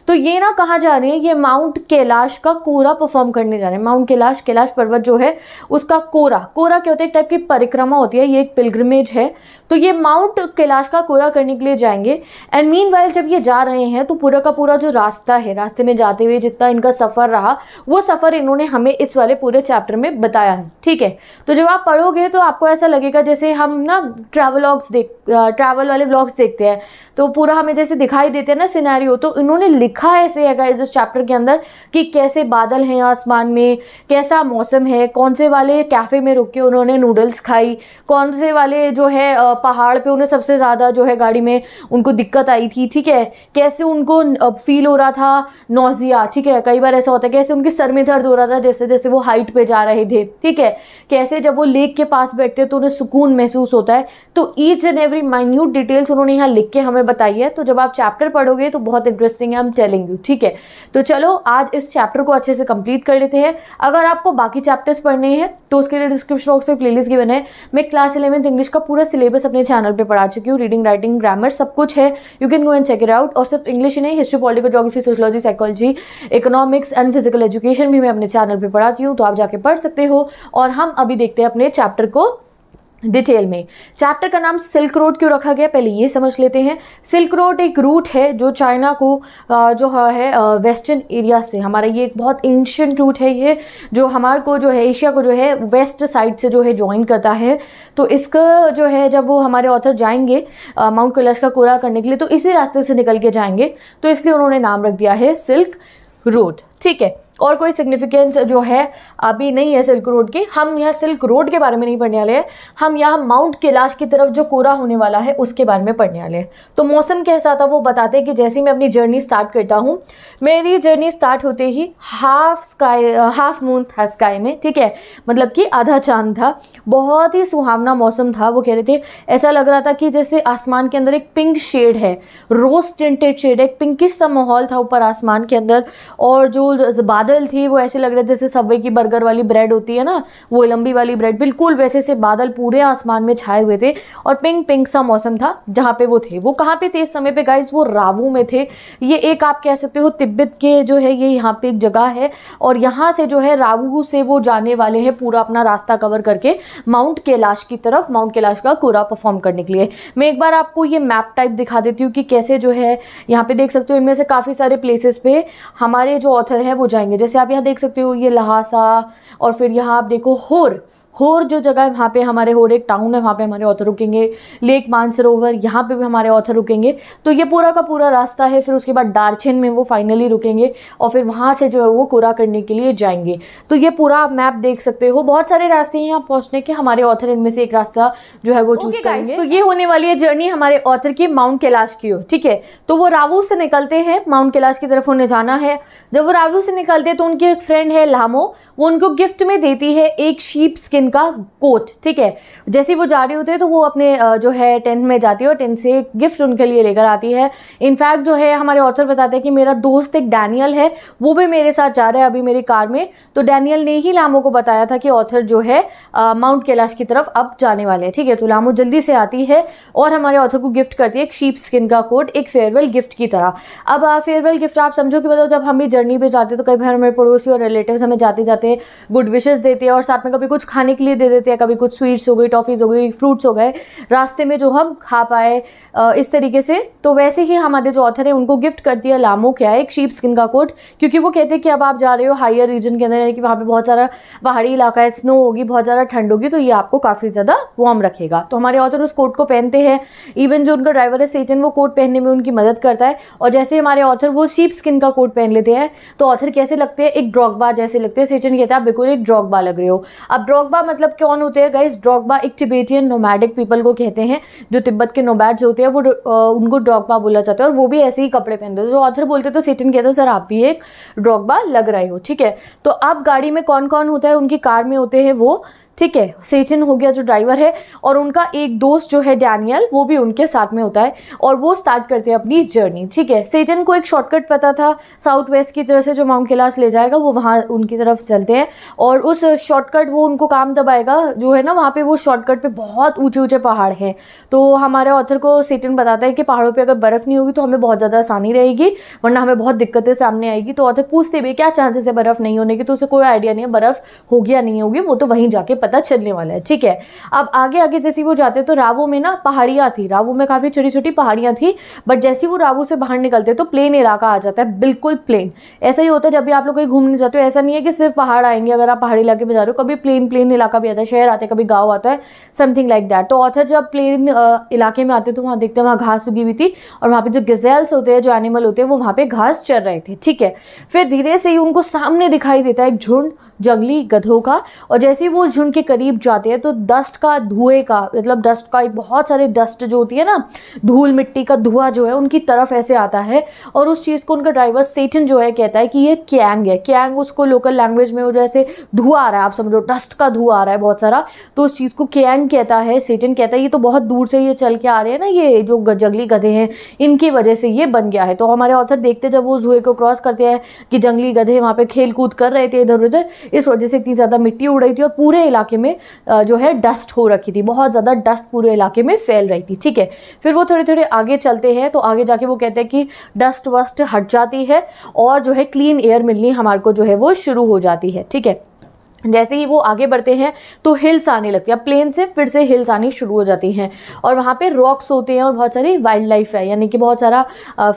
तो ये ना कहा जा रहे हैं, ये माउंट कैलाश का कोरा परफॉर्म करने जा रहे हैं। माउंट कैलाश कैलाश पर्वत जो है, उसका कोरा। कोरा क्या होता है? एक टाइप की परिक्रमा होती है, ये एक पिलग्रमेज है। तो ये माउंट कैलाश का कोरा करने के लिए जाएँगे। एंड मीन जब ये जा रहे हैं तो पूरा का पूरा जो रास्ता है, रास्ते में जाते हुए जितना इनका सफ़र रहा, वो सफ़र इन्होंने हमें इस वाले पूरे चैप्टर में बताया है। ठीक है? तो जब आप पढ़ोगे तो आपको ऐसा लगेगा जैसे हम ना ट्रैवलॉग्स देख ट्रैवल वाले व्लॉग्स देखते हैं। तो पूरा हमें जैसे दिखाई देते हैं ना सिनेरियो तो इन्होंने लिखा ऐसे है इस चैप्टर के अंदर कि कैसे बादल हैं आसमान में, कैसा मौसम है, कौन से वाले कैफ़े में रुक के उन्होंने नूडल्स खाई, कौन से वाले जो है पहाड़ पे उन्हें सबसे ज़्यादा जो है गाड़ी में उनको दिक्कत आई थी, ठीक है? कैसे उनको फील हो रहा था? नोजिया ठीक है? कई बार ऐसा होता है, कैसे उनके सर में दर्द हो रहा था जैसे जैसे वो हाइट पर जा रहे थे, ठीक है? कैसे जब वो लेक के पास बैठते तो उन्हें सुकून महसूस होता है? तो each and every minute details उन्होंने यहाँ लिख के हमें बताई है। तो जब आप चैप्टर पढ़ोगे तो बहुत इंटरेस्टिंग है हम टेलिंग यू ठीक है? तो चलो, आज इस चैप्टर को अच्छे से कंप्लीट कर लेते हैं। अगर आपको बाकी चैप्टर्स पढ़ने हैं तो उसके लिए डिस्क्रिप्शन बॉक्स में प्लेलिस्ट गिवन है। मैं क्लास इलेवंथ इंग्लिश का पूरा सिलेबस अपने चैनल पे पढ़ा चुकी हूँ। रीडिंग राइटिंग ग्रामर सब कुछ है। You can go and check it out और सिर्फ़ इंग्लिश ही नहीं history political geography sociology psychology economics and physical education भी मैं अपने चैनल पर पढ़ाती हूँ। तो आप जाके पढ़ सकते हो। और हम अभी देखते हैं अपने चैप्टर को डिटेल में। चैप्टर का नाम सिल्क रोड क्यों रखा गया? पहले ये समझ लेते हैं। सिल्क रोड एक रूट है जो चाइना को जो है वेस्टर्न एरिया से। हमारा ये एक बहुत एंशियंट रूट है ये, जो हमारे को जो है, एशिया को जो है वेस्ट साइड से जो है ज्वाइन करता है। तो इसका जो है, जब वो हमारे ऑथर जाएँगे माउंट कैलाश का कोरा करने के लिए तो इसी रास्ते से निकल के जाएँगे। तो इसलिए उन्होंने नाम रख दिया है सिल्क रोड। ठीक है। और कोई सिग्निफिकेंस जो है अभी नहीं है सिल्क रोड की। हम यहाँ सिल्क रोड के बारे में नहीं पढ़ने वाले हैं। हम यहाँ माउंट कैलाश की तरफ़ जो कोरा होने वाला है, उसके बारे में पढ़ने वाले हैं। तो मौसम कैसा था वो बताते हैं कि जैसे ही मैं अपनी जर्नी स्टार्ट करता हूँ, मेरी जर्नी स्टार्ट होते ही हाफ़ स्काई हाफ़ मून था स्काई में, ठीक है? मतलब कि आधा चाँद था। बहुत ही सुहावना मौसम था, वो कह रहे थे। ऐसा लग रहा था कि जैसे आसमान के अंदर एक पिंक शेड है रोज टिंटेड शेड है पिंकिश सा माहौल था ऊपर आसमान के अंदर। और जो बाद बादल थी, वो ऐसे लग रहे थे जैसे सबवे की बर्गर वाली ब्रेड होती है ना, वो लंबी वाली ब्रेड बिल्कुल वैसे से बादल पूरे आसमान में छाए हुए थे और पिंक पिंक सा मौसम था जहाँ पे वो थे। वो कहाँ पे थे इस समय पे गाइस वो रावू में थे। ये एक आप कह सकते हो तिब्बत के जो है, ये यहाँ पे एक जगह है और यहाँ से जो है, रावू से वो जाने वाले हैं पूरा अपना रास्ता कवर करके माउंट कैलाश की तरफ़ माउंट कैलाश का कोरा परफॉर्म करने के लिए। मैं एक बार आपको ये मैप टाइप दिखा देती हूँ कि कैसे जो है, यहाँ पे देख सकते हो इनमें से काफ़ी सारे प्लेसेस पे हमारे जो ऑथर है, वो जाएँगे। जैसे आप यहाँ देख सकते हो ये लहासा और फिर यहाँ आप देखो होर। होर जो जगह है वहाँ पे हमारे होर एक टाउन है वहाँ पे हमारे ऑथर रुकेंगे। लेक मानसरोवर यहाँ पे भी हमारे ऑथर रुकेंगे। तो ये पूरा का पूरा रास्ता है फिर उसके बाद डारचिन में वो फाइनली रुकेंगे और फिर वहाँ से जो है वो कोरा करने के लिए जाएँगे। तो ये पूरा आप मैप देख सकते हो। बहुत सारे रास्ते हैं यहाँ पहुँचने के। हमारे ऑथर इनमें से एक रास्ता जो है वो चूज़ okay, करेंगे। तो ये होने वाली है जर्नी हमारे ऑथर की माउंट कैलाश की हो ठीक है? तो वो रावू से निकलते हैं माउंट कैलाश की तरफ़ उन्हें जाना है। जब वो रावू से निकलते हैं तो उनकी एक फ्रेंड है लामो। वो उनको गिफ्ट में देती है एक शीप स्किन का कोट ठीक है? जैसे वो जा रहे होते हैं तो वो अपने जो है टेंट में जाती है और टेंट से गिफ्ट उनके लिए लेकर आती है। इनफैक्ट जो है, हमारे ऑथर बताते हैं कि मेरा दोस्त एक डैनियल है, वो भी मेरे साथ जा रहा है अभी मेरी कार में। तो डैनियल ने ही लामो को बताया था कि ऑथर जो है माउंट कैलाश की तरफ़ अब जाने वाले हैं, ठीक है? तो लामो जल्दी से आती है और हमारे ऑथर को गिफ्ट करती है एक शीप स्किन का कोट एक फेयरवेल गिफ्ट की तरह। अब फेयरवेल गिफ्ट आप समझो कि बताओ, जब हम भी जर्नी पे जाते तो कई बार हमारे पड़ोसी और रिलेटिव हमें जाते जाते गुड विशेष देते हैं और साथ में कभी कुछ खाने के लिए दे देते हैं, कभी कुछ स्वीट्स हो गई टॉफ़ीज़ हो गई फ्रूट्स हो गए। रास्ते में जो हम खा पाए इस तरीके से तो वैसे ही हमारे जो ऑथर है, उनको गिफ्ट कर दिया लामो, क्या है, एक शीप स्किन का कोट, क्योंकि वो कहते हैं कि अब आप जा रहे हो हायर रीजन के अंदर, यानी कि वहाँ पे बहुत सारा पहाड़ी इलाका है स्नो होगी, बहुत ज़्यादा ठंड होगी तो ये आपको काफ़ी ज़्यादा वार्म रखेगा। तो हमारे ऑथर उस कोट को पहनते हैं इवन जो उनका ड्राइवर है सेटन वो कोट पहनने में उनकी मदद करता है, और जैसे हमारे ऑथर वो शीप स्किन का कोट पहन लेते हैं तो ऑथर कैसे लगते हैं, एक ड्रॉगबा जैसे लगते हैं सेटन कहता था बिल्कुल एक ड्रॉगबा लग रहे हो। अब ड्रॉगबा मतलब कौन होते हैं? गाइज़ ड्रॉगबा एक टिबेटियन नोमैडिक पीपल को कहते हैं, जो तिब्बत के नोमैड्स होते हैं, वो उनको ड्रॉगबा बोला जाता है और वो भी ऐसे ही कपड़े पहनते हैं। जो ऑथर बोलते तो सेटन कहते हैं, सर, आप भी एक ड्रॉगबा लग रहे हो। ठीक है? तो आप गाड़ी में कौन कौन होता है? उनकी कार में होते हैं वो ठीक है सेचिन हो गया जो ड्राइवर है और उनका एक दोस्त जो है डैनियल वो भी उनके साथ में होता है और वो स्टार्ट करते हैं अपनी जर्नी ठीक है? सेचन को एक शॉर्टकट पता था साउथ वेस्ट की तरफ़ से जो माउंट कैलाश ले जाएगा, वो वहाँ उनकी तरफ़ चलते हैं और उस शॉर्टकट वो उनको काम दबाएगा, जो है ना, वहाँ पे वो शॉर्टकट पे बहुत ऊँचे ऊँचे पहाड़ हैं। तो हमारे ऑथर को सेटन बताता है कि पहाड़ों पर अगर बर्फ़ नहीं होगी तो हमें बहुत ज़्यादा आसानी रहेगी, वरना हमें बहुत दिक्कतें सामने आएगी। तो ऑथर पूछते भी क्या चांसेस है बर्फ़ नहीं होने की? तो उसे कोई आइडिया नहीं है, बर्फ़ होगी या नहीं होगी? वो तो वहीं जाके पता चलने वाला है, ठीक है? अब आगे आगे जैसे वो जाते तो रावू में ना पहाड़ियाँ थी। रावू में काफ़ी छोटी छोटी पहाड़ियाँ थी बट जैसे वो रावू से बाहर निकलते तो प्लेन इलाका आ जाता है, बिल्कुल प्लेन ऐसा ही होता है, जब भी आप लोग कहीं घूमने जाते हो, ऐसा नहीं है कि सिर्फ़ पहाड़ आएँगे, अगर आप पहाड़ी इलाके में जा रहे हो, कभी प्लेन प्लेन इलाका भी आता है, शहर आते हैं, कभी गाँव आता है समथिंग लाइक दैट तो ऑथर जब प्लेन इलाके में आते तो वहाँ देखते हैं, वहाँ घास उगी हुई थी, और वहाँ पे जो गजेल्स होते हैं, जो एनिमल होते हैं, वो वहाँ पर घास चल रहे थे, ठीक है? फिर धीरे से ही उनको सामने दिखाई देता है एक झुंड जंगली गधों का, और जैसे ही वो झुंड के करीब जाते हैं तो डस्ट का, धुएँ का मतलब डस्ट का एक बहुत सारे डस्ट जो होती है ना, धूल मिट्टी का धुआँ जो है, उनकी तरफ़ ऐसे आता है, और उस चीज़ को उनका ड्राइवर सेटन जो है कहता है कि ये कैंग है। कैंग उसको लोकल लैंग्वेज में वो जैसे धुआँ आ रहा है, आप समझो डस्ट का धुआँ आ रहा है बहुत सारा तो उस चीज़ को कैंग कहता है सेटन कहता है, ये तो बहुत दूर से ये चल के आ रहे हैं ना, ये जो जंगली गधे हैं, इनकी वजह से ये बन गया है। तो हमारे ऑथर देखते जब वो धुएँ को क्रॉस करते हैं कि जंगली गधे वहाँ पे खेल कूद कर रहे थे इधर उधर इस वजह से इतनी ज़्यादा मिट्टी उड़ रही थी और पूरे इलाके में जो है डस्ट हो रखी थी। बहुत ज़्यादा डस्ट पूरे इलाके में फैल रही थी, ठीक है? फिर वो थोड़े थोड़े आगे चलते हैं तो आगे जाके वो कहते हैं कि डस्ट वस्ट हट जाती है और जो है क्लीन एयर मिलनी हमारे को जो है वो शुरू हो जाती है, ठीक है? जैसे ही वो आगे बढ़ते हैं तो हिल्स आने लगती है। प्लेन से फिर से हिल्स आनी शुरू हो जाती हैं। और वहाँ पे रॉक्स होते हैं और बहुत सारी वाइल्ड लाइफ है, यानी कि बहुत सारा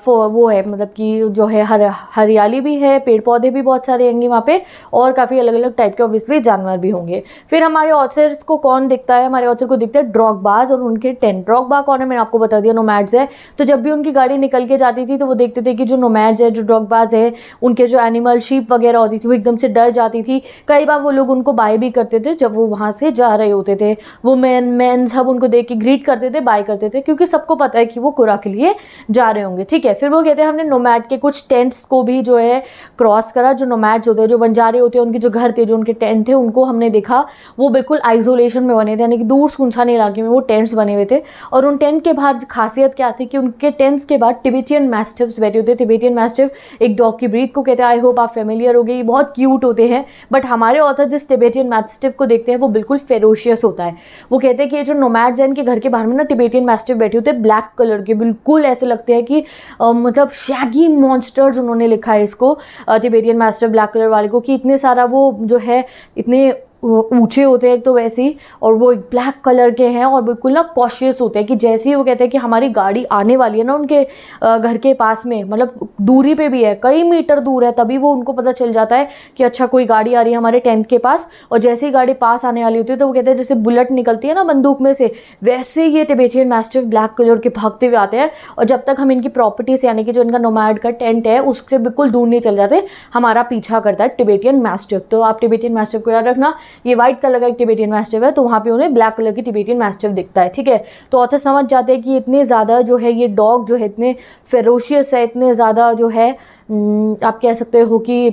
वो है मतलब कि जो है हर, हरियाली भी है पेड़ पौधे भी बहुत सारे होंगे वहाँ पे, और काफ़ी अलग अलग टाइप के ऑब्वियसली जानवर भी होंगे। फिर हमारे ऑथर्स को कौन दिखता है? हमारे ऑथर को दिखता है ड्रॉकबाज और उनके टेंट ड्रॉकबा कौन है? मैंने आपको बता दिया नोमैड्स है। तो जब भी उनकी गाड़ी निकल के जाती थी तो वो देखते थे कि जो नोमैड्स है, जो ड्रॉकबाज है, उनके जो एनिमल शीप वगैरह होती थी, वो एकदम से डर जाती थी। कई बार वो लोग उनको बाय भी करते थे, जब वो वहाँ से जा रहे होते थे। वो मैन मैन सब उनको देख के ग्रीट करते थे बाय करते थे, क्योंकि सबको पता है कि वो कुरा के लिए जा रहे होंगे, ठीक है? फिर वो कहते हैं, हमने नोमैड के कुछ टेंट्स को भी जो है क्रॉस करा, जो नोमैड्स होते हैं, जो बंजारे होते हैं, उनके जो घर थे, जो उनके टेंट थे, उनको हमने देखा। वो बिल्कुल आइसोलेशन में बने थे, यानी कि दूर सुनसान इलाके में वो टेंट्स बने हुए थे। और उन टेंट के बाहर खासियत क्या थी कि उनके टेंट्स के बाद टिबेटियन मैस्टिव्स बैठे होते टिबेटियन मैस्टिव एक डॉग की ब्रीड को कहते हैं आई होप आप फेमिलियर हो गई बहुत क्यूट होते हैं बट हमारे ऑथर जिस टिबेटियन मैस्टिव को देखते हैं वो बिल्कुल फेरोशियस होता है। वो कहते हैं कि ये जो नोमैड्स हैं इनके घर के बाहर में ना टिबेटियन मैस्टिव बैठे होते हैं ब्लैक कलर के बिल्कुल ऐसे लगते हैं कि आ, मतलब शैगी मॉन्स्टर्स उन्होंने लिखा है इसको टिबेटियन मैस्टिव ब्लैक कलर वाले को कि इतने सारा वो जो है इतने ऊँचे होते हैं तो वैसे ही, और वो एक ब्लैक कलर के हैं और बिल्कुल ना कॉशियस होते हैं कि जैसे ही वो कहते हैं कि हमारी गाड़ी आने वाली है ना उनके घर के पास में मतलब दूरी पे भी है, कई मीटर दूर है, तभी वो उनको पता चल जाता है कि अच्छा कोई गाड़ी आ रही है हमारे टेंथ के पास, और जैसे ही गाड़ी पास आने वाली होती है तो वो कहते हैं जैसे बुलेट निकलती है ना बंदूक में से, वैसे ये टिबेटियन मैस्टिव ब्लैक कलर के भागते हुए आते हैं, और जब तक हम इनकी प्रॉपर्टी से यानी कि जो इनका नोमैड का टेंट है, उससे बिल्कुल दूर नहीं चल जाते, हमारा पीछा करता है टिबेटियन मैस्टिव तो आप टिबेटियन मैस्टिव को याद रखना ये व्हाइट कलर का एक टिबेटियन मैस्टिव है तो वहाँ पे उन्हें ब्लैक कलर की टिबेटियन मैस्टिव दिखता है, ठीक है? तो ऑथर समझ जाते हैं कि इतने ज़्यादा जो है, ये डॉग जो है, इतने फेरोशियस है, इतने ज़्यादा जो है आप कह सकते हो कि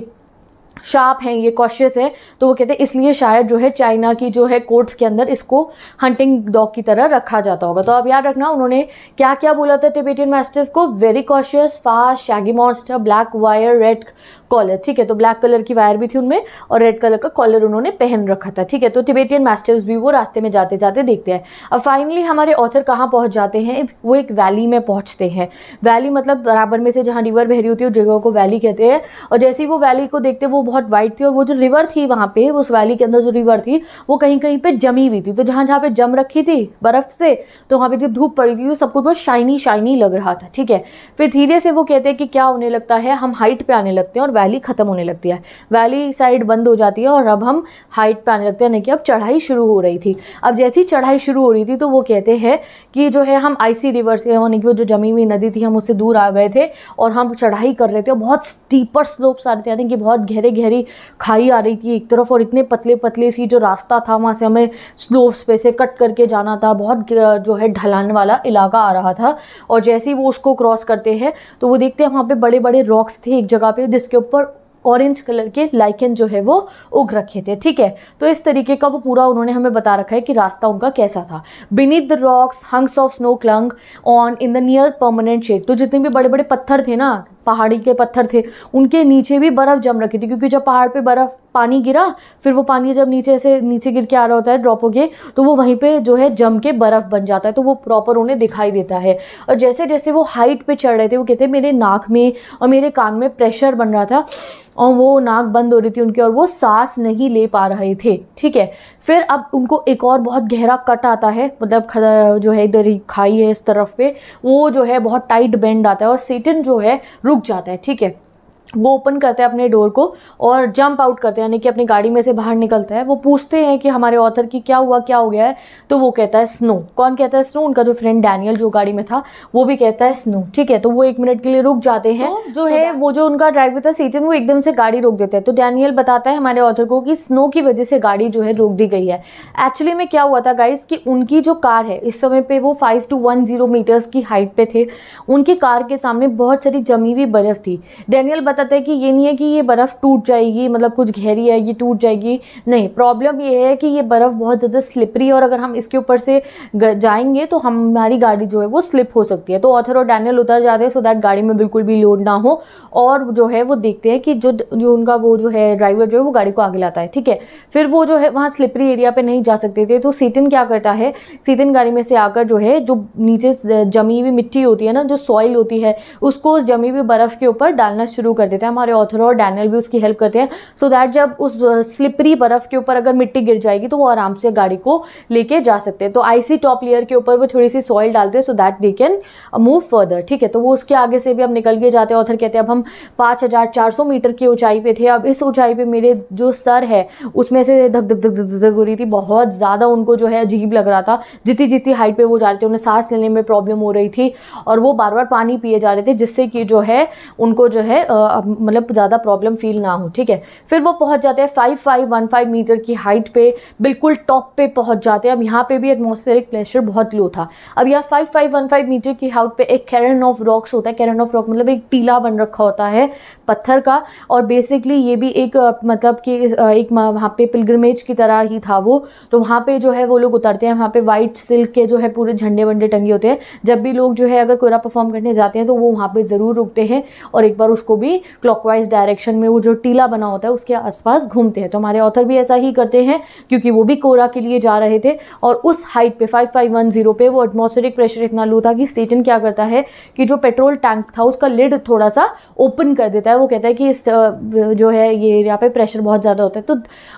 शार्प हैं, ये कॉशियस है तो वो कहते हैं, इसलिए शायद जो है चाइना की जो है कोर्ट्स के अंदर इसको हंटिंग डॉग की तरह रखा जाता होगा। तो अब याद रखना, उन्होंने क्या क्या बोला था टिबेटियन मैस्टिफ को? Very cautious fast shaggy monster black wire red collar ठीक है? तो ब्लैक कलर की वायर भी थी उनमें और रेड कलर का कॉलर उन्होंने पहन रखा था, ठीक है? तो टिबेटियन मास्टर्स भी वो रास्ते में जाते जाते देखते हैं। अब फाइनली हमारे ऑथर कहाँ पहुँच जाते हैं? वो एक वैली में पहुँचते हैं। वैली मतलब बराबर में से जहाँ रिवर बहरी होती है, उस जगह को वैली कहते हैं। और जैसे ही वो वैली को देखते वो बहुत वाइट थी और वो जो रिवर थी वहाँ पे, उस वैली के अंदर जो रिवर थी, वो कहीं कहीं पे जमी हुई थी। तो जहाँ जहाँ पे जम रखी थी बर्फ़ से तो वहाँ पे जो धूप पड़ी थी तो सब कुछ बहुत शाइनी शाइनी लग रहा था, ठीक है? फिर धीरे से वो कहते हैं कि क्या होने लगता है, हम हाइट पे आने लगते हैं और वैली ख़त्म होने लगती है। वैली साइड बंद हो जाती है और अब हम हाइट पर आने लगते हैं, यानी कि अब चढ़ाई शुरू हो रही थी। अब जैसी चढ़ाई शुरू हो रही थी तो वो कहते हैं कि जो है, हम आईसी रिवर से, यानी कि वो जो जमी हुई नदी थी, हम उससे दूर आ गए थे और हम चढ़ाई कर रहे थे और बहुत स्टीपर स्लोप्स आ रहे थे, यानी कि बहुत गहरे गहरी खाई आ रही थी एक तरफ़ और इतने पतले पतले सी जो रास्ता था, वहाँ से हमें स्लोप्स पे से कट करके जाना था। बहुत जो है ढलान वाला इलाका आ रहा था और जैसे ही वो उसको क्रॉस करते हैं तो वो देखते हैं वहाँ पे बड़े बड़े रॉक्स थे एक जगह पे, जिसके ऊपर ऑरेंज कलर के लाइकन जो है वो उग रखे थे। ठीक है? तो इस तरीके का वो पूरा उन्होंने हमें बता रखा है कि रास्ता उनका कैसा था। Beneath the rocks hangs of snow clung on in the near permanent shade तो जितने भी बड़े बड़े पत्थर थे ना पहाड़ी के पत्थर थे। उनके नीचे भी बर्फ़ जम रखी थी, क्योंकि जब पहाड़ पे बर्फ़ पानी गिरा, फिर वो पानी जब नीचे से नीचे गिर के आ रहा होता है ड्रॉप होके तो वो वहीं पे जो है जम के बर्फ़ बन जाता है तो वो प्रॉपर उन्हें दिखाई देता है। और जैसे जैसे वो हाइट पे चढ़ रहे थे, वो कहते हैं, मेरे नाक में और मेरे कान में प्रेशर बन रहा था, और वो नाक बंद हो रही थी उनकी, और वो सांस नहीं ले पा रहे थे, ठीक है? फिर अब उनको एक और बहुत गहरा कट आता है मतलब जो है इधर खाई है इस तरफ़ पे, वो जो है बहुत टाइट बेंड आता है और सेटन जो है रुक जाता है, ठीक है? वो ओपन करते हैं अपने डोर को और जंप आउट करते हैं यानी कि अपनी गाड़ी में से बाहर निकलता है। वो पूछते हैं कि हमारे ऑथर की क्या हुआ क्या हो गया है? तो वो कहता है स्नो कौन कहता है स्नो उनका जो फ्रेंड डैनियल जो गाड़ी में था वो भी कहता है स्नो ठीक है तो वो एक मिनट के लिए रुक जाते हैं। तो जो है वो जो उनका ड्राइवर था सीज़न वो एकदम से गाड़ी रोक देता है। तो डैनियल बताता है हमारे ऑथर को कि स्नो की वजह से गाड़ी जो है रोक दी गई है। एक्चुअली में क्या हुआ था गाइस कि उनकी जो कार है इस समय पर वो five two one zero metres की हाइट पे थे। उनकी कार के सामने बहुत सारी जमी हुई बर्फ़ थी। डैनियल बताता है कि ये नहीं है कि ये बर्फ़ टूट जाएगी मतलब कुछ गहरी आएगी टूट जाएगी। नहीं प्रॉब्लम ये है कि ये बर्फ़ बहुत ज़्यादा स्लिपरी है और अगर हम इसके ऊपर से जाएँगे तो हमारी गाड़ी जो है वो स्लिप हो सकती है। तो ऑथर और डैनियल उतर जाते हैं सो दैट गाड़ी में बिल्कुल भी लोड ना हो और जो है वो देखते हैं कि जो जो उनका वो जो है ड्राइवर जो है वो गाड़ी को आगे लाता है, ठीक है? फिर वो जो है वहाँ स्लिपरी एरिया पर नहीं जा सकते थे। तो सीटन क्या करता है? सीटन गाड़ी में से आकर जो है, जो नीचे जमी हुई मिट्टी होती है ना, जो सॉइल होती है, उसको उस जमी हुई बर्फ़ के ऊपर डालना शुरू कर देता है। हमारे ऑथर और डैनियल भी उसकी हेल्प करते हैं। सो so दैट जब उस स्लिपरी बर्फ़ के ऊपर अगर मिट्टी गिर जाएगी तो वो आराम से गाड़ी को लेके जा सकते हैं। तो आईसी टॉप लेयर के ऊपर वो थोड़ी सी सॉइल डालते हैं so that they can move further ठीक है? तो वो उसके आगे से भी अब निकल के जाते हैं। ऑथर कहते हैं, अब हम पाँच मीटर की ऊंचाई पे थे। अब इस ऊंचाई पे मेरे जो सर है, उसमें से धक धक धक धक धक हो रही थी। बहुत ज़्यादा उनको जो है अजीब लग रहा था। जितनी जितनी हाइट पे वो जा रहे थे, उन्हें सांस लेने में प्रॉब्लम हो रही थी और वो बार बार पानी पिए जा रहे थे, जिससे कि जो है, उनको जो है मतलब ज़्यादा प्रॉब्लम फील ना हो, ठीक है? फिर वो पहुँच जाते हैं five five one five metre की हाइट पे, बिल्कुल टॉप पे पहुँच जाते हैं। अब यहाँ पे भी एटमॉस्फेरिक प्रेशर बहुत लो था। अब यहाँ five five one five metre की हाइट पे एक कैरन ऑफ़ रॉक्स होता है। कैरन ऑफ़ रॉक मतलब एक टीला बन रखा होता है पत्थर का। और बेसिकली ये भी एक मतलब कि एक वहाँ पे पिलग्रमेज की तरह ही था वो। तो वहाँ पे जो है वो लोग उतरते हैं। वहाँ पे वाइट सिल्क के जो है पूरे झंडे वंडे टंगे होते हैं। जब भी लोग जो है अगर कोयरा परफॉर्म करने जाते हैं तो वो वहाँ पर ज़रूर रुकते हैं। और एक बार उसको भी क्लॉकवाइज डायरेक्शन में वो जो टीला बना होता है, उसके आसपास घूमते हैं। तो हमारे ऑथर भी ऐसा ही करते हैं, क्योंकि वो भी कोरा के लिए जा रहे थे और उस हाइट पे 5510 पे वो एटमॉस्फेरिक प्रेशर इतना लो था कि स्टेशन क्या करता है कि जो पेट्रोल टैंक था, उसका लिड थोड़ा सा ओपन कर देता है। वो कहता है कि इस जो है ये यहाँ पे प्रेशर बहुत ज़्यादा होता है तो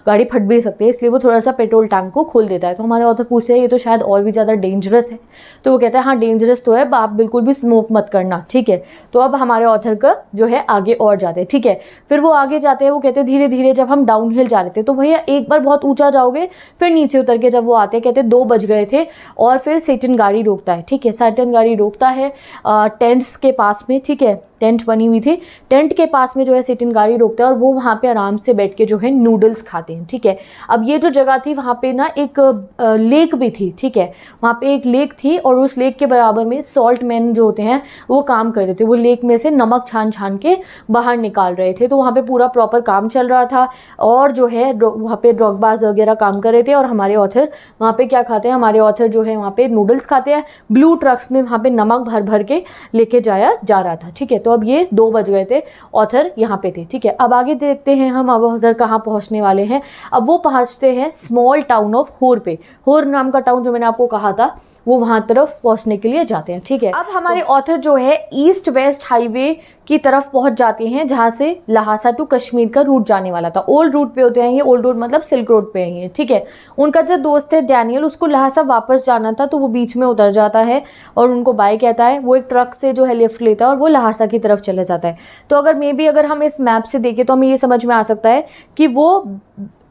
गाड़ी फट भी सकती है, इसलिए वो थोड़ा सा पेट्रोल टैंक को खोल देता है। तो हमारे ऑथर पूछते हैं, ये तो शायद और भी ज़्यादा डेंजरस है। तो वो कहता है हाँ डेंजरस तो है, आप बिल्कुल भी स्मोक मत करना, ठीक है? तो अब हमारे ऑथर का जो है आगे और जाते ठीक है? फिर वो आगे जाते हैं, वो कहते हैं, धीरे धीरे जब हम डाउन हिल जा रहे थे तो भैया एक बार बहुत ऊँचा जाओगे, फिर नीचे उतर के जब वो आते हैं, कहते दो बज गए थे और फिर सेटन गाड़ी रोकता है, ठीक है? सेटन गाड़ी रोकता है टेंट्स के पास में, ठीक है? टेंट बनी हुई थी। टेंट के पास में जो है सिटिन गाड़ी रोकते हैं और वो वहाँ पे आराम से बैठ के जो है नूडल्स खाते हैं, ठीक है? अब ये जो जगह थी, वहाँ पे ना एक लेक भी थी, ठीक है? वहाँ पे एक लेक थी और उस लेक के बराबर में सॉल्ट मैन जो होते हैं, वो काम कर रहे थे। वो लेक में से नमक छान छान के बाहर निकाल रहे थे। तो वहाँ पर पूरा प्रॉपर काम चल रहा था और जो है वहाँ पर ड्रॉगबाज वगैरह काम कर रहे थे और हमारे ऑथर वहाँ पर क्या खाते हैं, हमारे ऑथर जो है वहाँ पर नूडल्स खाते हैं। ब्लू ट्रक्स में वहाँ पर नमक भर भर के लेके जाया जा रहा था, ठीक है? तो अब ये दो बज गए थे ऑथर यहाँ पे थे, ठीक है? अब आगे देखते हैं हम, अब उधर कहाँ पहुँचने वाले हैं। अब वो पहुँचते हैं स्मॉल टाउन ऑफ़ होर पे होर नाम का टाउन जो मैंने आपको कहा था वो वहाँ तरफ़ पहुँचने के लिए जाते हैं ठीक है? अब हमारे ऑथर जो है ईस्ट वेस्ट हाईवे की तरफ़ पहुँच जाते हैं जहाँ से लहासा टू कश्मीर का रूट जाने वाला था। ओल्ड रूट पे होते हैं ये ओल्ड रूट मतलब सिल्क रोड पे है ये ठीक है? उनका जो दोस्त है डैनियल उसको लहासा वापस जाना था तो वो बीच में उतर जाता है और उनको बाय कहता है। वो एक ट्रक से जो है लिफ्ट लेता है और वो लहासा की तरफ़ चला जाता है। तो अगर मे बी अगर हम इस मैप से देखें तो हमें ये समझ में आ सकता है कि वो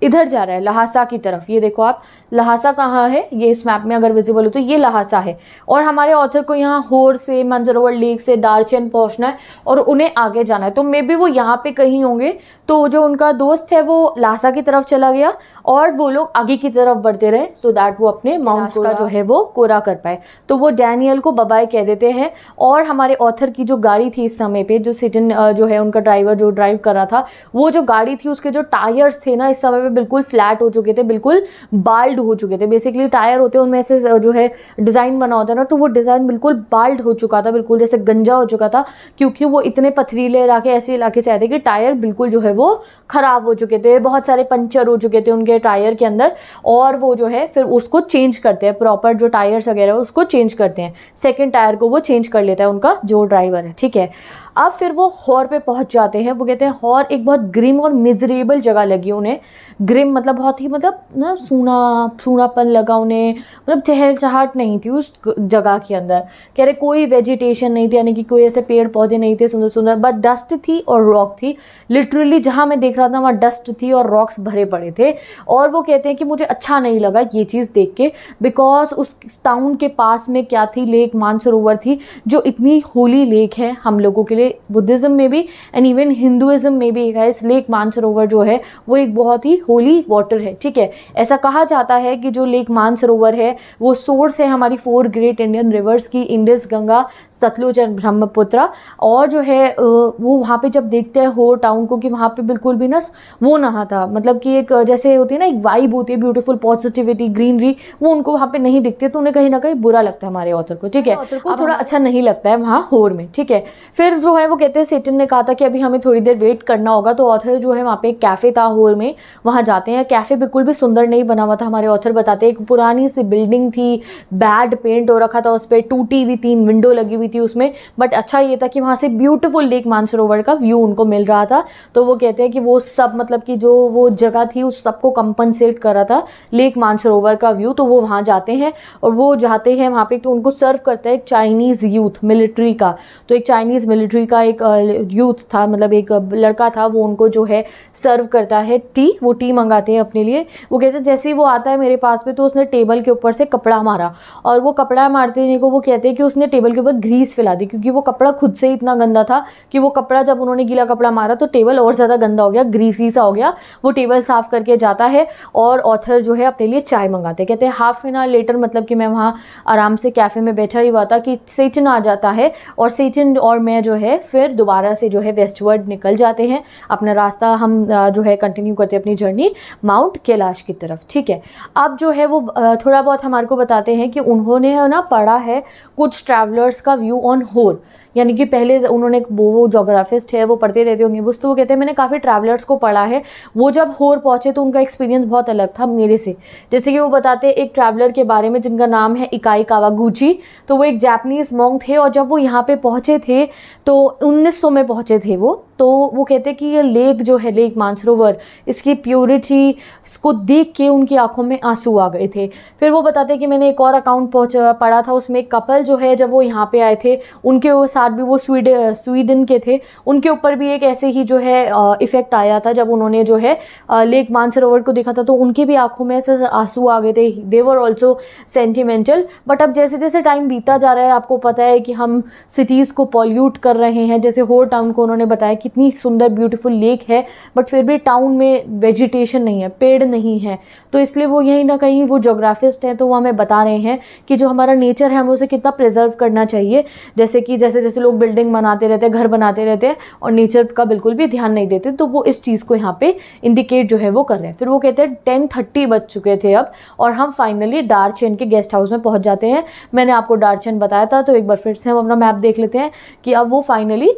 इधर जा रहा है, लहासा की तरफ़। ये देखो आप, लहासा कहाँ है? ये इस मैप में अगर विजिबल हो तो ये लहासा है। और हमारे ऑथर को यहाँ होर से, मंजरोवर लेक से दारचंद पहुँचना है और उन्हें आगे जाना है। तो मे बी वो यहाँ पे कहीं होंगे तो जो उनका दोस्त है वो लासा की तरफ़ चला गया और वो लोग आगे की तरफ़ बढ़ते रहे सो so दैट वो अपने माउंट का जो है वो कोरा कर पाए। तो वो डैनियल को बबाई कह देते हैं और हमारे ऑथर की जो गाड़ी थी इस समय पे जो सिटन जो है उनका ड्राइवर जो ड्राइव कर रहा था वो जो गाड़ी थी उसके जो टायर्स थे ना इस समय पे बिल्कुल फ्लैट हो चुके थे बिल्कुल बाल्ड हो चुके थे। बेसिकली टायर होते हैं उनमें ऐसे जो है डिज़ाइन बना होता है ना तो वो डिज़ाइन बिल्कुल बाल्ड हो चुका था बिल्कुल जैसे गंजा हो चुका था क्योंकि वो इतने पथरीले इलाके ऐसे इलाके से आए थे कि टायर बिल्कुल जो है वो ख़राब हो चुके थे, बहुत सारे पंचर हो चुके थे उनके टायर के अंदर और वो जो है फिर उसको चेंज करते हैं प्रॉपर जो टायर्स वगैरह उसको चेंज करते हैं। सेकेंड टायर को वो चेंज कर लेता है उनका जो ड्राइवर है, ठीक है? अब फिर वो हॉर पे पहुँच जाते हैं। वो कहते हैं, हॉर एक बहुत ग्रिम और मिजरेबल जगह लगी उन्हें। ग्रिम मतलब बहुत ही मतलब ना सूना, सूनापन लगा उन्हें। मतलब चहल चहट नहीं थी उस जगह के अंदर। कह रहे, कोई वेजिटेशन नहीं थी, यानी कि कोई ऐसे पेड़ पौधे नहीं थे सुंदर सुंदर। बट डस्ट थी और रॉक थी। लिटरली जहाँ मैं देख रहा था, वहाँ डस्ट थी और रॉक्स भरे पड़े थे। और वो कहते हैं कि मुझे अच्छा नहीं लगा ये चीज़ देख के बिकॉज़ उस टाउन के पास में क्या थी लेक मानसरोवर थी, जो इतनी होली लेक है हम लोगों के लिए। लिए बुद्धिज़्म में भी एंड इवन हिंदुज़म में भी है लेक मानसरोवर जो है वो एक बहुत ही होली वाटर है ठीक है? ऐसा कहा जाता है कि जो लेक मानसरोवर है वो सोर्स है हमारी फोर ग्रेट इंडियन रिवर्स की इंडस गंगा सतलुज एंड ब्रह्मपुत्र और जो है वो वहाँ पे जब देखते हैं हो टाउन को कि वहाँ पे बिल्कुल भी ना वो नहा था मतलब कि एक जैसे होती है ना एक वाइब होती है ब्यूटीफुल पॉजिटिविटी ग्रीनरी वो उनको वहाँ पे नहीं दिखते तो उन्हें कहीं ना कहीं बुरा लगता है हमारे ऑथर को ठीक है? ऑथर को थोड़ा अच्छा नहीं लगता है वहाँ होर में ठीक है? फिर जो है, वो कहते हैं सेटन ने कहा था कि अभी हमें थोड़ी देर वेट करना होगा तो ऑथर जो है, वहाँ पे कैफ़े था होर में, वहाँ जाते हैं। कैफ़े बिल्कुल भी सुंदर नहीं बना हुआ था, हमारे ऑथर बताते हैं। एक पुरानी सी बिल्डिंग थी बैड पेंट हो रखा था, उस पर टूटी हुई तीन विंडो लगी हुई थी उसमें। बट अच्छा ये था कि वहाँ से ब्यूटीफुल लेक मानसरोवर का व्यू उनको मिल रहा था। तो वो कहते हैं कि वो सब मतलब कि जो वो जगह थी, उस सबको कंपनसेट कर रहा था लेक मानसरोवर का व्यू तो वो वहाँ जाते हैं। और वो जाते हैं वहाँ पे तो उनको सर्व करता है एक चाइनीज़ यूथ मिलिट्री का। तो एक चाइनीज़ मिलिट्री कंट्री का एक यूथ था मतलब एक लड़का था, वो उनको जो है सर्व करता है टी वो टी मंगाते हैं अपने लिए। वो कहते हैं, जैसे ही वो आता है मेरे पास में तो उसने टेबल के ऊपर से कपड़ा मारा और वो कपड़ा मारते को वो कहते हैं कि उसने टेबल के ऊपर ग्रीस फैला दी, क्योंकि वो कपड़ा खुद से ही इतना गंदा था कि वो कपड़ा जब उन्होंने गीला कपड़ा मारा तो टेबल और ज़्यादा गंदा हो गया ग्रीसी सा हो गया। वो टेबल साफ़ करके जाता है और ऑथर जो है अपने लिए चाय मंगाते कहते हैं हाफ़ एन आवर लेटर मतलब कि मैं वहाँ आराम से कैफ़े में बैठा ही हुआ था कि सेचन आ जाता है और सेचन और मैं जो है है, फिर दोबारा से जो है वेस्टवर्ड निकल जाते हैं। अपना रास्ता हम जो है कंटिन्यू करते हैं अपनी जर्नी माउंट कैलाश की तरफ़, ठीक है? अब जो है वो थोड़ा बहुत हमारे को बताते हैं कि उन्होंने ना पढ़ा है कुछ ट्रैवलर्स का व्यू ऑन होल यानी कि पहले उन्होंने वो वो जोग्राफिस्ट है, वो पढ़ते रहते होंगे। बस तो वो कहते हैं, मैंने काफ़ी ट्रैवलर्स को पढ़ा है। वो जब होर पहुँचे तो उनका एक्सपीरियंस बहुत अलग था मेरे से। जैसे कि वो बताते हैं, एक ट्रैवलर के बारे में जिनका नाम है इकाई कावागूची तो वो एक जैपनीज़ मोंग थे और जब वो यहाँ पर पहुँचे थे तो 1900 में पहुँचे थे वो तो वो कहते कि ये लेक जो है लेक मानसरोवर इसकी प्योरिटी इसको देख के उनकी आँखों में आँसू आ गए थे। फिर वो बताते कि मैंने एक और अकाउंट पहुँच, पढ़ा था, उसमें एक कपल जो है, जब वो यहाँ पे आए थे, उनके साथ भी वो स्वीडन स्वीडन के थे। उनके ऊपर भी एक ऐसे ही जो है इफ़ेक्ट आया था। जब उन्होंने जो है लेक मानसरोवर को देखा था तो उनके भी आँखों में ऐसे आँसू आ गए थे। देवर ऑल्सो सेंटिमेंटल बट अब जैसे जैसे टाइम बीता जा रहा है, आपको पता है कि हम सिटीज़ को पॉल्यूट कर रहे हैं। जैसे होर टाउन को उन्होंने बताया, कितनी सुंदर ब्यूटीफुल लेक है बट फिर भी टाउन में वेजिटेशन नहीं है, पेड़ नहीं है। तो इसलिए वो यहीं ना कहीं वो जोग्राफिस्ट हैं तो वो हमें बता रहे हैं कि जो हमारा नेचर है, हमें उसे कितना प्रिजर्व करना चाहिए। जैसे कि जैसे जैसे लोग बिल्डिंग बनाते रहते हैं, घर बनाते रहते हैं और नेचर का बिल्कुल भी ध्यान नहीं देते तो वो इस चीज़ को यहाँ पे इंडिकेट जो है वो कर रहे हैं। फिर वो कहते हैं टेन थर्टी बज चुके थे अब और हम फाइनली डार्चेन के गेस्ट हाउस में पहुँच जाते हैं। मैंने आपको डार्चेन बताया था तो एक बार फिर से हम अपना मैप देख लेते हैं कि अब वो फाइनली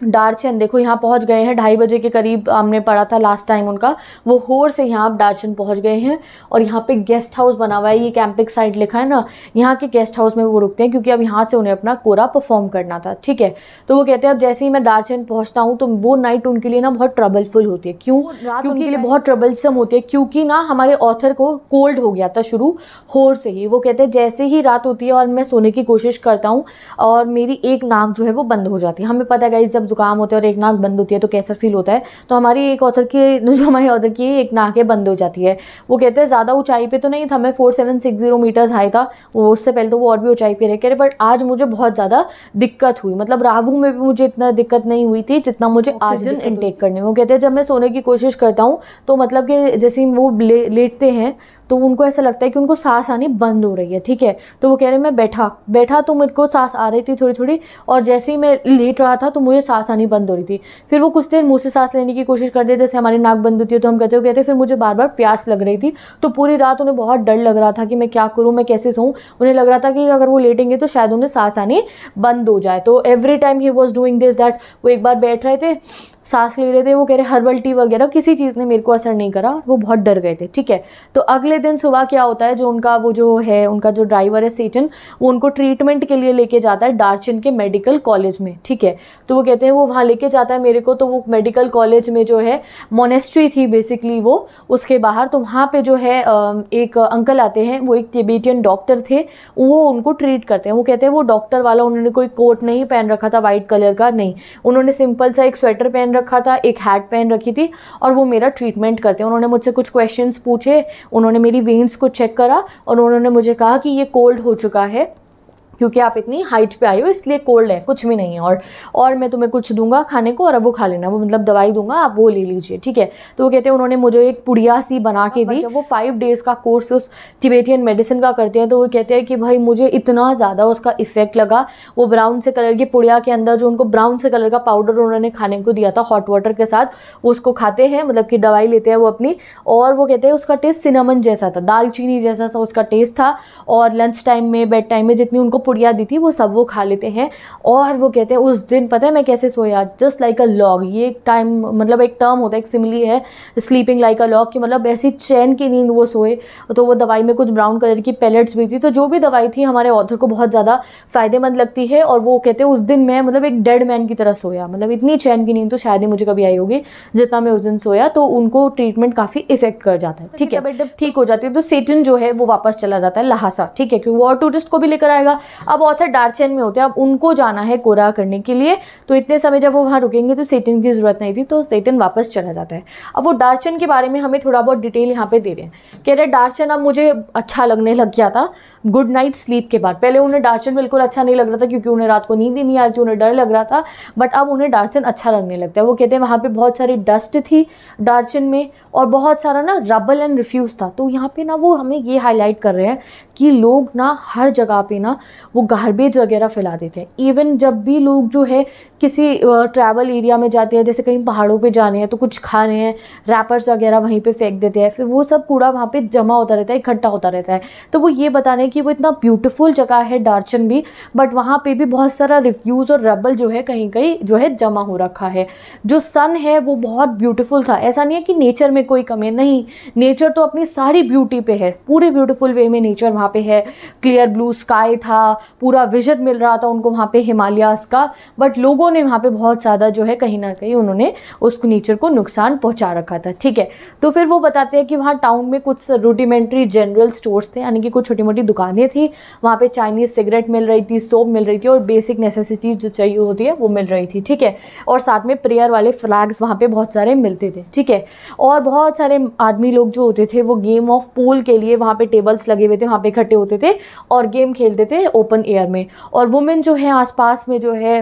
डार्चन देखो यहाँ पहुँच गए हैं ढाई बजे के करीब हमने पढ़ा था लास्ट टाइम उनका वो होर से यहाँ आप डार्चन पहुँच गए हैं और यहाँ पे गेस्ट हाउस बना हुआ है ये कैंपिंग साइट लिखा है ना यहाँ के गेस्ट हाउस में वो रुकते हैं क्योंकि अब यहाँ से उन्हें अपना कोरा परफॉर्म करना था ठीक है? तो वो कहते हैं अब जैसे ही मैं डार्चन पहुँचता हूँ तो वो नाइट उनके लिए ना बहुत ट्रबलफुल होती है क्यों? क्योंकि उनके लिए बहुत ट्रबलसम होती है क्योंकि ना हमारे ऑथर को कोल्ड हो गया था शुरू होर से ही वो कहते हैं जैसे ही रात होती है और मैं सोने की कोशिश करता हूँ और मेरी एक नाक जो है वो बंद हो जाती है। हमें पता है जब सिर्फ़ जुकाम होता है और एक नाक बंद होती है तो कैसा फील होता है। तो हमारी एक ऑथर की जो हमारी ऑथर की एक नाकें बंद हो जाती है। वो कहते हैं ज़्यादा ऊंचाई पे तो नहीं था मैं four seven six zero metres high था। वो उससे पहले तो वो और भी ऊंचाई पे रह रहे बट आज मुझे बहुत ज़्यादा दिक्कत हुई। मतलब राहू में भी मुझे इतना दिक्कत नहीं हुई थी जितना मुझे आज ऑक्सीजन इनटेक करने में। वो कहते हैं जब मैं सोने की कोशिश करता हूँ तो मतलब कि जैसे वो लेटते हैं तो उनको ऐसा लगता है कि उनको सांस आनी बंद हो रही है, ठीक है? तो वो कह रहे हैं, मैं बैठा बैठा तो मेरे को सांस आ रही थी थोड़ी थोड़ी और जैसे ही मैं लेट रहा था तो मुझे सांस आनी बंद हो रही थी। फिर वो कुछ देर मुँह से सांस लेने की कोशिश कर रहे जैसे हमारी नाक बंद होती है तो हम कहते हो कहते फिर मुझे बार बार प्यास लग रही थी। तो पूरी रात उन्हें बहुत डर लग रहा था कि मैं क्या करूँ, मैं कैसे सोऊँ। उन्हें लग रहा था कि अगर वो लेटेंगे तो शायद उन्हें सांस आनी बंद हो जाए। तो every time he was doing this that वो एक बार बैठ रहे थे सांस ले रहे थे, वो कह रहे, हर्बल टी वगैरह, किसी चीज़ ने मेरे को असर नहीं करा, वो बहुत डर गए थे, ठीक है? तो अगले दिन सुबह क्या होता है, जो उनका, वो जो है, उनका जो ड्राइवर है सेटन वो उनको ट्रीटमेंट के लिए लेके जाता है डार्चिन के मेडिकल कॉलेज में, ठीक है? तो वो कहते हैं, वो वहाँ लेके जाता है मेरे को तो वो मेडिकल कॉलेज में जो है मोनेस्ट्री थी बेसिकली वो, उसके बाहर तो वहाँ पर जो है एक अंकल आते हैं, वो एक टिबेटियन डॉक्टर थे, वो उनको ट्रीट करते हैं, वो कहते हैं, वो डॉक्टर वाला, उन्होंने कोई कोट नहीं पहन रखा था वाइट कलर का, नहीं, उन्होंने सिंपल सा एक स्वेटर पहन रखा था, एक हैट पहन रखी थी और वो मेरा ट्रीटमेंट करते हैं। उन्होंने मुझसे कुछ क्वेश्चंस पूछे, उन्होंने मेरी वेंस को चेक करा और उन्होंने मुझे कहा कि ये कोल्ड हो चुका है। क्योंकि आप इतनी हाइट पे आई हो इसलिए कोल्ड है कुछ भी नहीं है। और और मैं तुम्हें कुछ दूँगा खाने को और अब वो खा लेना वो मतलब दवाई दूँगा आप वो ले लीजिए ठीक है? तो वो कहते हैं उन्होंने मुझे एक पुड़िया सी बना के दी। वो फाइव डेज़ का कोर्स उस टिबेटियन मेडिसिन का करते हैं तो वो कहते हैं कि भाई मुझे इतना ज़्यादा उसका इफ़ेक्ट लगा वो ब्राउन से कलर की पुड़िया के अंदर जो उनको ब्राउन से कलर का पाउडर उन्होंने खाने को दिया था हॉट वाटर के साथ वो उसको खाते हैं मतलब कि दवाई लेते हैं वो अपनी। और वो कहते हैं उसका टेस्ट सिनामन जैसा था दालचीनी जैसा सा उसका टेस्ट था। और लंच टाइम में बेड टाइम में जितनी उनको पुड़िया दी थी वो सब वो खा लेते हैं और वो कहते हैं उस दिन पता है मैं कैसे सोया? जस्ट लाइक अ लॉग ये एक टाइम मतलब एक टर्म होता है एक सिमिली है स्लीपिंग लाइक अ लॉग कि मतलब ऐसी चैन की नींद वो सोए। तो वो दवाई में कुछ ब्राउन कलर की पैलेट्स भी थी तो जो भी दवाई थी हमारे ऑथर को बहुत ज़्यादा फ़ायदेमंद लगती है और वो कहते हैं उस दिन मैं मतलब एक डेड मैन की तरह सोया। मतलब इतनी चैन की नींद तो शायद ही मुझे कभी आई होगी जितना मैं उस दिन सोया तो उनको ट्रीटमेंट काफ़ी इफ़ेक्ट कर जाता है। ठीक है? बट जब ठीक हो जाती है। तो सेटन जो है वो वापस चला जाता है लहासा। ठीक है? क्योंकि वो और टूरिस्ट को भी लेकर आएगा अब ऑथर डार्चन में होते हैं, अब उनको जाना है कोरा करने के लिए। तो इतने समय जब वो वहाँ रुकेंगे तो सेटन की ज़रूरत नहीं थी तो सेटन वापस चला जाता है। अब वो डार्चन के बारे में हमें थोड़ा बहुत डिटेल यहाँ पे दे रहे हैं। कह रहे डार्चन अब मुझे अच्छा लगने लग गया था। गुड नाइट स्लीप के बाद। पहले उन्हें डार्चन बिल्कुल अच्छा नहीं लग रहा था, क्योंकि उन्हें रात को नींद ही नहीं आ रही थी, उन्हें डर लग रहा था। बट अब उन्हें डार्चन अच्छा लगने लगता है। वो कहते हैं, वहाँ पर बहुत सारी डस्ट थी डार्चन में और बहुत सारा ना रबल एंड रिफ्यूज़ था। तो यहाँ पे ना वो हमें ये हाईलाइट कर रहे हैं कि लोग ना हर जगह पे ना वो गार्बेज वगैरह फैला देते हैं। इवन जब भी लोग जो है किसी ट्रैवल एरिया में जाते हैं, जैसे कहीं पहाड़ों पे जाने हैं तो कुछ खा रहे हैं रैपर्स वगैरह वहीं पे फेंक देते हैं, फिर वो सब कूड़ा वहाँ पे जमा होता रहता है, इकट्ठा होता रहता है। तो वो ये बताने कि वो इतना ब्यूटीफुल जगह है डार्चन भी बट वहाँ पे भी बहुत सारा रिफ्यूज़ और रबल जो है, कहीं कहीं जो है जमा हो रखा है। जो सन है, वो बहुत ब्यूटीफुल था। ऐसा नहीं है कि नेचर में कोई कमी नहीं। नेचर तो अपनी सारी ब्यूटी पे है। पूरे ब्यूटीफुल वे में नेचर वहाँ पे है। क्लियर ब्लू स्काई था, पूरा विजन मिल रहा था उनको वहाँ पे हिमालयास का बट लोगों ने वहाँ पे बहुत ज़्यादा जो है कहीं ना कहीं उन्होंने उस नेचर को नुकसान पहुँचा रखा था, ठीक है? तो फिर वो बताते हैं कि वहाँ टाउन में कुछ रूडिमेंट्री जनरल स्टोर्स थे, यानी कि कुछ छोटी मोटी दुकानें थी, वहाँ पर चाइनीज़ सिगरेट मिल रही थी सोप मिल रही थी और बेसिक नेसेसिटीज़ जो चाहिए होती है वो मिल रही थी, ठीक है? और साथ में प्रेयर वाले फ्लैग्स वहाँ पर बहुत सारे मिलते थे, ठीक है? और बहुत सारे आदमी लोग जो होते थे वो गेम ऑफ़ पूल के लिए वहाँ पे टेबल्स लगे हुए थे, वहाँ पे इकट्ठे होते थे और गेम खेलते थे ओपन एयर में। और वुमेन जो है आसपास में जो है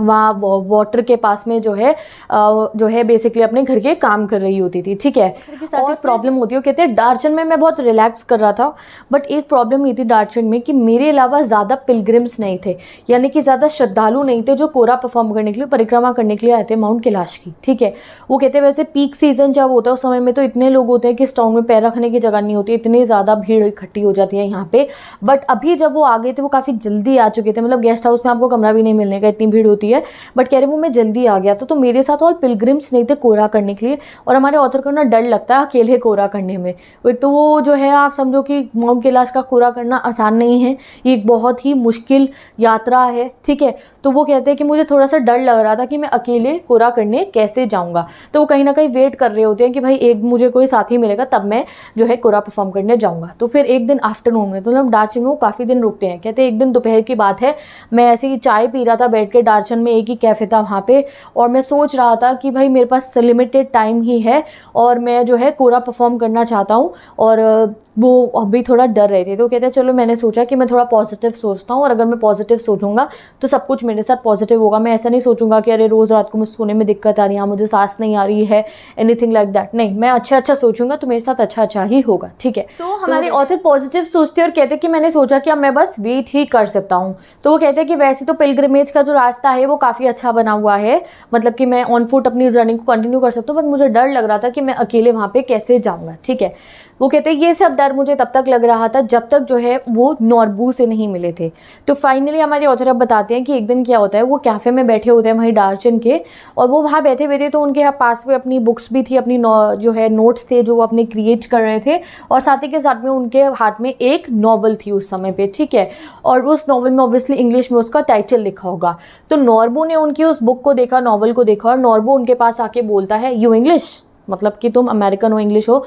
वहाँ वाटर के पास में जो है जो है बेसिकली अपने घर के काम कर रही होती थी ठीक है? के साथ एक प्रॉब्लम होती है कहते हैं डार्चन में मैं बहुत रिलैक्स कर रहा था बट एक प्रॉब्लम ये थी डार्चन में कि मेरे अलावा ज़्यादा पिलग्रिम्स नहीं थे यानी कि ज़्यादा श्रद्धालु नहीं थे जो कोरा परफॉर्म करने के लिए परिक्रमा करने के लिए आए थे माउंट कैलाश की ठीक है? वो कहते हैं वैसे पीक सीज़न जब होता है उस समय में तो इतने लोग होते हैं कि स्टॉन्ग में पैर रखने की जगह नहीं होती इतनी ज़्यादा भीड़ इकट्ठी हो जाती है यहाँ पर बट अभी जब वो आ गए थे वो काफ़ी जल्दी आ चुके थे मतलब गेस्ट हाउस में आपको कमरा भी नहीं मिलने का इतनी भीड़ होती है बट कह रहे वो मैं जल्दी आ गया था। तो मेरे साथ और पिलग्रिम्स नहीं थे कोरा करने के लिए, और हमारे ऑथर को ना डर लगता है अकेले कोरा करने में। एक तो वो जो है, आप समझो कि माउंट कैलाश का कोरा करना आसान नहीं है। ये एक बहुत ही मुश्किल यात्रा है, ठीक है? तो वो कहते हैं कि मुझे थोड़ा सा डर लग रहा था कि मैं अकेले कोरा करने कैसे जाऊँगा। तो वो कहीं ना कहीं वेट कर रहे होते हैं कि भाई एक मुझे कोई साथी मिलेगा, तब मैं जो है कोरा परफॉर्म करने जाऊँगा। तो फिर एक दिन आफ्टरनून में तो मतलब दार्चन में वो काफ़ी दिन रुकते हैं। कहते हैं, एक दिन दोपहर की बात है, मैं ऐसे ही चाय पी रहा था बैठ के दार्चन में, एक ही कैफ़े था वहाँ पर और मैं सोच रहा था कि भाई मेरे पास लिमिटेड टाइम ही है, और मैं जो है कोरा परफॉर्म करना चाहता हूँ, और वो अभी थोड़ा डर रहे थे। तो कहते हैं चलो मैंने सोचा कि मैं थोड़ा पॉजिटिव सोचता हूँ और अगर मैं पॉजिटिव सोचूँगा तो सब कुछ मेरे साथ पॉजिटिव होगा। मैं ऐसा नहीं सोचूँगा कि अरे रोज़ रात को मुझे सोने में दिक्कत आ रही है मुझे सांस नहीं आ रही है एनीथिंग लाइक दैट नहीं मैं अच्छा अच्छा सोचूँगा तो मेरे साथ अच्छा अच्छा ही होगा ठीक है? तो हमारे ऑथर पॉजिटिव सोचते और कहते कि मैंने सोचा कि अब मैं बस वेट ही कर सकता हूँ। तो वो कहते हैं कि वैसे तो पिलग्रमेज का जो रास्ता है वो काफ़ी अच्छा बना हुआ है। मतलब कि मैं ऑन फुट अपनी जर्नी को कंटिन्यू कर सकता हूँ बट मुझे डर लग रहा था कि मैं अकेले वहाँ पर कैसे जाऊँगा ठीक है? वो कहते हैं, ये सब डर मुझे तब तक लग रहा था जब तक जो है वो नॉर्बू से नहीं मिले थे. तो फाइनली हमारे ऑथर अब बताते हैं कि एक दिन क्या होता है, वो कैफ़े में बैठे होते हैं वहीं डार्चन के और वो वहाँ बैठे हुए थे तो उनके यहाँ पास में अपनी बुक्स भी थी, अपनी जो है नोट्स थे जो वो अपने क्रिएट कर रहे थे और साथ ही के साथ में उनके हाथ में एक नॉवल थी उस समय पर ठीक है? और उस नॉवल में ऑब्वियसली इंग्लिश में उसका टाइटल लिखा होगा। तो नॉर्बू ने उनकी उस बुक को देखा नॉवल को देखा और नॉर्बू उनके पास आके बोलता है यू इंग्लिश मतलब कि तुम अमेरिकन हो इंग्लिश हो।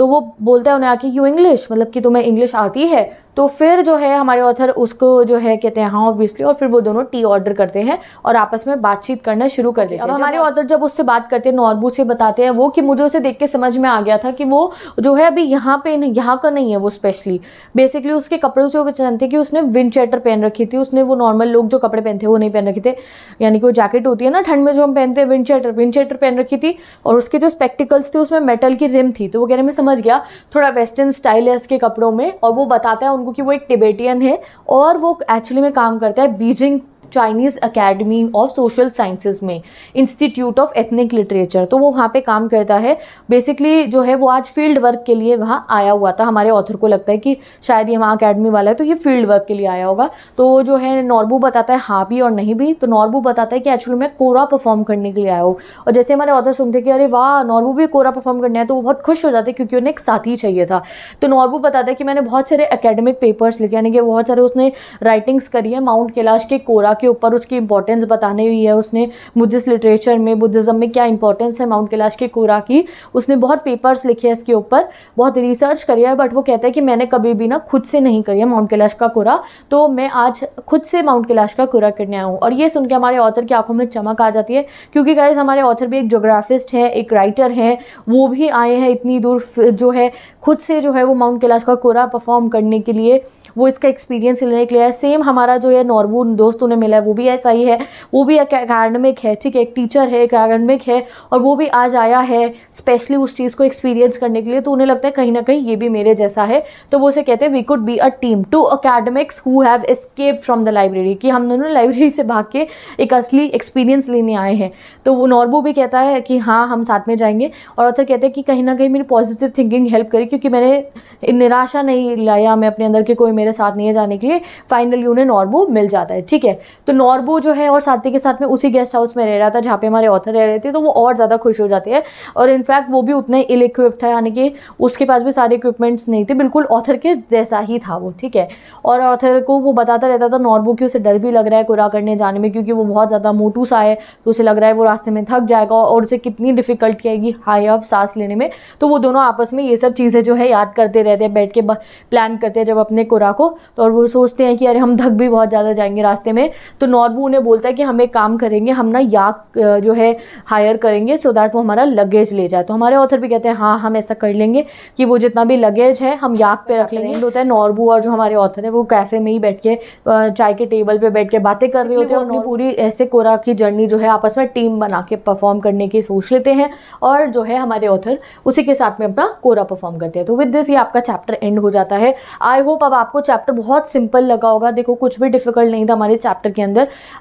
तो वो बोलता है उन्हें आके यू इंग्लिश मतलब कि तुम्हें इंग्लिश आती है? तो फिर जो है हमारे ऑथर उसको जो है कहते हैं हाँ ऑब्वियसली और फिर वो दोनों टी ऑर्डर करते हैं और आपस में बातचीत करना शुरू कर देते हैं। अब हमारे ऑथर जब उससे बात करते हैं नॉर्बू से बताते हैं वो कि मुझे उसे देख के समझ में आ गया था कि वो जो है अभी यहाँ पे यहाँ का नहीं है वो स्पेशली बेसिकली उसके कपड़ों से वो पहचानते कि उसने विंड चैटर पहन रखी थी उसने वो नॉर्मल लोग जो कपड़े पहनते हैं वो नहीं पहन रखे थे। यानी कि वो जैकेट होती है ना ठंड में जो हम पहनते हैं विंड चैटर विंड चैटर पहन रखी थी और उसके जो स्पेक्टिकल्स थे उसमें मेटल की रिम थी। तो वो कहने मैं समझ गया थोड़ा वेस्टर्न स्टाइल है इसके कपड़ों में और वो बताता है उनको कि वो एक टिबेटियन है और वो एक्चुअली में काम करता है Beijing Chinese Academy of Social Sciences में इंस्टीट्यूट ऑफ़ एथनिक लिटरेचर तो वो वहाँ पे काम करता है। बेसिकली जो है वो आज फ़ील्ड वर्क के लिए वहाँ आया हुआ था। हमारे ऑथर को लगता है कि शायद ये वहाँ अकेडमी वाला है तो ये फ़ील्ड वर्क के लिए आया होगा। तो जो है नॉर्बू बताता है हाँ भी और नहीं भी। तो नॉर्बू बताता है कि एक्चुअली मैं कोरा परफॉर्म करने के लिए आया हूँ। और जैसे हमारे ऑथर सुनते कि, अरे वाह नॉर्बू भी कोरा परफॉर्म करने आया तो वो बहुत खुश हो जाते क्योंकि उन्हें एक साथी चाहिए था। तो नॉर्बू बताता है कि मैंने बहुत सारे अकेडमिक पेपर्स लिखे, यानी कि बहुत सारे उसने राइटिंग्स करी है माउंट कैलाश के कोरा के ऊपर उसकी इंपॉर्टेंस बताने हुई है, उसने बुद्धिस्ट लिटरेचर में बुद्धिज़्म में क्या इंपॉर्टेंस है माउंट कैलाश के कोरा की। उसने बहुत पेपर्स लिखे हैं इसके ऊपर, बहुत रिसर्च करी है बट वो कहता है कि मैंने कभी भी ना खुद से नहीं करी है माउंट कैलाश का कोरा तो मैं आज खुद से माउंट कैलाश का कोरा करने आया हूँ। और ये सुन के हमारे ऑथर की आँखों में चमक आ जाती है, क्योंकि गाइज़ हमारे ऑथर भी एक जोग्राफिस्ट हैं, एक राइटर हैं, वो भी आए हैं इतनी दूर जो है, खुद से जो है वो माउंट कैलाश का कोरा परफॉर्म करने के लिए। वो इसका एक्सपीरियंस लेने के लिए सेम हमारा जो है नॉर्बू दोस्त उन्हें है, वो भी ऐसा ही है। वो भी एक अकेडमिक है, ठीक है, एक टीचर है, एक अकेडमिक है और वो भी आज आया है स्पेशली उस चीज़ को एक्सपीरियंस करने के लिए तो उन्हें लगता है कहीं ना कहीं ये भी मेरे जैसा है। तो वो उसे कहते हैं we could be a team two academics who have escape from the library कि हम दोनों लाइब्रेरी से भाग के एक असली एक्सपीरियंस लेने आए हैं। तो वो नॉर्बू भी कहता है कि हाँ हम साथ में जाएँगे और ऑथर कहते हैं कि कहीं ना कहीं मेरी पॉजिटिव थिंकिंग हेल्प करी, क्योंकि मैंने निराशा नहीं लाया मैं अपने अंदर के कोई मेरे साथ नहीं है जाने के लिए। फाइनली उन्हें नॉर्बू मिल जाता है, ठीक है। तो नॉर्बू जो है और साथी के साथ में उसी गेस्ट हाउस में रह रहा था, जहाँ पे हमारे ऑथर रह रहे थे तो वो और ज़्यादा खुश हो जाते हैं। और इनफैक्ट वो भी उतने इल इक्विप था, यानी कि उसके पास भी सारे इक्विपमेंट्स नहीं थे, बिल्कुल ऑथर के जैसा ही था वो, ठीक है? और ऑथर को वो बताता रहता था, नॉर्बू की उसे डर भी लग रहा है कुरा करने जाने में, क्योंकि वो बहुत ज़्यादा मोटू सा है तो उसे लग रहा है वो रास्ते में थक जाएगा और उसे कितनी डिफ़िकल्ट आएगी हाई अप सांस लेने में। तो वो दोनों आपस में ये सब चीज़ें जो है याद करते रहते हैं, बैठ के प्लान करते हैं जब अपने कुरा को। तो और वो सोचते हैं कि अरे हम थक भी बहुत ज़्यादा जाएँगे रास्ते में तो नॉर्बू उन्हें बोलता है कि हम एक काम करेंगे हम ना याक जो है हायर करेंगे सो दैट वो हमारा लगेज ले जाए। तो हमारे ऑथर भी कहते हैं हाँ हम ऐसा कर लेंगे कि वो जितना भी लगेज है हम याक पे रख लेंगे। होता है नॉर्बू और जो हमारे ऑथर है वो कैफ़े में ही बैठ के चाय के टेबल पे बैठ के बातें कर रहे होते हैं अपनी पूरी ऐसे कोरा की जर्नी जो है आपस में टीम बना के परफॉर्म करने की सोच लेते हैं और जो है हमारे ऑथर उसी के साथ में अपना कोरा परफॉर्म करते हैं। तो विद दिस ये आपका चैप्टर एंड हो जाता है। आई होप अब आपको चैप्टर बहुत सिंपल लगा होगा। देखो कुछ भी डिफ़िकल्ट नहीं था हमारे चैप्टर के अंदर।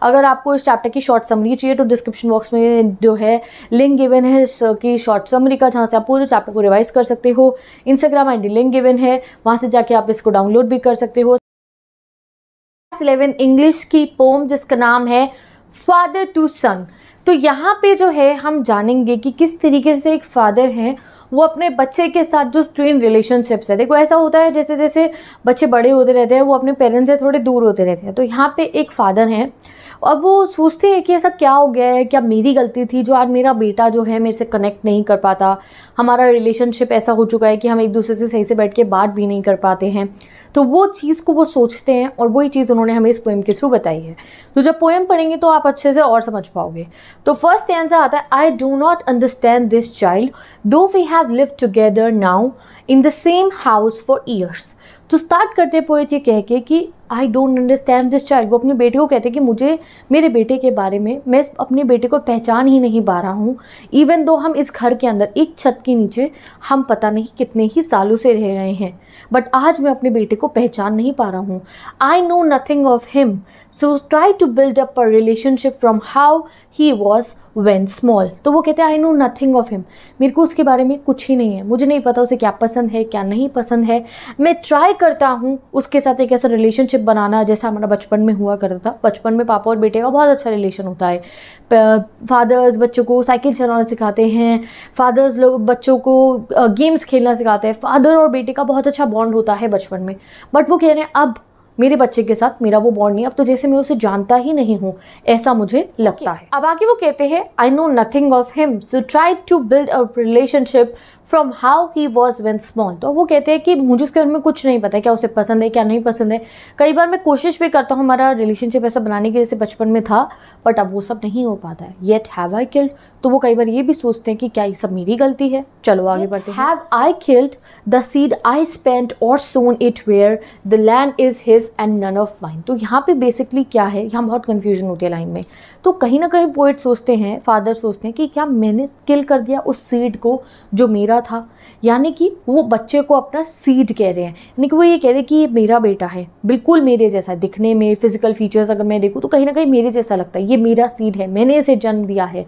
अगर आपको इस चैप्टर की शॉर्ट समरी चाहिए तो डिस्क्रिप्शन बॉक्स में जो है लिंक गिवन है कि शॉर्ट समरी का, जहाँ से आप पूरे चैप्टर को रिवाइज कर सकते हो। इंस्टाग्राम आई लिंक गिवन है, वहाँ से जाके आप इसको डाउनलोड भी कर सकते हो। क्लास इलेवन इंग्लिश की पोम जिसका नाम है फादर टू सन तो यहाँ पे जो है हम जानेंगे कि किस तरीके से एक फादर हैं वो अपने बच्चे के साथ जो स्ट्रेन रिलेशनशिप्स है। देखो, ऐसा होता है जैसे जैसे बच्चे बड़े होते रहते हैं, वो अपने पेरेंट्स से थोड़े दूर होते रहते हैं। तो यहाँ पे एक फादर हैं। अब वो सोचते हैं कि ऐसा क्या हो गया है, क्या मेरी गलती थी जो आज मेरा बेटा जो है मेरे से कनेक्ट नहीं कर पाता। हमारा रिलेशनशिप ऐसा हो चुका है कि हम एक दूसरे से सही से बैठ के बात भी नहीं कर पाते हैं। तो वो चीज़ को वो सोचते हैं और वही चीज़ उन्होंने हमें इस पोएम के थ्रू बताई है। तो जब पोएम पढ़ेंगे तो आप अच्छे से और समझ पाओगे। तो फ़र्स्ट आंसर आता है I do not understand this child though we have live together now in the same house for years तो स्टार्ट करते पोएट ये कह के कि I don't understand this child वो अपने बेटे को कहते हैं कि, मुझे, मेरे बेटे के बारे में, मैं अपने बेटे को पहचान ही नहीं पा रहा हूँ। इवन दो हम इस घर के अंदर, एक छत के नीचे, हम पता नहीं कितने ही सालों से रह रहे हैं। बट आज मैं अपने बेटे को पहचान नहीं पा रहा हूँ। I know nothing of him so try to build up a relationship from how he was when small तो वो कहते हैं I know nothing of him मेरे को उसके बारे में कुछ ही नहीं है। मुझे नहीं पता उसे क्या पसंद है, क्या नहीं पसंद है। मैं ट्राई करता हूँ उसके साथ एक ऐसा रिलेशनशिप बनाना, जैसा हमारा बचपन में हुआ करता था। बचपन में पापा और बेटे का बहुत अच्छा रिलेशन होता है। फादर्स बच्चों को साइकिल चलाना सिखाते हैं। फादर्स लोग बच्चों को गेम्स खेलना सिखाते हैं। फादर और बेटे का बहुत अच्छा बॉन्ड होता है बचपन में। बट वो कह रहे हैं, अब मेरे बच्चे के साथ मेरा वो बॉन्ड नहीं अब तो जैसे मैं उसे जानता ही नहीं हूँ ऐसा मुझे लगता है। अब आगे वो कहते हैं I know nothing of him so try to build a relationship from how he was when small तो वो कहते हैं कि मुझे उसके बारे में कुछ नहीं पता क्या उसे पसंद है क्या नहीं पसंद है। कई बार मैं कोशिश भी करता हूँ हमारा रिलेशनशिप ऐसा बनाने के जैसे बचपन में था बट अब वो सब नहीं हो पाता है। येट हैव आई किल्ड तो वो कई बार ये भी सोचते हैं कि क्या ये सब मेरी गलती है? चलो आगे बढ़ते हैं। Have I killed the seed I spent or sown it where the land is his and none of mind तो यहाँ पे बेसिकली क्या है? यहाँ बहुत कन्फ्यूज़न होती है लाइन में। तो कहीं ना कहीं पोइट सोचते हैं फादर सोचते हैं कि क्या मैंने किल कर दिया उस सीड को जो मेरा था? यानी कि वो बच्चे को अपना सीड कह रहे हैं। यानी कि वो ये कह रहे हैं कि ये मेरा बेटा है, बिल्कुल मेरे जैसा, दिखने में फ़िज़िकल फीचर्स अगर मैं देखूँ तो कहीं ना कहीं मेरे जैसा लगता है, ये मेरा सीड है, मैंने इसे जन्म दिया है।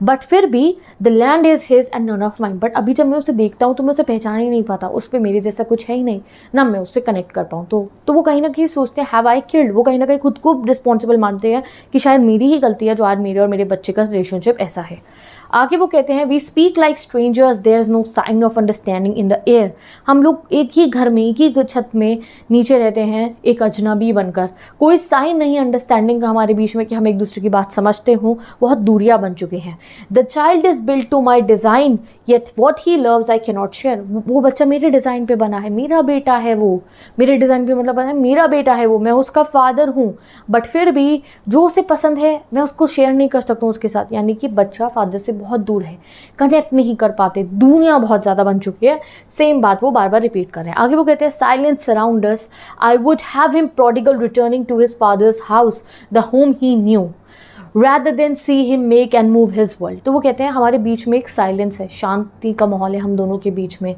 बट फिर भी the land is his and none of mind but अभी जब मैं उसे देखता हूँ तो मैं उसे पहचान ही नहीं पाता। उस पर मेरे जैसा कुछ है ही नहीं। ना मैं उससे कनेक्ट कर पाऊँ। तो तो वो कहीं ना कहीं सोचते हैं हैव आई किल्ड वो कहीं ना कहीं खुद को रिस्पॉन्सिबल मानते हैं कि शायद मेरी ही गलती है, जो आज मेरे और मेरे बच्चे का रिलेशनशिप ऐसा है। आगे वो कहते हैं we speak like strangers there is no sign of understanding in the air हम लोग एक ही घर में, एक ही छत में नीचे रहते हैं, एक अजनबी बनकर। कोई साइन नहीं अंडरस्टैंडिंग का हमारे बीच में कि हम एक दूसरे की बात समझते हों। बहुत दूरियाँ बन चुके हैं। The child is build to my design yet what he loves I cannot share वो बच्चा मेरे डिज़ाइन पे बना है, मेरा बेटा है वो। मेरे डिज़ाइन पे मतलब बना है, मेरा बेटा है वो। मैं उसका फादर हूँ। बट फिर भी जो उसे पसंद है, मैं उसको शेयर नहीं कर सकता हूँ उसके साथ। यानी कि बच्चा फादर से बहुत दूर है। कनेक्ट नहीं कर पाते। दुनिया बहुत ज़्यादा बन चुकी है। सेम बात वो बार बार रिपीट कर रहे हैं। आगे वो कहते हैं silence surrounds us I would have him prodigal returning to his father's house the home he knew rather than see him make and move his world तो वो कहते हैं, हमारे बीच में एक साइलेंस है, शांति का माहौल है हम दोनों के बीच में।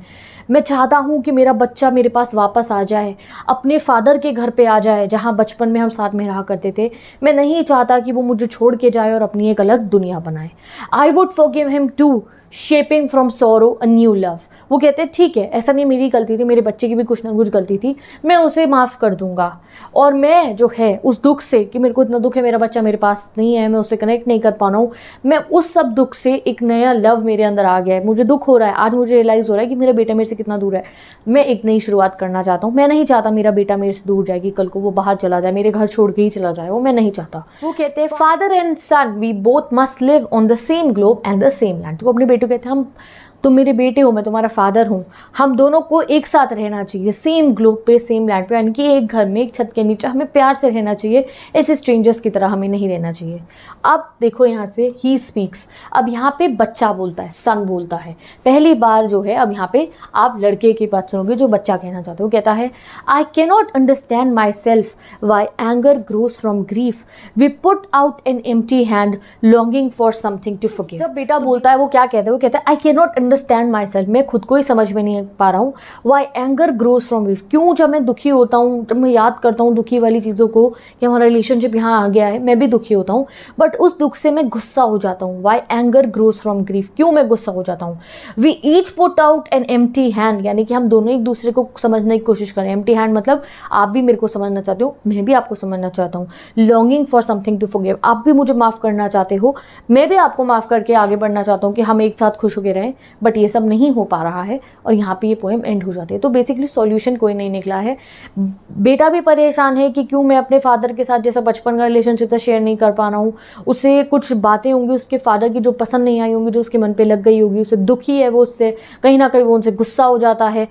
मैं चाहता हूँ कि मेरा बच्चा मेरे पास वापस आ जाए, अपने फादर के घर पे आ जाए, जहाँ बचपन में हम साथ में रहा करते थे। मैं नहीं चाहता कि वो मुझे छोड़ के जाए और अपनी एक अलग दुनिया बनाए। I would forgive him too shaping from sorrow a new love वो कहते हैं ठीक है ऐसा नहीं मेरी गलती थी मेरे बच्चे की भी कुछ ना कुछ गलती थी मैं उसे माफ़ कर दूँगा। और मैं जो है उस दुख से कि मेरे को इतना दुख है मेरा बच्चा मेरे पास नहीं है मैं उसे कनेक्ट नहीं कर पा रहा हूँ मैं उस सब दुख से एक नया लव मेरे अंदर आ गया है। मुझे दुख हो रहा है। आज मुझे रियलाइज़ हो रहा है कि मेरा बेटा मेरे से कितना दूर है। मैं एक नई शुरुआत करना चाहता हूँ। मैं नहीं चाहता मेरा बेटा मेरे से दूर जाएगी कल को वो बाहर चला जाए मेरे घर छोड़ के ही चला जाए। वो मैं नहीं चाहता। वो कहते हैं father and son we both must live on the same globe and the same land तो अपने बेटे टुगेदर हम तुम मेरे बेटे हो मैं तुम्हारा फादर हूँ। हम दोनों को एक साथ रहना चाहिए। सेम ग्लोब पे सेम लैंड पे यानी कि एक घर में एक छत के नीचे हमें प्यार से रहना चाहिए। ऐसे स्ट्रेंजर्स की तरह हमें नहीं रहना चाहिए। अब देखो यहाँ से ही स्पीक्स अब यहाँ पे बच्चा बोलता है सन बोलता है। पहली बार जो है अब यहाँ पे आप लड़के की बात सुनोगे जो बच्चा कहना चाहते हो कहता है I cannot understand myself why anger grows from grief we put out an M hand longing for something to forgive जब बेटा बोलता है वो क्या कहता है? वो कहता है I cannot understand myself मैं खुद को ही समझ में नहीं पा रहा हूँ। वाई एंगर ग्रोज फ्रॉम विफ क्यों जब मैं दुखी होता हूँ, जब मैं याद करता हूँ दुखी वाली चीज़ों को कि हमारा रिलेशनशिप यहाँ आ गया है मैं भी दुखी होता हूँ। बट उस दुख से मैं गुस्सा हो जाता हूँ। Why anger grows from grief क्यों मैं गुस्सा हो जाता हूँ? We each put out an M hand यानी कि हम दोनों एक दूसरे को समझने की कोशिश करें। एम टी हैंड मतलब आप भी मेरे को समझना चाहते हो, मैं भी आपको समझना चाहता हूँ। Longing for something to forgive आप भी मुझे माफ़ करना चाहते हो, मैं भी आपको माफ़ करके आगे बढ़ना चाहता हूँ कि हम एक साथ खुश होकर रहें। बट ये सब नहीं हो पा रहा है और यहाँ पे ये पोएम एंड हो जाती है। तो बेसिकली सॉल्यूशन कोई नहीं निकला है। बेटा भी परेशान है कि क्यों मैं अपने फादर के साथ जैसा बचपन का रिलेशनशिप था शेयर नहीं कर पा रहा हूँ। उसे कुछ बातें होंगी, उसके फादर की जो पसंद नहीं आई होंगी, जो उसके मन पर लग गई होगी, उसे दुखी है वो उससे, कहीं ना कहीं वो उनसे गुस्सा हो जाता है।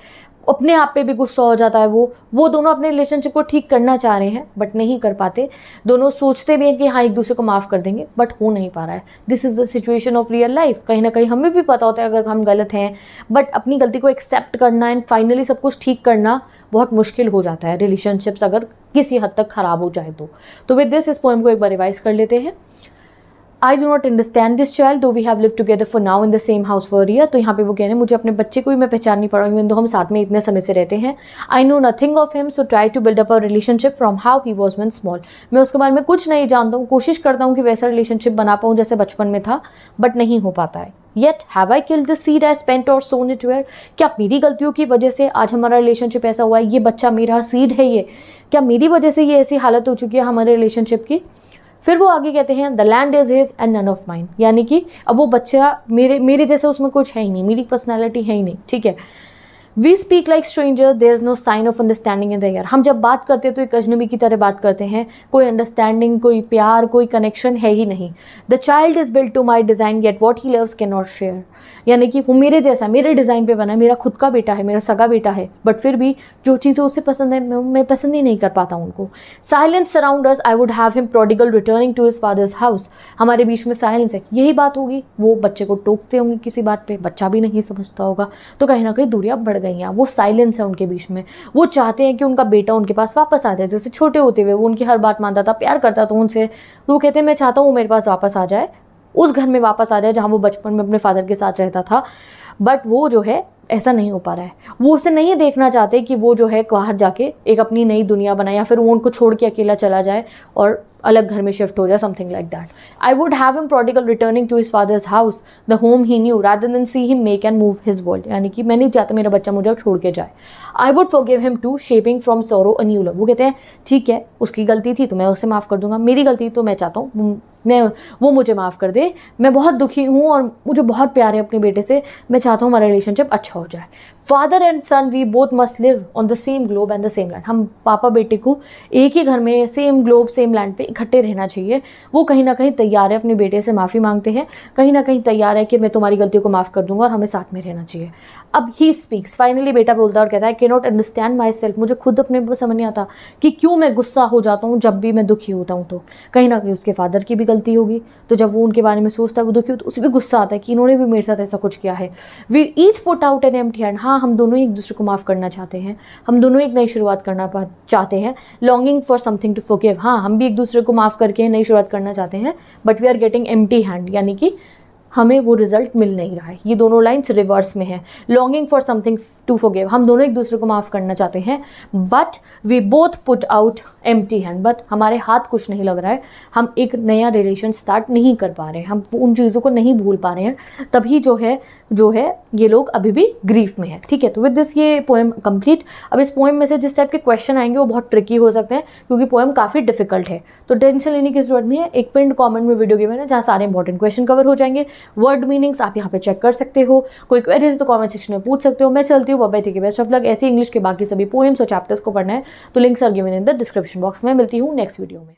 अपने आप पे भी गुस्सा हो जाता है वो। वो दोनों अपने रिलेशनशिप को ठीक करना चाह रहे हैं बट नहीं कर पाते। दोनों सोचते भी हैं कि हाँ एक दूसरे को माफ़ कर देंगे बट हो नहीं पा रहा है। This is the situation of real life कहीं ना कहीं हमें भी पता होता है अगर हम गलत हैं बट अपनी गलती को एक्सेप्ट करना एंड फाइनली सब कुछ ठीक करना बहुत मुश्किल हो जाता है। रिलेशनशिप्स अगर किसी हद तक ख़राब हो जाए तो। तो विद दिस इस पोएम को एक बार रिवाइज कर लेते हैं। I do not understand this child though we have live together for now in the same house for year तो यहाँ पे वो कह रहे हैं, मुझे अपने बच्चे को भी मैं पहचान नहीं पा रहा हूँ हम साथ में इतने समय से रहते हैं। I know nothing of him so try to build up a relationship from how he was when small मैं उसके बारे में कुछ नहीं जानता हूँ, कोशिश करता हूँ कि वैसा रिलेशनशिप बना पाऊँ जैसे बचपन में था बट नहीं हो पाता है। Yet have I killed the seed I spent or sown it where क्या मेरी गलतियों की वजह से आज हमारा रिलेशनशिप ऐसा हुआ है? ये बच्चा मेरा सीड है ये। क्या मेरी वजह से ये ऐसी हालत हो चुकी है हमारे रिलेशनशिप की? फिर वो आगे कहते हैं the land is his and none of mind यानी कि अब वो बच्चा मेरे मेरे जैसे उसमें कुछ है ही नहीं, मेरी पर्सनैलिटी है ही नहीं, ठीक है? We speak like stranger there is no sign of understanding in the air हम जब बात करते हैं तो एक अजनबी की तरह बात करते हैं, कोई अंडरस्टैंडिंग कोई प्यार, कोई कनेक्शन है ही नहीं। The child is built to my design yet what he loves can not share यानी कि वो मेरे जैसा मेरे डिज़ाइन पे बना है मेरा खुद का बेटा है मेरा सगा बेटा है बट फिर भी जो चीज़ें उसे पसंद है मैं, मैं पसंद ही नहीं कर पाता उनको। Silence surround us I would have him prodigal returning to his father's house हमारे बीच में साइलेंस है। यही बात होगी। वो बच्चे को टोकते होंगे किसी बात पर बच्चा भी नहीं समझता होगा। तो कहीं ना कहीं दूरियाँ बढ़ गई हैं। वो साइलेंस है उनके बीच में। वो चाहते हैं कि उनका बेटा उनके पास वापस आ जाए। जैसे छोटे होते हुए वो उनकी हर बात मानता था प्यार करता था उनसे। तो वो कहते हैं मैं चाहता हूँ वो मेरे पास वापस आ जाए। उस घर में वापस आ जाए जहाँ वो बचपन में अपने फादर के साथ रहता था। बट वो जो है, ऐसा नहीं हो पा रहा है। वो उसे नहीं देखना चाहते कि वो जो है, बाहर जाके एक अपनी नई दुनिया बनाए या फिर वो उनको छोड़ के अकेला चला जाए और अलग घर में शिफ्ट हो जाए something like that I would have him prodigal returning to his father's house the home he knew rather than see him make and move his world यानी कि मैं नहीं चाहता मेरा बच्चा मुझे छोड़ के जाए। I would forgive him too shaping from sorrow a new love वो कहते हैं, ठीक है, उसकी गलती थी तो मैं उसे माफ़ कर दूँगा। मेरी गलती तो मैं चाहता हूँ मैं, वो मुझे माफ़ कर दे। मैं बहुत दुखी हूँ और मुझे बहुत प्यार है अपने बेटे से। मैं चाहता हूँ हमारा रिलेशनशिप अच्छा हो जाए। Father and son we both must live on the same globe and the same land हम पापा बेटे को एक ही घर में सेम ग्लोब सेम लैंड पे इकट्ठे रहना चाहिए। वो कहीं ना कहीं तैयार है, अपने बेटे से माफ़ी मांगते हैं। कहीं ना कहीं तैयार है कि मैं तुम्हारी गलतियों को माफ़ कर दूँगा और हमें साथ में रहना चाहिए। अब ही स्पीक्स फाइनली बेटा बोलता है और कहता है के नॉट अंडरस्टैंड माई सेल्फ मुझे खुद अपने को समझ नहीं आता कि क्यों मैं गुस्सा हो जाता हूँ जब भी मैं दुखी होता हूँ तो। कहीं ना कहीं उसके फादर की भी गलती होगी। तो जब वो उनके बारे में सोचता है, वो दुखी हो तो उसे भी गुस्सा आता है कि इन्होंने भी मेरे साथ ऐसा कुछ किया है। We each put out an M hand हाँ हम दोनों एक दूसरे को माफ़ करना चाहते हैं। हम दोनों एक नई शुरुआत करना चाहते हैं। Longing for something to forgive हाँ हम भी एक दूसरे को माफ़ करके नई शुरुआत करना चाहते हैं बट वी आर गेटिंग एम हैंड यानी कि हमें वो रिज़ल्ट मिल नहीं रहा है। ये दोनों लाइन्स रिवर्स में है। Longing for something to forgive हम दोनों एक दूसरे को माफ़ करना चाहते हैं but we both put out empty hand but हमारे हाथ कुछ नहीं लग रहा है। हम एक नया रिलेशन स्टार्ट नहीं कर पा रहे हैं। हम उन चीज़ों को नहीं भूल पा रहे हैं। तभी जो है जो है, ये लोग अभी भी ग्रीफ में है। ठीक है तो विद दिस ये पोएम कंप्लीट अब इस पोएम में से जिस टाइप के क्वेश्चन आएँगे, वो बहुत ट्रिकी हो सकते हैं, क्योंकि पोएम काफ़ी डिफ़िकल्ट है। तो टेंशन लेने की ज़रूरत नहीं है। एक पिंड कॉमेंट में वीडियो गेम है ना जहाँ सारे इंपॉर्टेंट क्वेश्चन कवर हो जाएँगे। वर्ड मीनिंग्स आप यहाँ पे चेक कर सकते हो। कोई क्वेरीज तो कमेंट सेक्शन में पूछ सकते हो। मैं चलती हूँ बाबा ठीक है बेस्ट ऑफ़ लग ऐसी इंग्लिश के बाकी सभी पोइम्स और चैप्टर्स को पढ़ना है तो links are given in the description box में। मिलती हूँ नेक्स्ट वीडियो में।